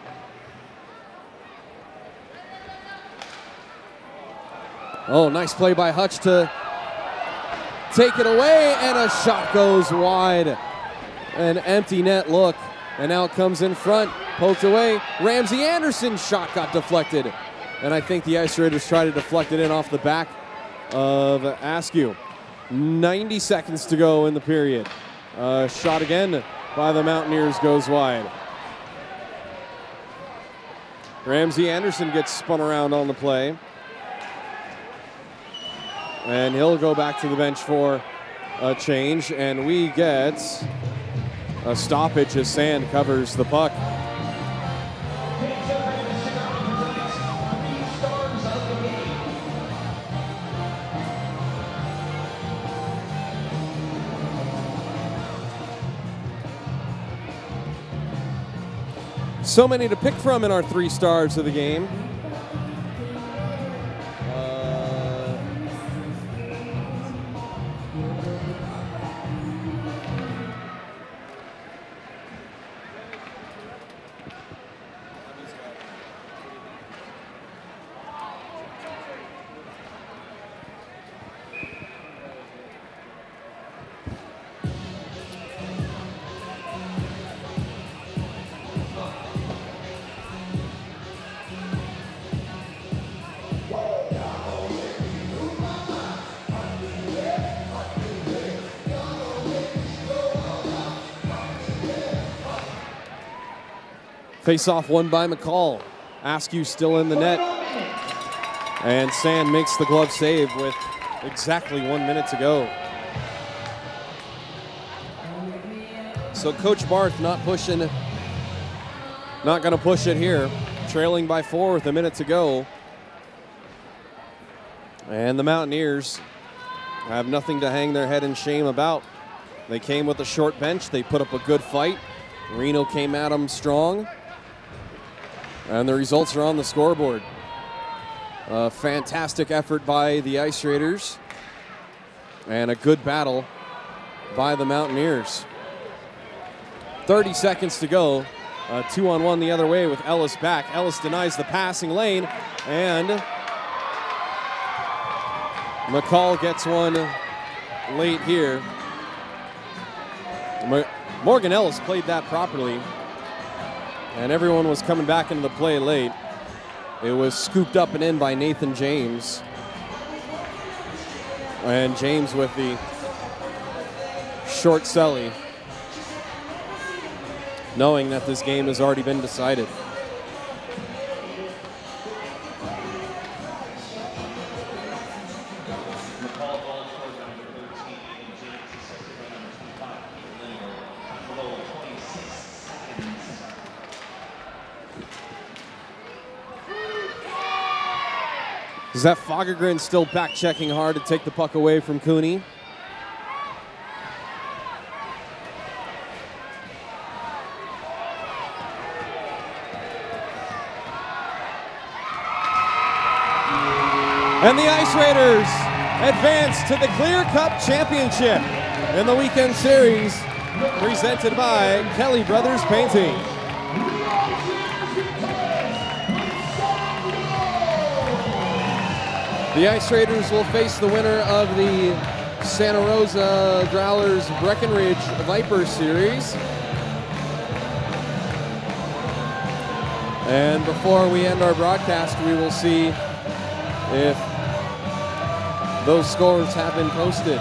Oh, nice play by Hutch to take it away, and a shot goes wide. An empty net look, and now it comes in front, poked away. Ramsey Anderson's shot got deflected, and I think the Ice Raiders try to deflect it in off the back of Askew. 90 seconds to go in the period. Uh, shot again by the Mountaineers goes wide. Ramsey Anderson gets spun around on the play. And he'll go back to the bench for a change. And we get a stoppage as Sand covers the puck. So many to pick from in our three stars of the game. Face off won by McCall. Askew still in the net. And Sand makes the glove save with exactly one minute to go. So Coach Barth not pushing, not going to push it here. Trailing by four with a minute to go. And the Mountaineers have nothing to hang their head in shame about. They came with a short bench. They put up a good fight. Reno came at them strong. And the results are on the scoreboard. A fantastic effort by the Ice Raiders. And a good battle by the Mountaineers. 30 seconds to go. Two on one the other way with Ellis back. Ellis denies the passing lane. And McCall gets one late here. Morgan Ellis played that properly and everyone was coming back into the play late. It was scooped up and in by Nathan James. And James with the short celly, knowing that this game has already been decided. That Fagergren still back checking hard to take the puck away from Cooney? And the Ice Raiders advance to the Clear Cup Championship in the weekend series presented by Kelly Brothers Painting. The Ice Raiders will face the winner of the Santa Rosa Growlers Breckenridge Viper Series. And before we end our broadcast, we will see if those scores have been posted.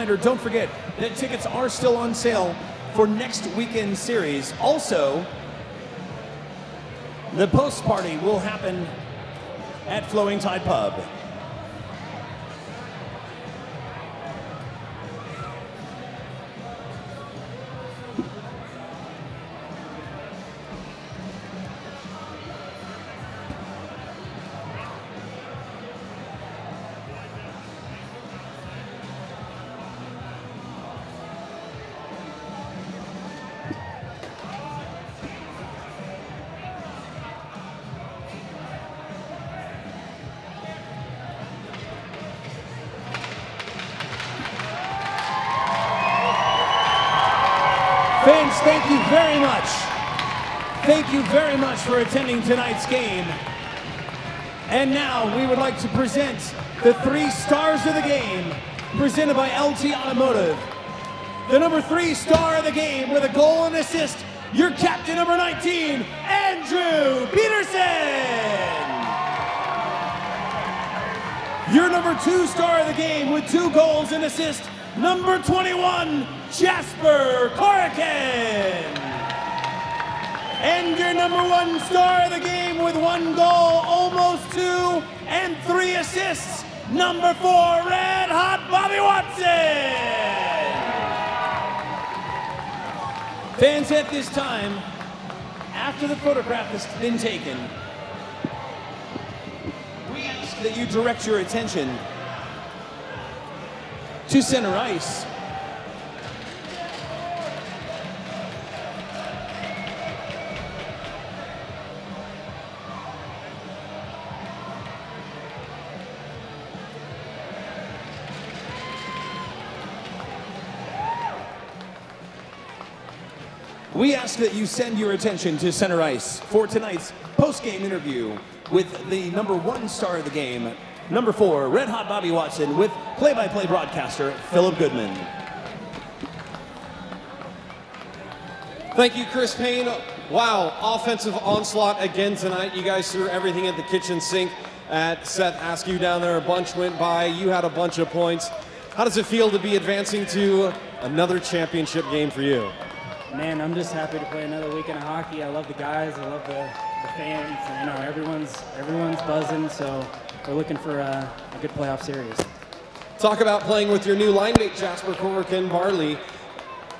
Reminder, don't forget that tickets are still on sale for next weekend series. Also, the post party will happen at Flowing Tide Pub. Attending tonight's game. And now we would like to present the three stars of the game, presented by LT Automotive. The number three star of the game with a goal and assist, your captain number 19, Andrew Peterson. Your number two star of the game with two goals and assist, number 21, Jasper Korican. And your number one star of the game with one goal, almost two, and three assists, number four, Red Hot Bobby Watson. Fans, at this time, after the photograph has been taken, we ask that you direct your attention to center ice. We ask that you send your attention to center ice for tonight's post-game interview with the number one star of the game, number four, Red Hot Bobby Watson, with play-by-play broadcaster Philip Goodman. Thank you, Chris Payne. Wow, offensive onslaught again tonight. You guys threw everything at the kitchen sink at Seth Askew down there. A bunch went by. You had a bunch of points. How does it feel to be advancing to another championship game for you? Man, I'm just happy to play another weekend of hockey. I love the guys. I love the, the fans. And, you know, everyone's everyone's buzzing. So we're looking for a, a good playoff series. Talk about playing with your new line mate, Jasper Korican-Barlay.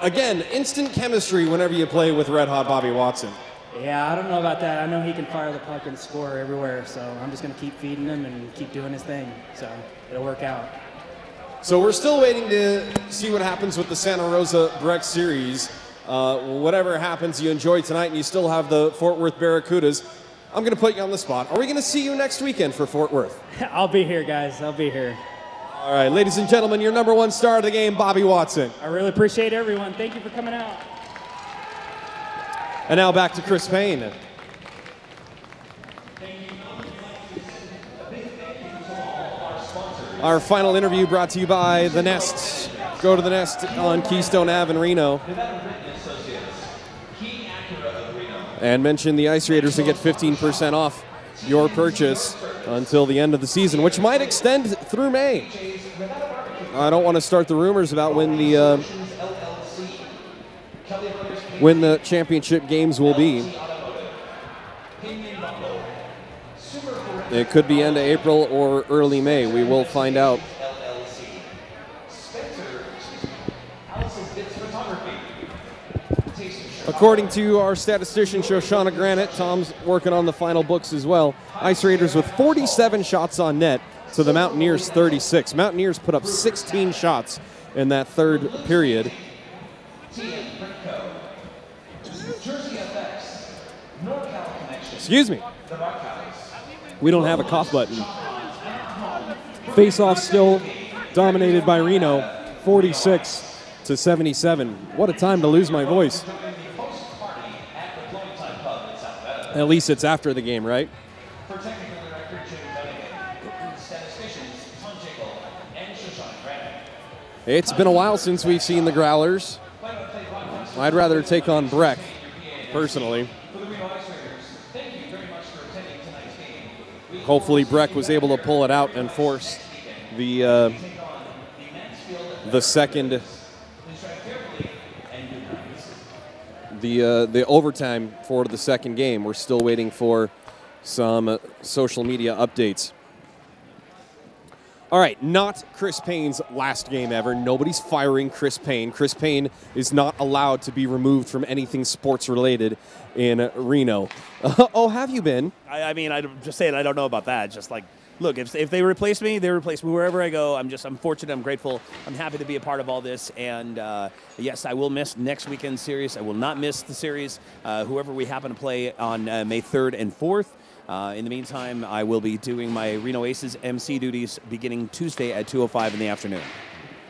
Again, instant chemistry whenever you play with Red Hot Bobby Watson. Yeah, I don't know about that. I know he can fire the puck and score everywhere. So I'm just going to keep feeding him and keep doing his thing. So it'll work out. So we're still waiting to see what happens with the Santa Rosa Breck series. Uh, whatever happens, you enjoy tonight, and you still have the Fort Worth Barracudas. I'm going to put you on the spot. Are we going to see you next weekend for Fort Worth? I'll be here, guys. I'll be here. All right, ladies and gentlemen, your number one star of the game, Bobby Watson. I really appreciate everyone. Thank you for coming out. And now back to Chris Payne. Our final interview brought to you by The Nest. Go to The Nest on Keystone Ave in Reno. And mention the Ice Raiders to get 15% off your purchase until the end of the season, which might extend through May. I don't want to start the rumors about when the uh, when the championship games will be. It could be end of April or early May. We will find out. According to our statistician Shoshana Granite, Tom's working on the final books as well. Ice Raiders with 47 shots on net to the Mountaineers 36. Mountaineers put up 16 shots in that third period. Excuse me. We don't have a cough button. Face off still dominated by Reno, 46 to 77. What a time to lose my voice. At least it's after the game, right? It's been a while since we've seen the Growlers. I'd rather take on Breck, personally. Hopefully, Breck was able to pull it out and force the uh, the second the uh, the overtime for the second game. We're still waiting for some uh, social media updates. All right, not Chris Payne's last game ever. Nobody's firing Chris Payne. Chris Payne is not allowed to be removed from anything sports related in Reno. oh, have you been? I, I mean, I'm just saying, I don't know about that. Just like, look, if, if they replace me, they replace me wherever I go. I'm just, I'm fortunate, I'm grateful, I'm happy to be a part of all this. And uh, yes, I will miss next weekend's series. I will not miss the series. Uh, whoever we happen to play on uh, May 3rd and 4th. Uh, in the meantime, I will be doing my Reno Aces MC duties beginning Tuesday at 2:05 in the afternoon.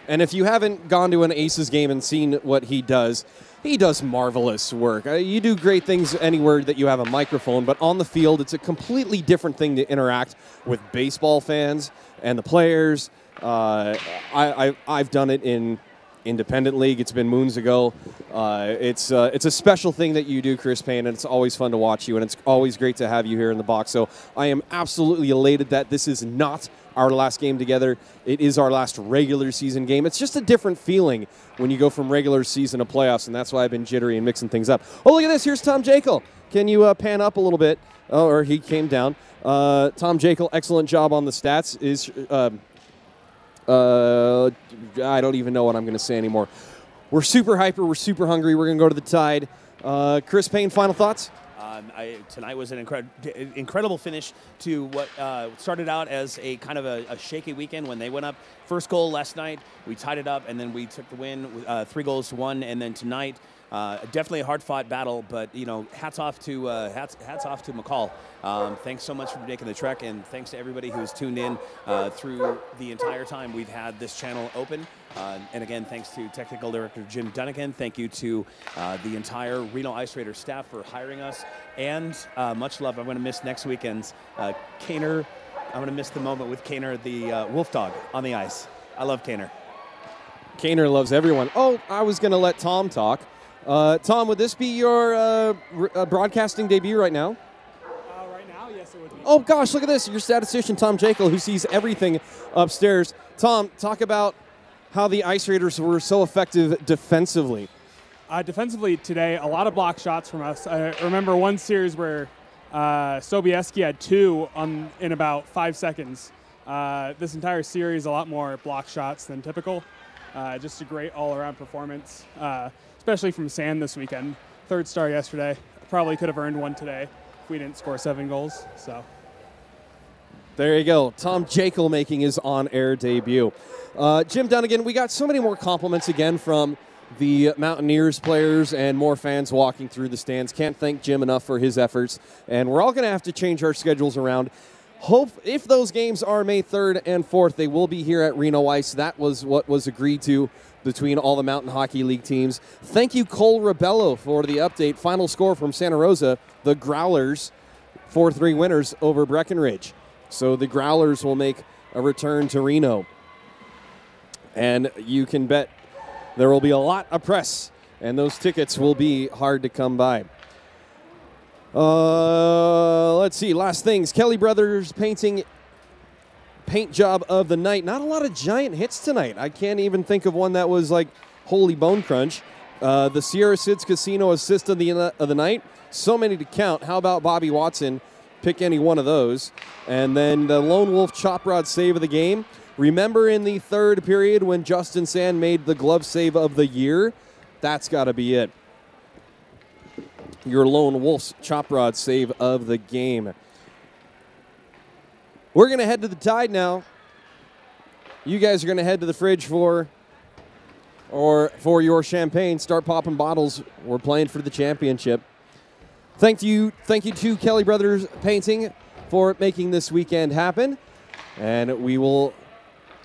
And if you haven't gone to an Aces game and seen what he does, he does marvelous work. Uh, you do great things anywhere that you have a microphone, but on the field, it's a completely different thing to interact with baseball fans and the players. Uh, I, I, I've done it in independent league. It's been moons ago. Uh, it's uh, it's a special thing that you do, Chris Payne, and it's always fun to watch you, and it's always great to have you here in the box. So I am absolutely elated that this is not our last game together. It is our last regular season game. It's just a different feeling when you go from regular season to playoffs, and that's why I've been jittery and mixing things up. Oh, look at this. Here's Tom Jekyll. Can you uh, pan up a little bit? Oh, or he came down. Uh, Tom Jekyll, excellent job on the stats. Is um, uh, I don't even know what I'm going to say anymore. We're super hyper. We're super hungry. We're going to go to the Tide. Uh, Chris Payne, final thoughts? I, tonight was an incred- incredible finish to what uh, started out as a kind of a, a, shaky weekend when they went up. First goal last night, we tied it up, and then we took the win, uh, three goals to one. And then tonight, uh, definitely a hard-fought battle, but you know, hats off to uh, hats, hats off to McCall. Um, thanks so much for making the trek, and thanks to everybody who's tuned in uh, through the entire time we've had this channel open. Uh, and again, thanks to Technical Director Jim Dunnigan. Thank you to uh, the entire Reno Ice Raider staff for hiring us, and uh, much love. I'm going to miss next weekend's uh, Kaner. I'm going to miss the moment with Kaner, the wolf dog, on the ice. I love Kaner. Kaner loves everyone. Oh, I was going to let Tom talk. Uh, Tom, would this be your uh, r- uh, broadcasting debut right now? Uh, right now, yes, it would. Oh gosh, look at this! Your statistician Tom Jekyll, who sees everything upstairs. Tom, talk about how the Ice Raiders were so effective defensively. Uh, defensively today, a lot of block shots from us. I remember one series where uh, Sobieski had two on in about five seconds. Uh, this entire series, a lot more block shots than typical. Uh, just a great all-around performance. Uh, especially from Sand this weekend. Third star yesterday. Probably could have earned one today if we didn't score seven goals. So. There you go. Tom Jekyll making his on air debut. Uh, Jim Dunnigan, we got so many more compliments again from the Mountaineers players and more fans walking through the stands. Can't thank Jim enough for his efforts. And we're all going to have to change our schedules around. Hope if those games are May 3rd and 4th, they will be here at Reno Ice. That was what was agreed to between all the Mountain Hockey League teams. Thank you, Cole Rebello, for the update. Final score from Santa Rosa the Growlers, 4 3 winners over Breckenridge. So the Growlers will make a return to Reno. And you can bet there will be a lot of press, and those tickets will be hard to come by. Uh, let's see. Last things. Kelly Brothers painting paint job of the night. Not a lot of giant hits tonight. I can't even think of one that was like holy bone crunch. Uh, the Sierra Sid's Casino assist of the, of the night. So many to count. How about Bobby Watson? Pick any one of those. And then the Lone Wolf Chop Rodz save of the game. Remember in the third period when Justin Sand made the glove save of the year? That's got to be it. Your Lone Wolf's Chop Rodz save of the game. We're going to head to the Tide now. You guys are going to head to the fridge for or for your champagne. Start popping bottles. We're playing for the championship. Thank you, thank you to Kelly Brothers Painting for making this weekend happen, and we will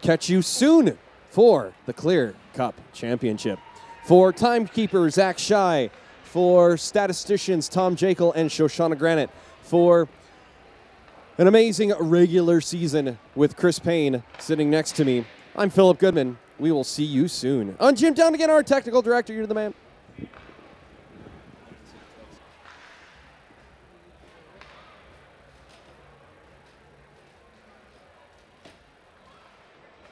catch you soon for the Clear Cup Championship. For timekeeper Zach Shy, for statisticians Tom Jekyll and Shoshana Granite, for an amazing regular season with Chris Payne sitting next to me. I'm Philip Goodman. We will see you soon. On Jim Dunnigan, our technical director. You're the man.